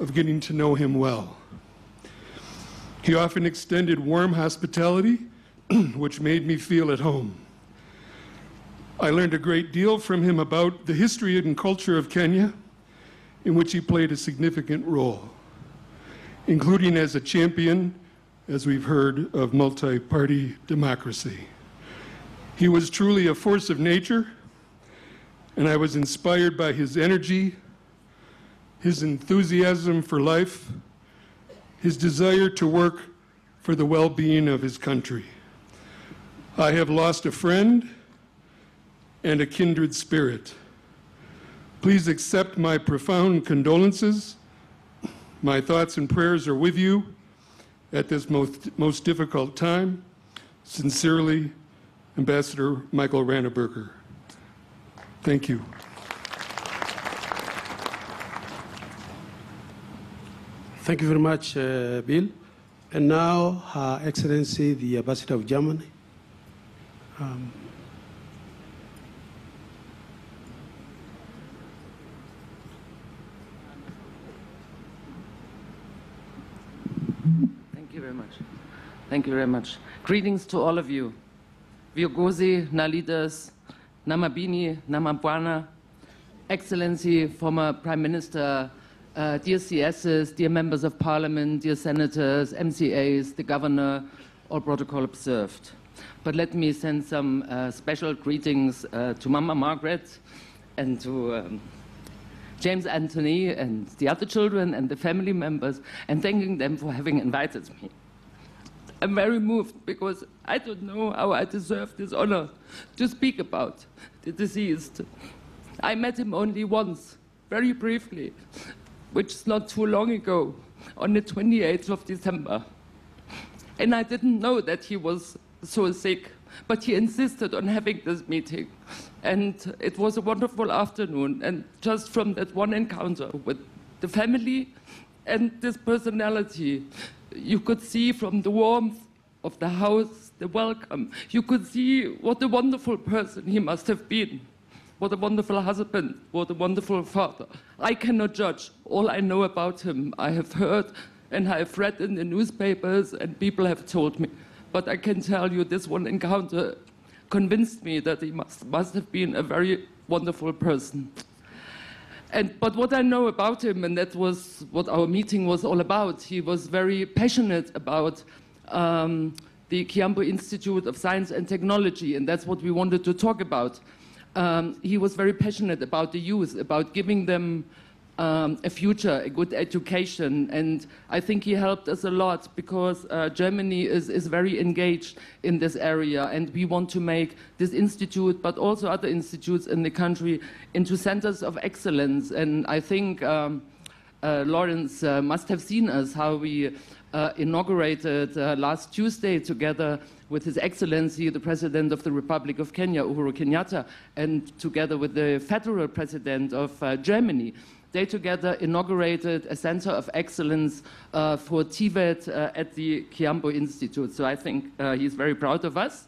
of getting to know him well. He often extended warm hospitality, which made me feel at home. I learned a great deal from him about the history and culture of Kenya, in which he played a significant role, including as a champion, as we've heard, of multi party democracy. He was truly a force of nature and I was inspired by his energy, his enthusiasm for life, his desire to work for the well being of his country. I have lost a friend and a kindred spirit. Please accept my profound condolences. My thoughts and prayers are with you at this most, most difficult time. Sincerely, Ambassador Michael Ranneberger. Thank you. Thank you very much, uh, Bill. And now, Her Excellency, the Ambassador of Germany. Um, Thank you very much. Thank you very much. Greetings to all of you. Viogozi, Nalidas, Namabini, Namabwana, Excellency, former Prime Minister, uh, dear CSs, dear members of parliament, dear senators, MCAs, the governor, all protocol observed. But let me send some uh, special greetings uh, to Mama Margaret and to um, James Anthony and the other children and the family members and thanking them for having invited me. I'm very moved because I don't know how I deserve this honor to speak about the deceased. I met him only once, very briefly, which is not too long ago, on the 28th of December. And I didn't know that he was so sick, but he insisted on having this meeting. And it was a wonderful afternoon. And just from that one encounter with the family and this personality, you could see from the warmth of the house, the welcome, you could see what a wonderful person he must have been. What a wonderful husband, what a wonderful father. I cannot judge. All I know about him, I have heard and I have read in the newspapers, and people have told me. But I can tell you, this one encounter convinced me that he must, must have been a very wonderful person. And, but what I know about him, and that was what our meeting was all about, he was very passionate about um, the Kiambu Institute of Science and Technology, and that's what we wanted to talk about. Um, he was very passionate about the youth, about giving them um, a future, a good education. And I think he helped us a lot because uh, Germany is, is very engaged in this area. And we want to make this institute, but also other institutes in the country, into centers of excellence. And I think um, uh, Lawrence uh, must have seen us, how we uh, inaugurated uh, last Tuesday together with His Excellency, the President of the Republic of Kenya, Uhuru Kenyatta, and together with the Federal President of uh, Germany. They together inaugurated a center of excellence uh, for TVET uh, at the Kiambu Institute. So I think uh, he's very proud of us.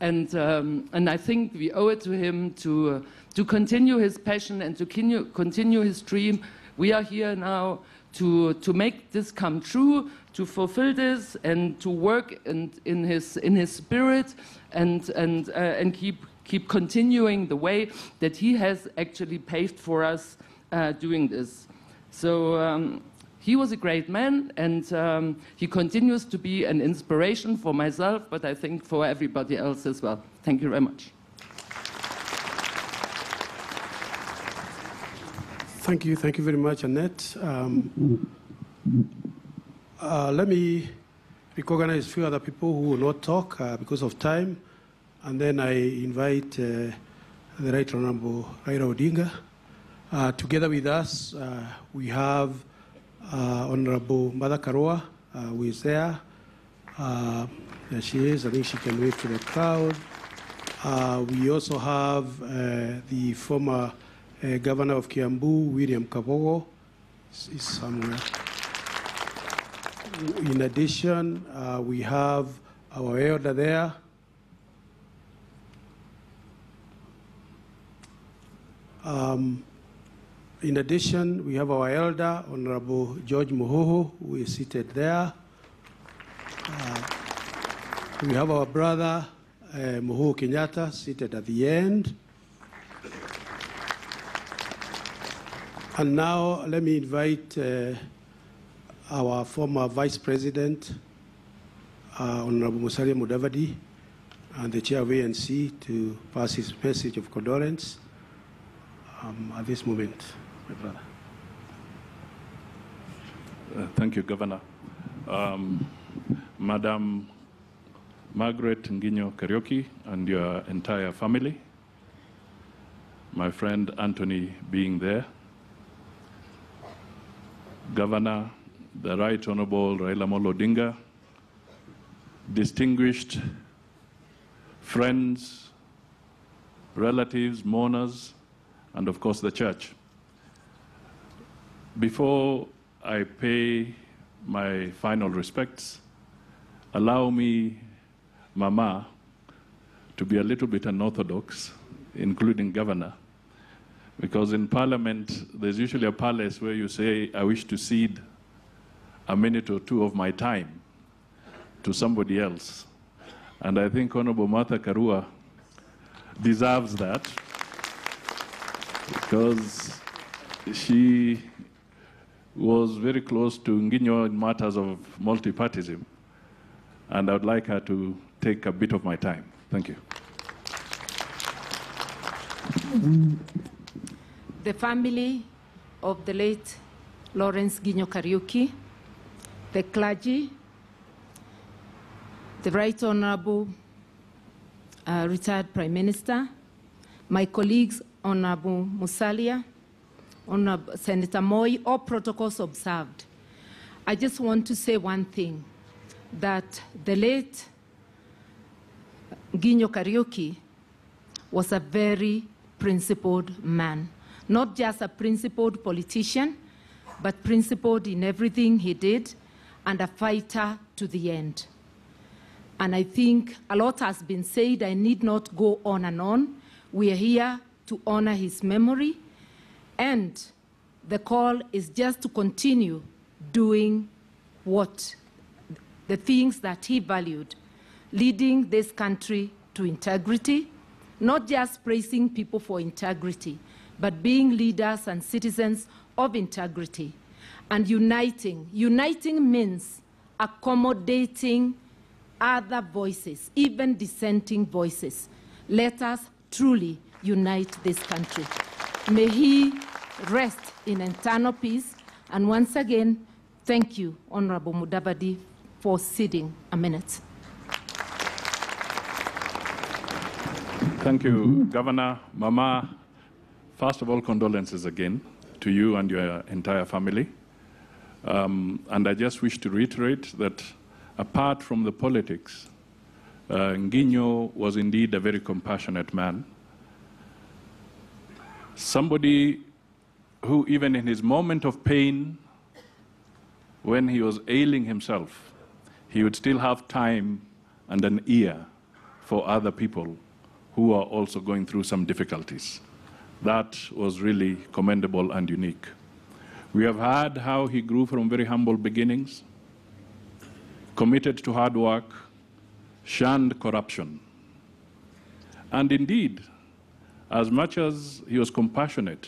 And, um, and I think we owe it to him to, to continue his passion and to continue, continue his dream. We are here now to, to make this come true, to fulfill this, and to work in, in, his, in his spirit and, and, uh, and keep, keep continuing the way that he has actually paved for us uh, doing this. So um, he was a great man, and um, he continues to be an inspiration for myself, but I think for everybody else as well. Thank you very much. Thank you. Thank you very much, Annette. Um, uh, let me recognize a few other people who will not talk uh, because of time, and then I invite uh, the Right Honorable Raila Odinga. Uh, together with us, we have Honorable Martha Karua, uh, who is there. There she is. I think she can wave to the crowd. We also have the former Governor of Kiambu, William Kabogo, somewhere. In addition, uh, we have our elder there. Um, in addition, we have our elder, Honorable George Muhoho, who is seated there. Uh, we have our brother, uh, Muhoho Kenyatta, seated at the end. And now let me invite uh, our former Vice President, uh, Honorable Musalia Mudavadi, and the Chair of ANC to pass his message of condolence um, at this moment, my brother. Uh, Thank you, Governor. Um, Madam Margaret Nginyo Kariuki and your entire family, my friend Anthony being there, Governor, the Right Honorable Raila Molo Odinga, distinguished friends, relatives, mourners, and of course the church. Before I pay my final respects, allow me, Mama, to be a little bit unorthodox, including governor, because in parliament, there's usually a palace where you say, I wish to cede a minute or two of my time to somebody else. And I think Honorable Martha Karua deserves that because she was very close to Nginyo in matters of multipartism. And I would like her to take a bit of my time. Thank you. the family of the late Lawrence Nginyo Kariuki, the clergy, the Right Honorable uh, retired Prime Minister, my colleagues, Honorable Musalia, Honorable Senator Moi, all protocols observed. I just want to say one thing, that the late Nginyo Kariuki was a very principled man, not just a principled politician, but principled in everything he did and a fighter to the end. And I think a lot has been said. I need not go on and on. We are here to honor his memory. And the call is just to continue doing what the things that he valued, leading this country to integrity, not just praising people for integrity, but being leaders and citizens of integrity and uniting. Uniting means accommodating other voices, even dissenting voices. Let us truly unite this country. May he rest in eternal peace. And once again, thank you, Honorable Mudavadi, for sitting a minute. Thank you, Governor. Mama, first of all, condolences again to you and your entire family. Um, and I just wish to reiterate that apart from the politics, uh, Nginyo was indeed a very compassionate man. Somebody who, even in his moment of pain, when he was ailing himself, he would still have time and an ear for other people who are also going through some difficulties. That was really commendable and unique. We have heard how he grew from very humble beginnings, committed to hard work, shunned corruption. And indeed, as much as he was compassionate,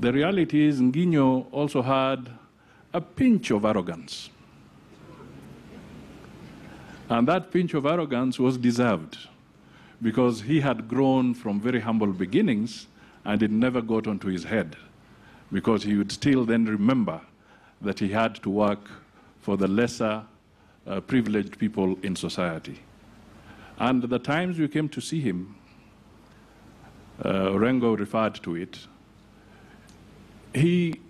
the reality is Nginyo also had a pinch of arrogance. And that pinch of arrogance was deserved because he had grown from very humble beginnings and it never got onto his head because he would still then remember that he had to work for the lesser uh, privileged people in society. And the times we came to see him, uh, Rengo referred to it, he,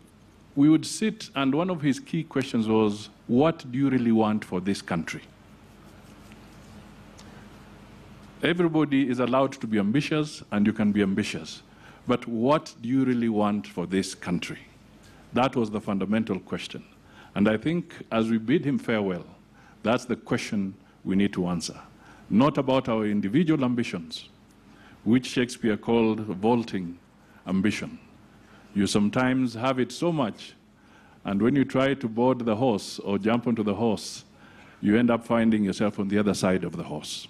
we would sit and one of his key questions was, what do you really want for this country? Everybody is allowed to be ambitious, and you can be ambitious. But what do you really want for this country? That was the fundamental question. And I think as we bid him farewell, that's the question we need to answer. Not about our individual ambitions, which Shakespeare called vaulting ambition. You sometimes have it so much, and when you try to board the horse or jump onto the horse, you end up finding yourself on the other side of the horse.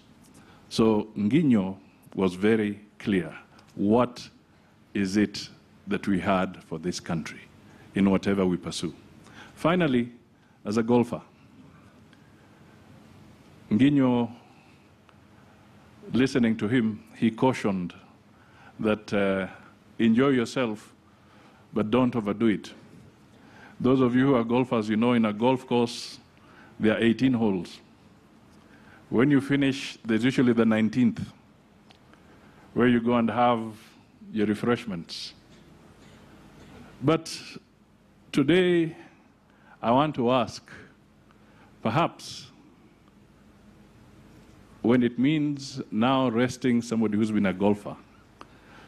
So Nginyo was very clear. What is it that we had for this country in whatever we pursue? Finally, as a golfer, Nginyo, listening to him, he cautioned that uh, enjoy yourself, but don't overdo it. Those of you who are golfers, you know in a golf course, there are 18 holes. When you finish, there's usually the 19th, where you go and have your refreshments. But today, I want to ask perhaps when it means now resting somebody who's been a golfer,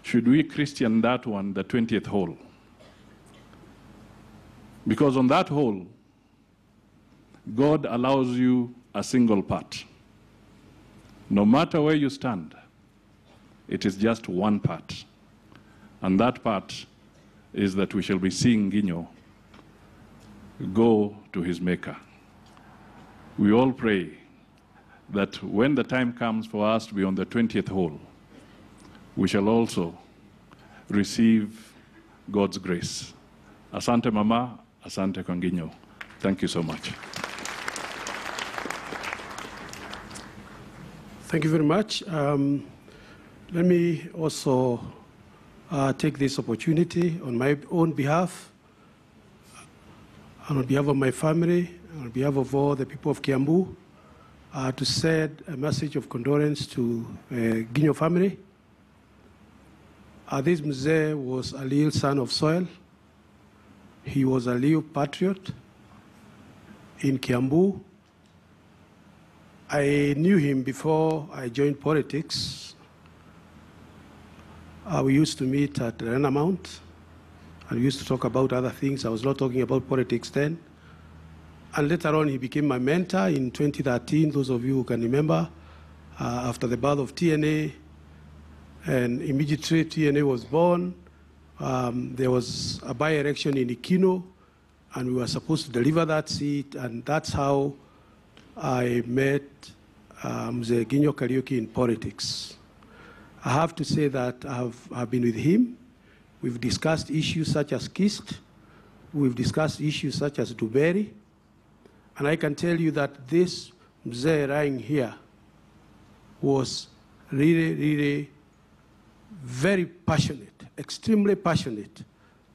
should we Christian that one, the 20th hole? Because on that hole, God allows you a single putt. No matter where you stand, it is just one part. And that part is that we shall be seeing Nginyo go to his maker. We all pray that when the time comes for us to be on the 20th hole, we shall also receive God's grace. Asante Mama, Asante Konginyo. Thank you so much. Thank you very much. Um, let me also uh, take this opportunity on my own behalf, and on behalf of my family, on behalf of all the people of Kiambu, uh, to send a message of condolence to uh, family. Uh, this Mzee was a real son of soil. He was a real patriot in Kiambu. I knew him before I joined politics. Uh, we used to meet at Rena Mount, and we used to talk about other things. I was not talking about politics then. And later on, he became my mentor in 2013, those of you who can remember, uh, after the birth of TNA. And immediately TNA was born. Um, there was a by-election in Ikino, and we were supposed to deliver that seat, and that's how I met um, the Nginyo Kariuki in politics. I have to say that I've, I've been with him. We've discussed issues such as KIST. We've discussed issues such as Dumberi. And I can tell you that this Mzee lying here was really, really very passionate extremely passionate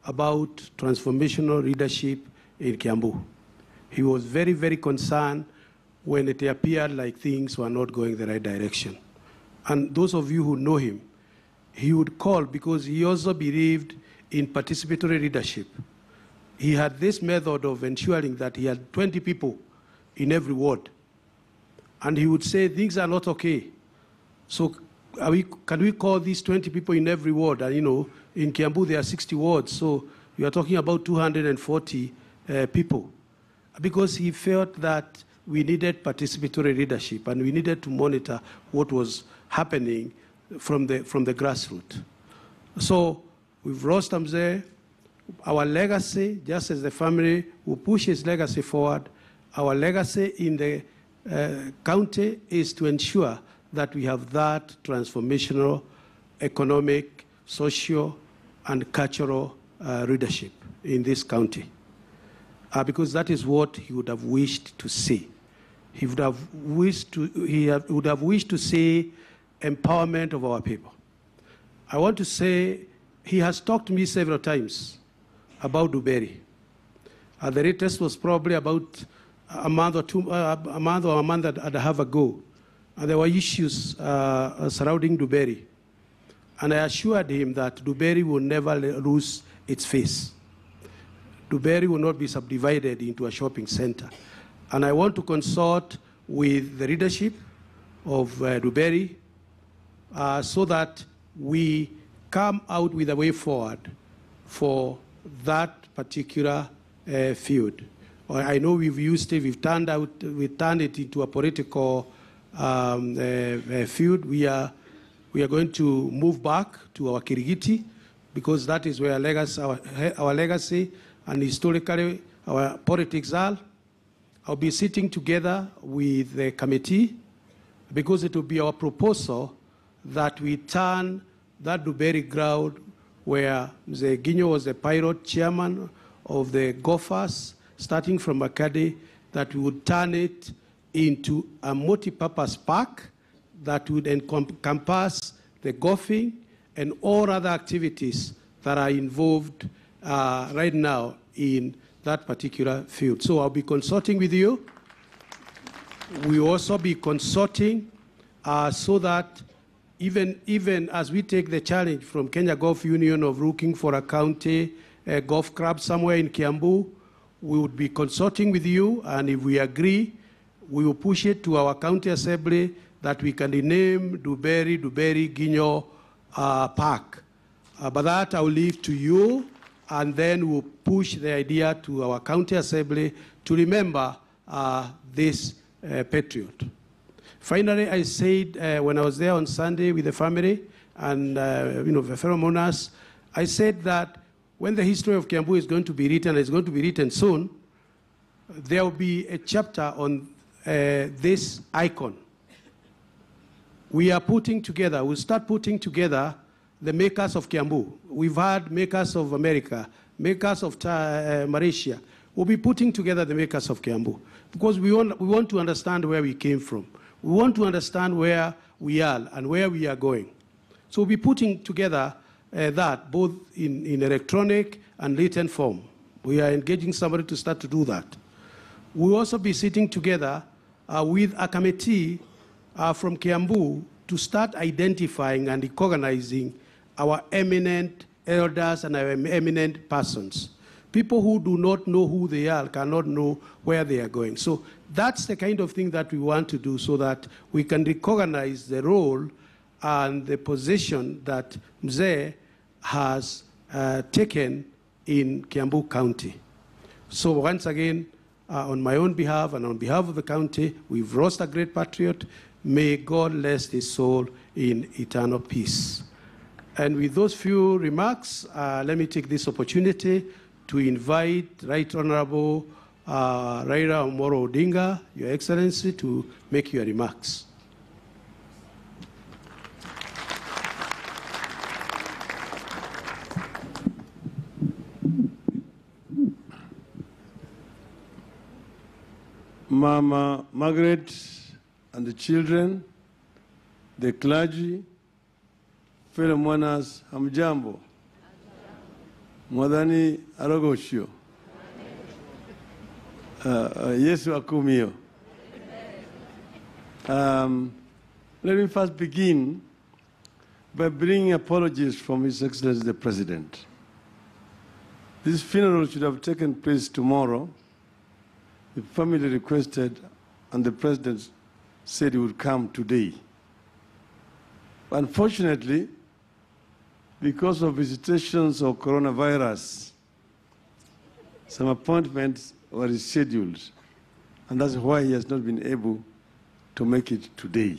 about transformational leadership in Kiambu. He was very, very concerned when it appeared like things were not going the right direction. And those of you who know him, he would call because he also believed in participatory leadership. He had this method of ensuring that he had 20 people in every ward. And he would say, things are not okay. So we, can we call these 20 people in every ward? And you know, in Kiambu there are 60 wards, so you are talking about 240 uh, people. Because he felt that we needed participatory leadership and we needed to monitor what was happening from the, from the grassroots. So there, our legacy, just as the family who pushes legacy forward, our legacy in the uh, county is to ensure that we have that transformational economic, social, and cultural uh, leadership in this county. Uh, because that is what he would have wished to see. He would have wished to, he have, would have wished to see empowerment of our people. I want to say he has talked to me several times about Dumberi. Uh, the latest was probably about a month or two, uh, a month or a month and a half ago. And there were issues uh, surrounding Dumberi. And I assured him that Dumberi will never lose its face. Dumberi will not be subdivided into a shopping center. And I want to consult with the leadership of uh, Dumberi uh, so that we come out with a way forward for that particular uh, field. I know we've used it, we've turned, out, we've turned it into a political um, uh, field. We are, we are going to move back to our Kirigiti because that is where legacy, our, our legacy and historically our politics are. I'll be sitting together with the committee because it will be our proposal that we turn that Dumberi ground where the Nginyo was the pilot chairman of the golfers, starting from Makadi, that we would turn it into a multi-purpose park that would encompass the golfing and all other activities that are involved uh, right now in that particular field. So I'll be consulting with you. We will also be consulting uh, so that even, even as we take the challenge from Kenya Golf Union of looking for a county uh, golf club somewhere in Kiambu, we would be consulting with you, and if we agree, we will push it to our county assembly that we can rename Dumberi, Dumberi Nginyo uh, Park. Uh, but that I'll leave to you, and then we'll push the idea to our county assembly to remember uh, this uh, patriot. Finally, I said uh, when I was there on Sunday with the family and uh, you know the mourners, I said that when the history of Kiambu is going to be written, it's going to be written soon, there will be a chapter on uh, this icon. We are putting together, we'll start putting together the makers of Kiambu. We've had makers of America, makers of uh, Malaysia. We'll be putting together the makers of Kiambu because we want, we want to understand where we came from. We want to understand where we are and where we are going. So we'll be putting together uh, that both in, in electronic and written form. We are engaging somebody to start to do that. We'll also be sitting together uh, with a committee uh, from Kiambu to start identifying and recognizing our eminent elders and our eminent persons. People who do not know who they are cannot know where they are going. So that's the kind of thing that we want to do so that we can recognize the role and the position that Mzee has uh, taken in Kiambu County. So once again, uh, on my own behalf and on behalf of the county, we've lost a great patriot. May God rest his soul in eternal peace. And with those few remarks, uh, let me take this opportunity to invite Right Honorable uh, Raila Amolo Odinga, Your Excellency, to make your remarks. Mama Margaret and the children, the clergy, fellow mourners, hamjambo. uh, uh, yesu akumio um, let me first begin by bringing apologies from his excellency the president. This funeral should have taken place tomorrow. The family requested and the president said he would come today. Unfortunately because of visitations of coronavirus, some appointments were rescheduled, and that's why he has not been able to make it today.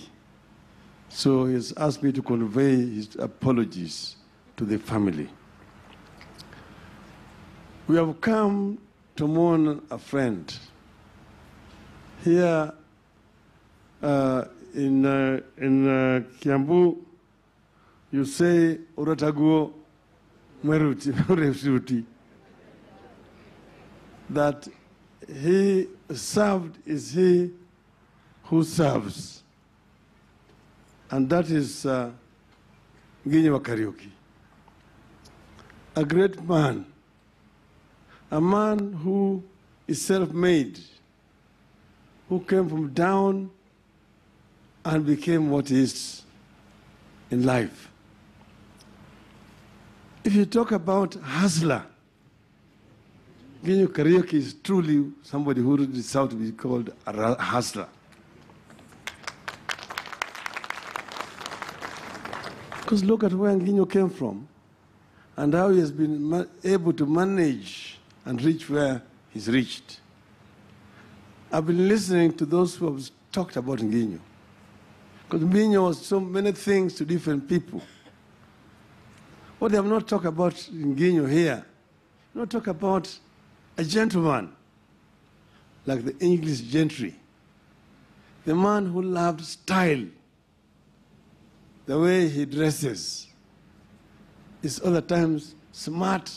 So he has asked me to convey his apologies to the family. We have come to mourn a friend. Here uh, in, uh, in uh, Kiambu, you say urataguo Meruti, that he served is he who serves. And that is uh, Nginyo wa Kariuki a great man. A man who is self-made. Who came from down and became what he is in life. If you talk about hustler, Nginyo Kariuki is truly somebody who deserves to be called a hustler. Because look at where Nginyo came from and how he has been able to manage and reach where he's reached. I've been listening to those who have talked about Nginyo. Because Nginyo was so many things to different people. What they have not talked about in here, not talk about a gentleman like the English gentry, the man who loved style, the way he dresses, is other times smart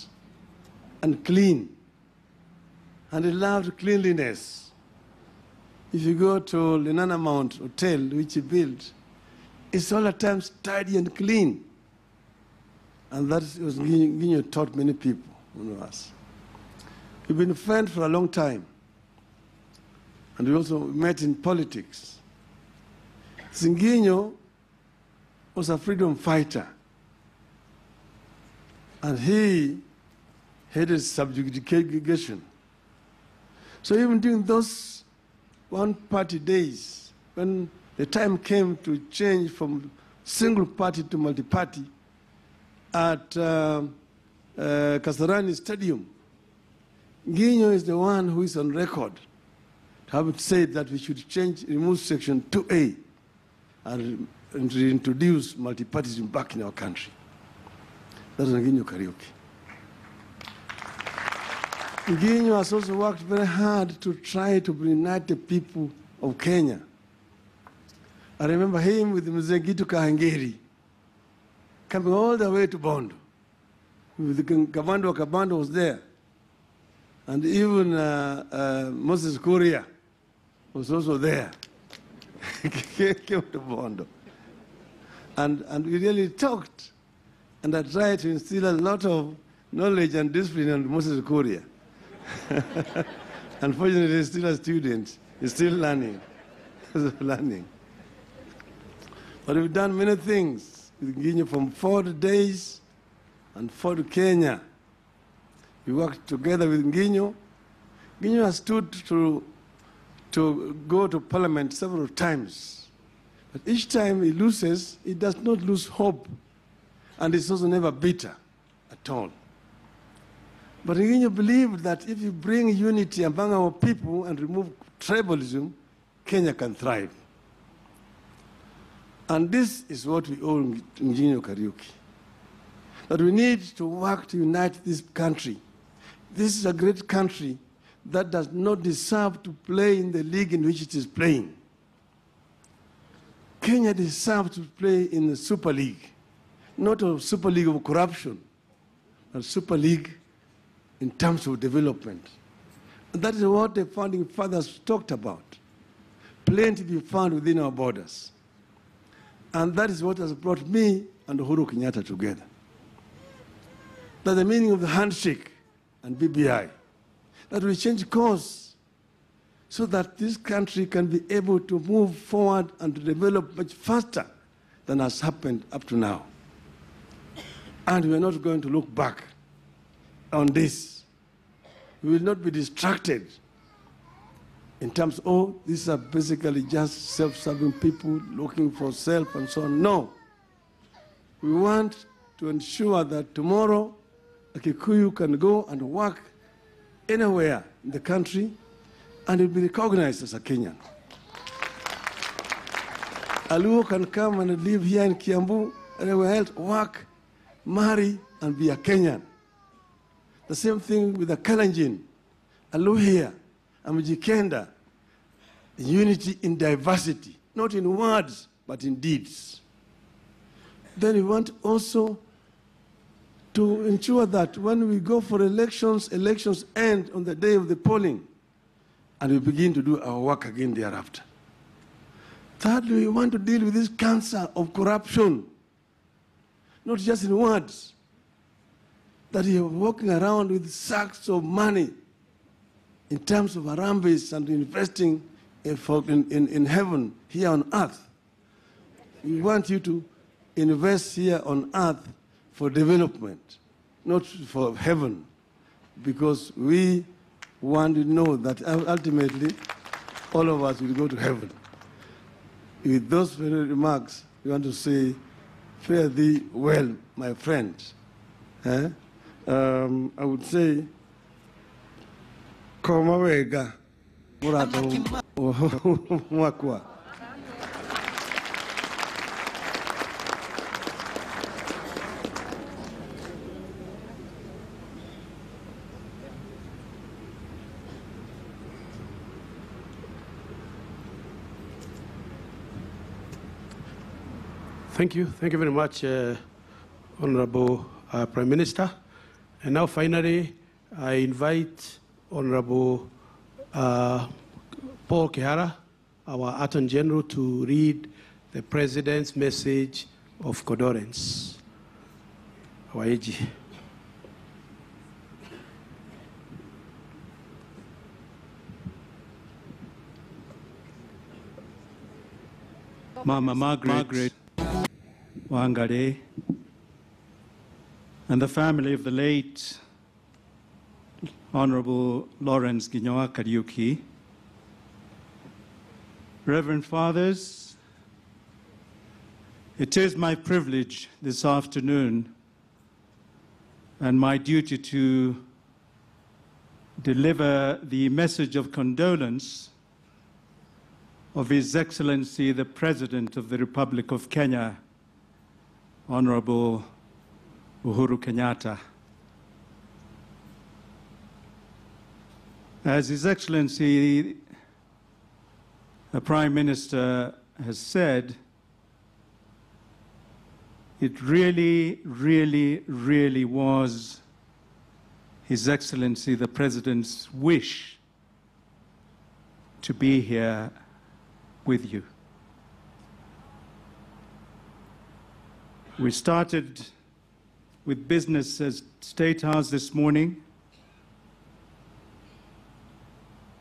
and clean, and he loved cleanliness. If you go to Lenana Mount Hotel, which he built, it's all the times tidy and clean. And that was Nginyo taught many people, you of us. We've been friends for a long time. And we also met in politics. Zinginyo was a freedom fighter. And he headed subjugation. So even during those one-party days, when the time came to change from single party to multi-party, at uh, uh, Kasarani Stadium, Nginyo is the one who is on record to have said that we should change, remove Section 2A and, and reintroduce multipartyism back in our country. That is Nginyo Kariuki. Nginyo has also worked very hard to try to unite the people of Kenya. I remember him with Mzee Gitu Kahengeri coming all the way to Bondo. The Kabando of Kabando was there. And even uh, uh, Moses Kuria was also there. Came to Bondo. And, and we really talked. And I tried to instill a lot of knowledge and discipline on Moses Kuria. Unfortunately, he's still a student. He's still learning. learning. But we've done many things with Nginyo from Ford days and Ford Kenya. We worked together with Nginyo. Nginyo has stood to, to go to parliament several times. But each time he loses, he does not lose hope. And he's also never bitter at all. But Nginyo believed that if you bring unity among our people and remove tribalism, Kenya can thrive. And this is what we owe Nginyo Kariuki. That we need to work to unite this country. This is a great country that does not deserve to play in the league in which it is playing. Kenya deserves to play in the Super League, not a Super League of corruption, a Super League in terms of development. And that is what the founding fathers talked about. Plenty to be found within our borders. And that is what has brought me and Uhuru Kenyatta together. That's the meaning of the handshake and BBI. That we change course so that this country can be able to move forward and to develop much faster than has happened up to now. And we are not going to look back on this. We will not be distracted in terms, oh, these are basically just self serving people looking for self and so on. No. We want to ensure that tomorrow a Kikuyu can go and work anywhere in the country and will be recognized as a Kenyan. A Luo can come and live here in Kiambu, anywhere else, work, marry, and be a Kenyan. The same thing with a Kalenjin, a Luhia, a Mijikenda. Unity in diversity, not in words, but in deeds. Then we want also to ensure that when we go for elections, elections end on the day of the polling, and we begin to do our work again thereafter. Thirdly, we want to deal with this cancer of corruption, not just in words, that you're walking around with sacks of money in terms of arambis and investing in, in, in, in heaven here on earth. We want you to invest here on earth for development, not for heaven, because we want to know that ultimately all of us will go to heaven. With those very remarks, we want to say, fare thee well, my friend. Eh? Um, I would say, koma wega, murata mwakwa. Thank you. Thank you very much, uh, Honorable uh, Prime Minister. And now finally, I invite Honorable uh, Paul Kihara, our Attorney General, to read the President's message of condolence. Our AG. Mama Margaret, Margaret Wangare, and the family of the late Honorable Lawrence Nginyo Kariuki, Reverend Fathers, it is my privilege this afternoon and my duty to deliver the message of condolence of His Excellency the President of the Republic of Kenya, Honorable Uhuru Kenyatta. As His Excellency the Prime Minister has said, it really, really, really was His Excellency the President's wish to be here with you. We started with business as State House this morning,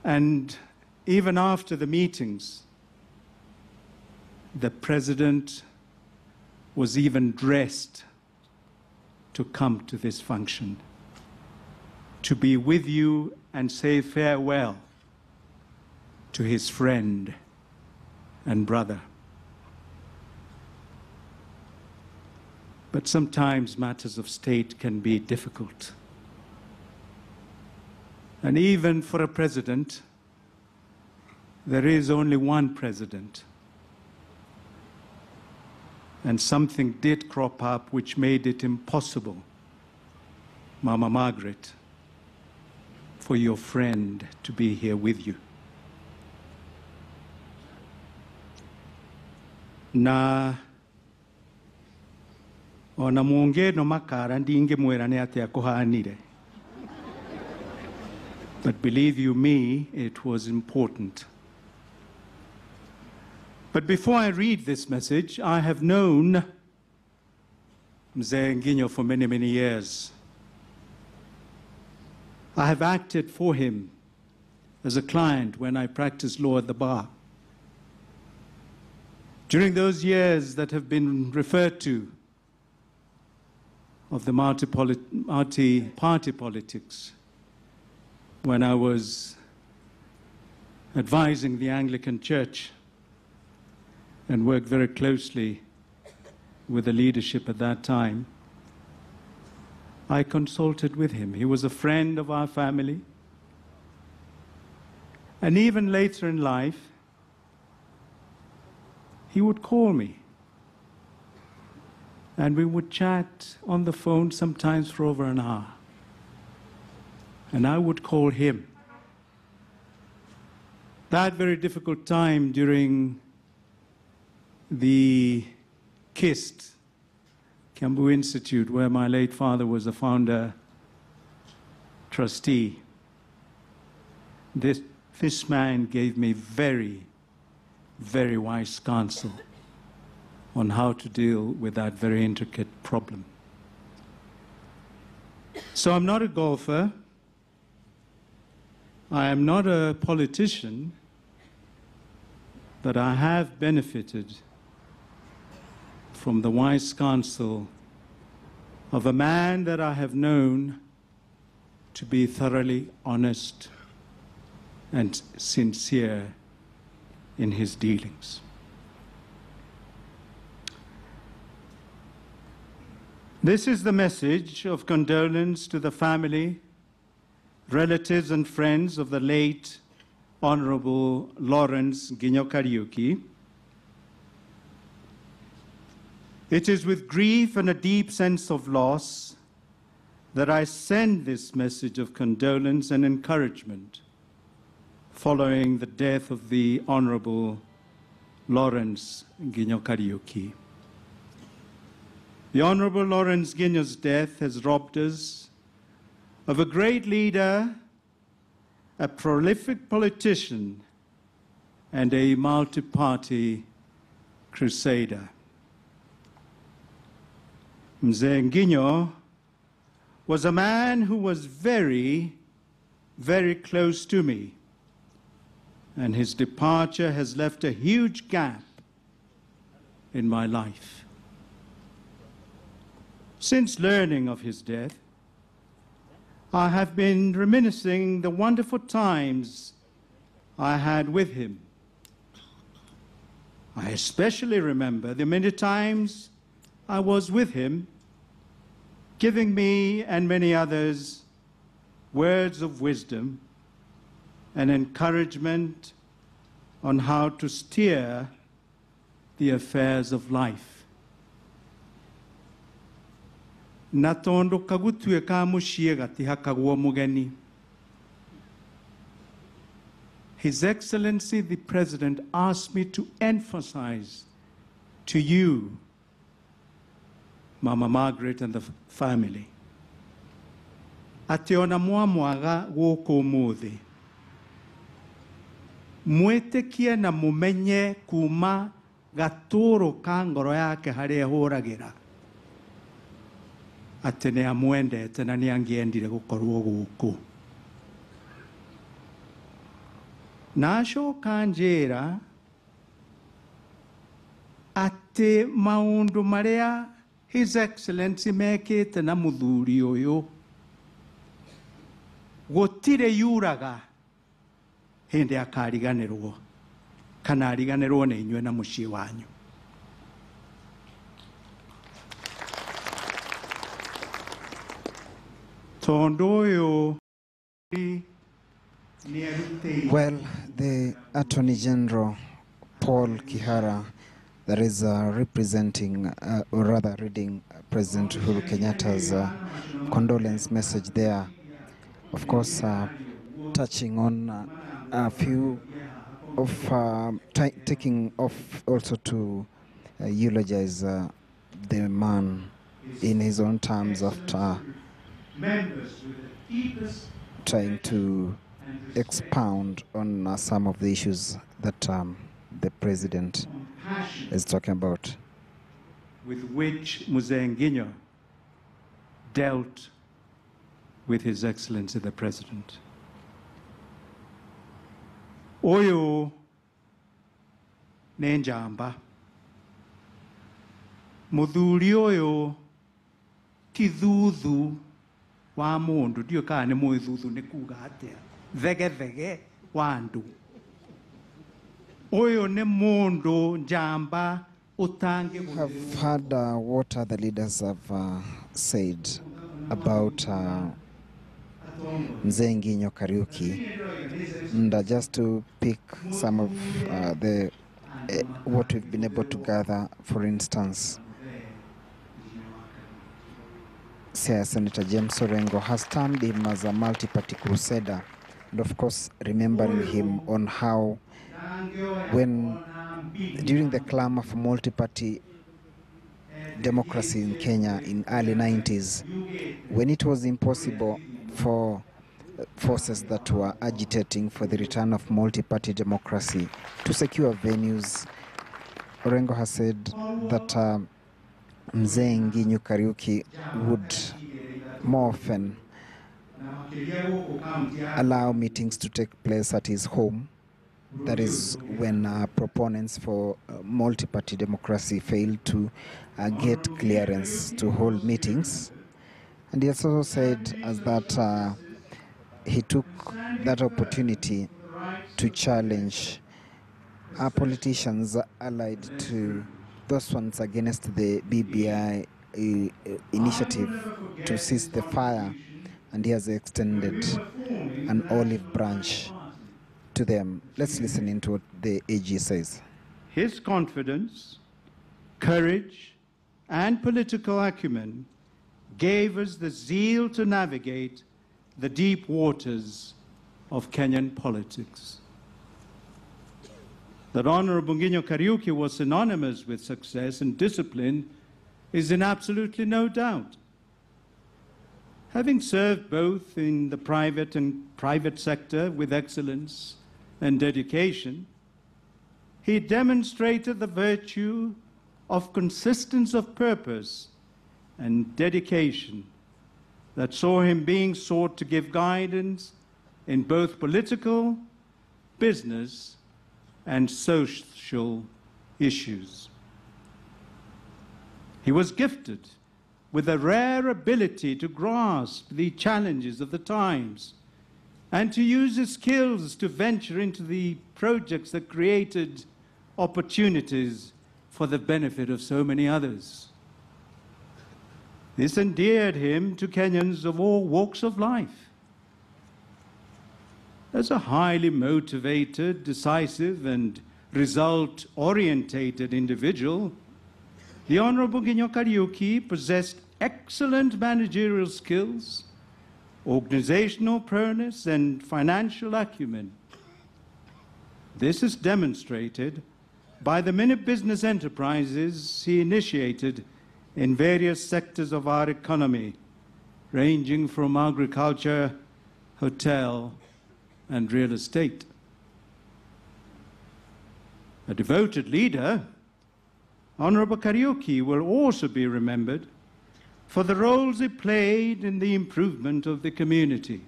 and even after the meetings, the President was even dressed to come to this function, to be with you and say farewell to his friend and brother. But sometimes matters of state can be difficult. And even for a president, there is only one president. And something did crop up which made it impossible, Mama Margaret, for your friend to be here with you. na ona no makara but believe you me it was important. But before I read this message I have known Mzee Nginyo for many many years. I have acted for him as a client when I practiced law at the bar. During those years that have been referred to of the multi-party politics, when I was advising the Anglican Church and worked very closely with the leadership at that time, I consulted with him. He was a friend of our family. And even later in life, he would call me. And we would chat on the phone sometimes for over an hour. And I would call him. That very difficult time during the KIST, Kiambu Institute, where my late father was the founder trustee. This, this man gave me very, very wise counsel on how to deal with that very intricate problem. So I'm not a golfer. I am not a politician, but I have benefited from the wise counsel of a man that I have known to be thoroughly honest and sincere in his dealings. This is the message of condolence to the family, relatives, and friends of the late Honorable Lawrence Nginyo Kariuki. It is with grief and a deep sense of loss that I send this message of condolence and encouragement following the death of the Honorable Lawrence Nginyo Kariuki. The Honorable Lawrence Nginyo's death has robbed us of a great leader, a prolific politician, and a multi party crusader. Mzee Nginyo was a man who was very, very close to me, and his departure has left a huge gap in my life. Since learning of his death, I have been reminiscing the wonderful times I had with him. I especially remember the many times I was with him, giving me and many others words of wisdom and encouragement on how to steer the affairs of life. Na tondu kagutuika mucie gatihakagwo mugeni His Excellency the President asked me to emphasize to you, Mama Margaret and the family, atĩ ona mwamwaga gũkũ ũmũthĩ mwĩtĩkie na mũmenye kuma gatũrũ ka ngoro yake harĩa hũragĩra atä nä amwendete na nä angä endire gå korwo gå kå na acoka njä ra atä maå marä a his excellency mekä te na må thuri å yå gå tirä yuraga hä ndä akariganä rwo kana ariganä rwo nä na må ciä wanyu. Well, the Attorney General Paul Kihara, that is uh, representing, uh, or rather reading President Uhuru Kenyatta's uh, condolence message there, of course, uh, touching on uh, a few of uh, taking off also to uh, eulogize uh, the man in his own terms after trying to expound on uh, some of the issues that um, the president is talking about. with which Mzee Nginyo dealt with His Excellency the President. Oyo nĩ njamba mũthuri ũyũ ti thuthu wa ndiũ kana muithuthu nĩ kuga atĩa thegethege wa andũ ũyũ nĩ mũndũ njamba have heard uh, what other leaders have uh, said about uh, Mzee Nginyo Kariuki. And uh, just to pick some of uh, the uh, what we've been able to gather, for instance, Senator James Orengo has termed him as a multi-party crusader, and of course, remembering him on how, when during the clamor for multi-party democracy in Kenya in early 90s, when it was impossible for forces that were agitating for the return of multi-party democracy to secure venues, Orengo has said that uh, Mzee Nginyu Kariuki would more often allow meetings to take place at his home. That is when uh, proponents for uh, multi-party democracy failed to uh, get clearance to hold meetings. And he also said as that uh, he took that opportunity to challenge our politicians allied to those ones against the BBI uh, initiative to cease the fire, and he has extended an olive branch to them. Let's listen into what the AG says. His confidence, courage, and political acumen gave us the zeal to navigate the deep waters of Kenyan politics. That Honorable Nginyo Kariuki was synonymous with success and discipline is in absolutely no doubt. Having served both in the private and private sector with excellence and dedication, he demonstrated the virtue of consistency of purpose and dedication that saw him being sought to give guidance in both political, business, and social issues. He was gifted with a rare ability to grasp the challenges of the times and to use his skills to venture into the projects that created opportunities for the benefit of so many others. This endeared him to Kenyans of all walks of life. As a highly motivated, decisive, and result orientated individual, the Honorable Nginyo Kariuki possessed excellent managerial skills, organizational prowess, and financial acumen. This is demonstrated by the many business enterprises he initiated in various sectors of our economy, ranging from agriculture, hotel, and real estate. A devoted leader, Honorable Kariuki will also be remembered for the roles he played in the improvement of the community.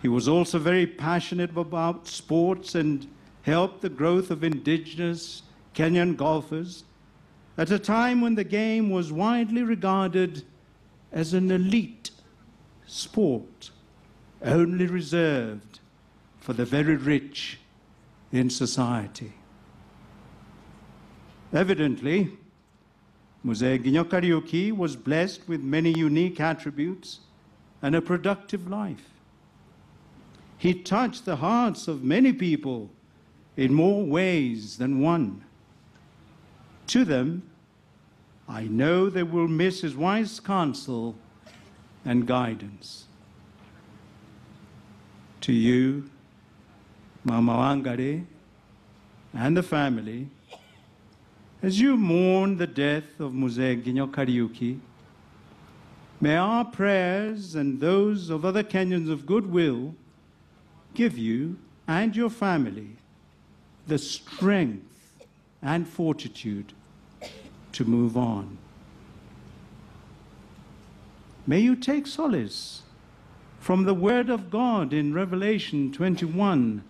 He was also very passionate about sports and helped the growth of indigenous Kenyan golfers at a time when the game was widely regarded as an elite sport, only reserved for the very rich in society. Evidently, Mzee Nginyo Kariuki was blessed with many unique attributes and a productive life. He touched the hearts of many people in more ways than one. To them, I know they will miss his wise counsel and guidance. To you, Mama Wangare, and the family, as you mourn the death of Mzee Nginyo Kariuki, may our prayers and those of other Kenyans of goodwill give you and your family the strength and fortitude to move on. May you take solace from the word of God in Revelation 21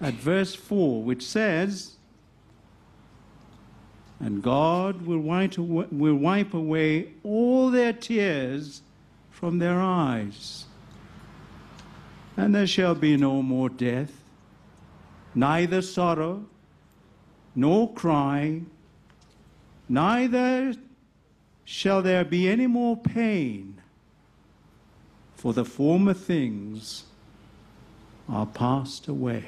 at verse 4, which says, And God will wipe away, all their tears from their eyes. And there shall be no more death, neither sorrow, nor crying, neither shall there be any more pain, for the former things are passed away.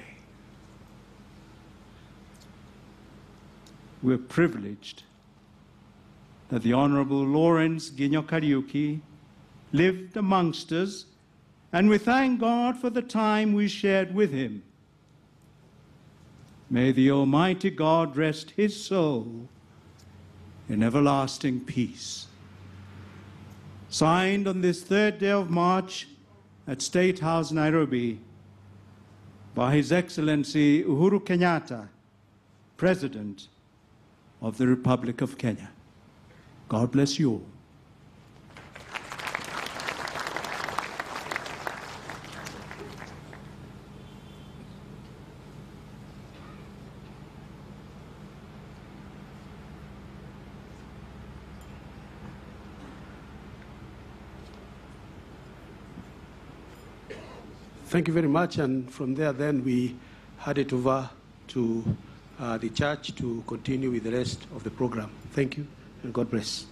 We're privileged that the Honorable Lawrence Nginyo Kariuki lived amongst us, and we thank God for the time we shared with him. May the Almighty God rest his soul in everlasting peace. Signed on this third day of March at State House, Nairobi, by His Excellency Uhuru Kenyatta, President of the Republic of Kenya. God bless you all. Thank you very much. And from there, then we hand it over to uh, the church to continue with the rest of the program. Thank you, and God bless.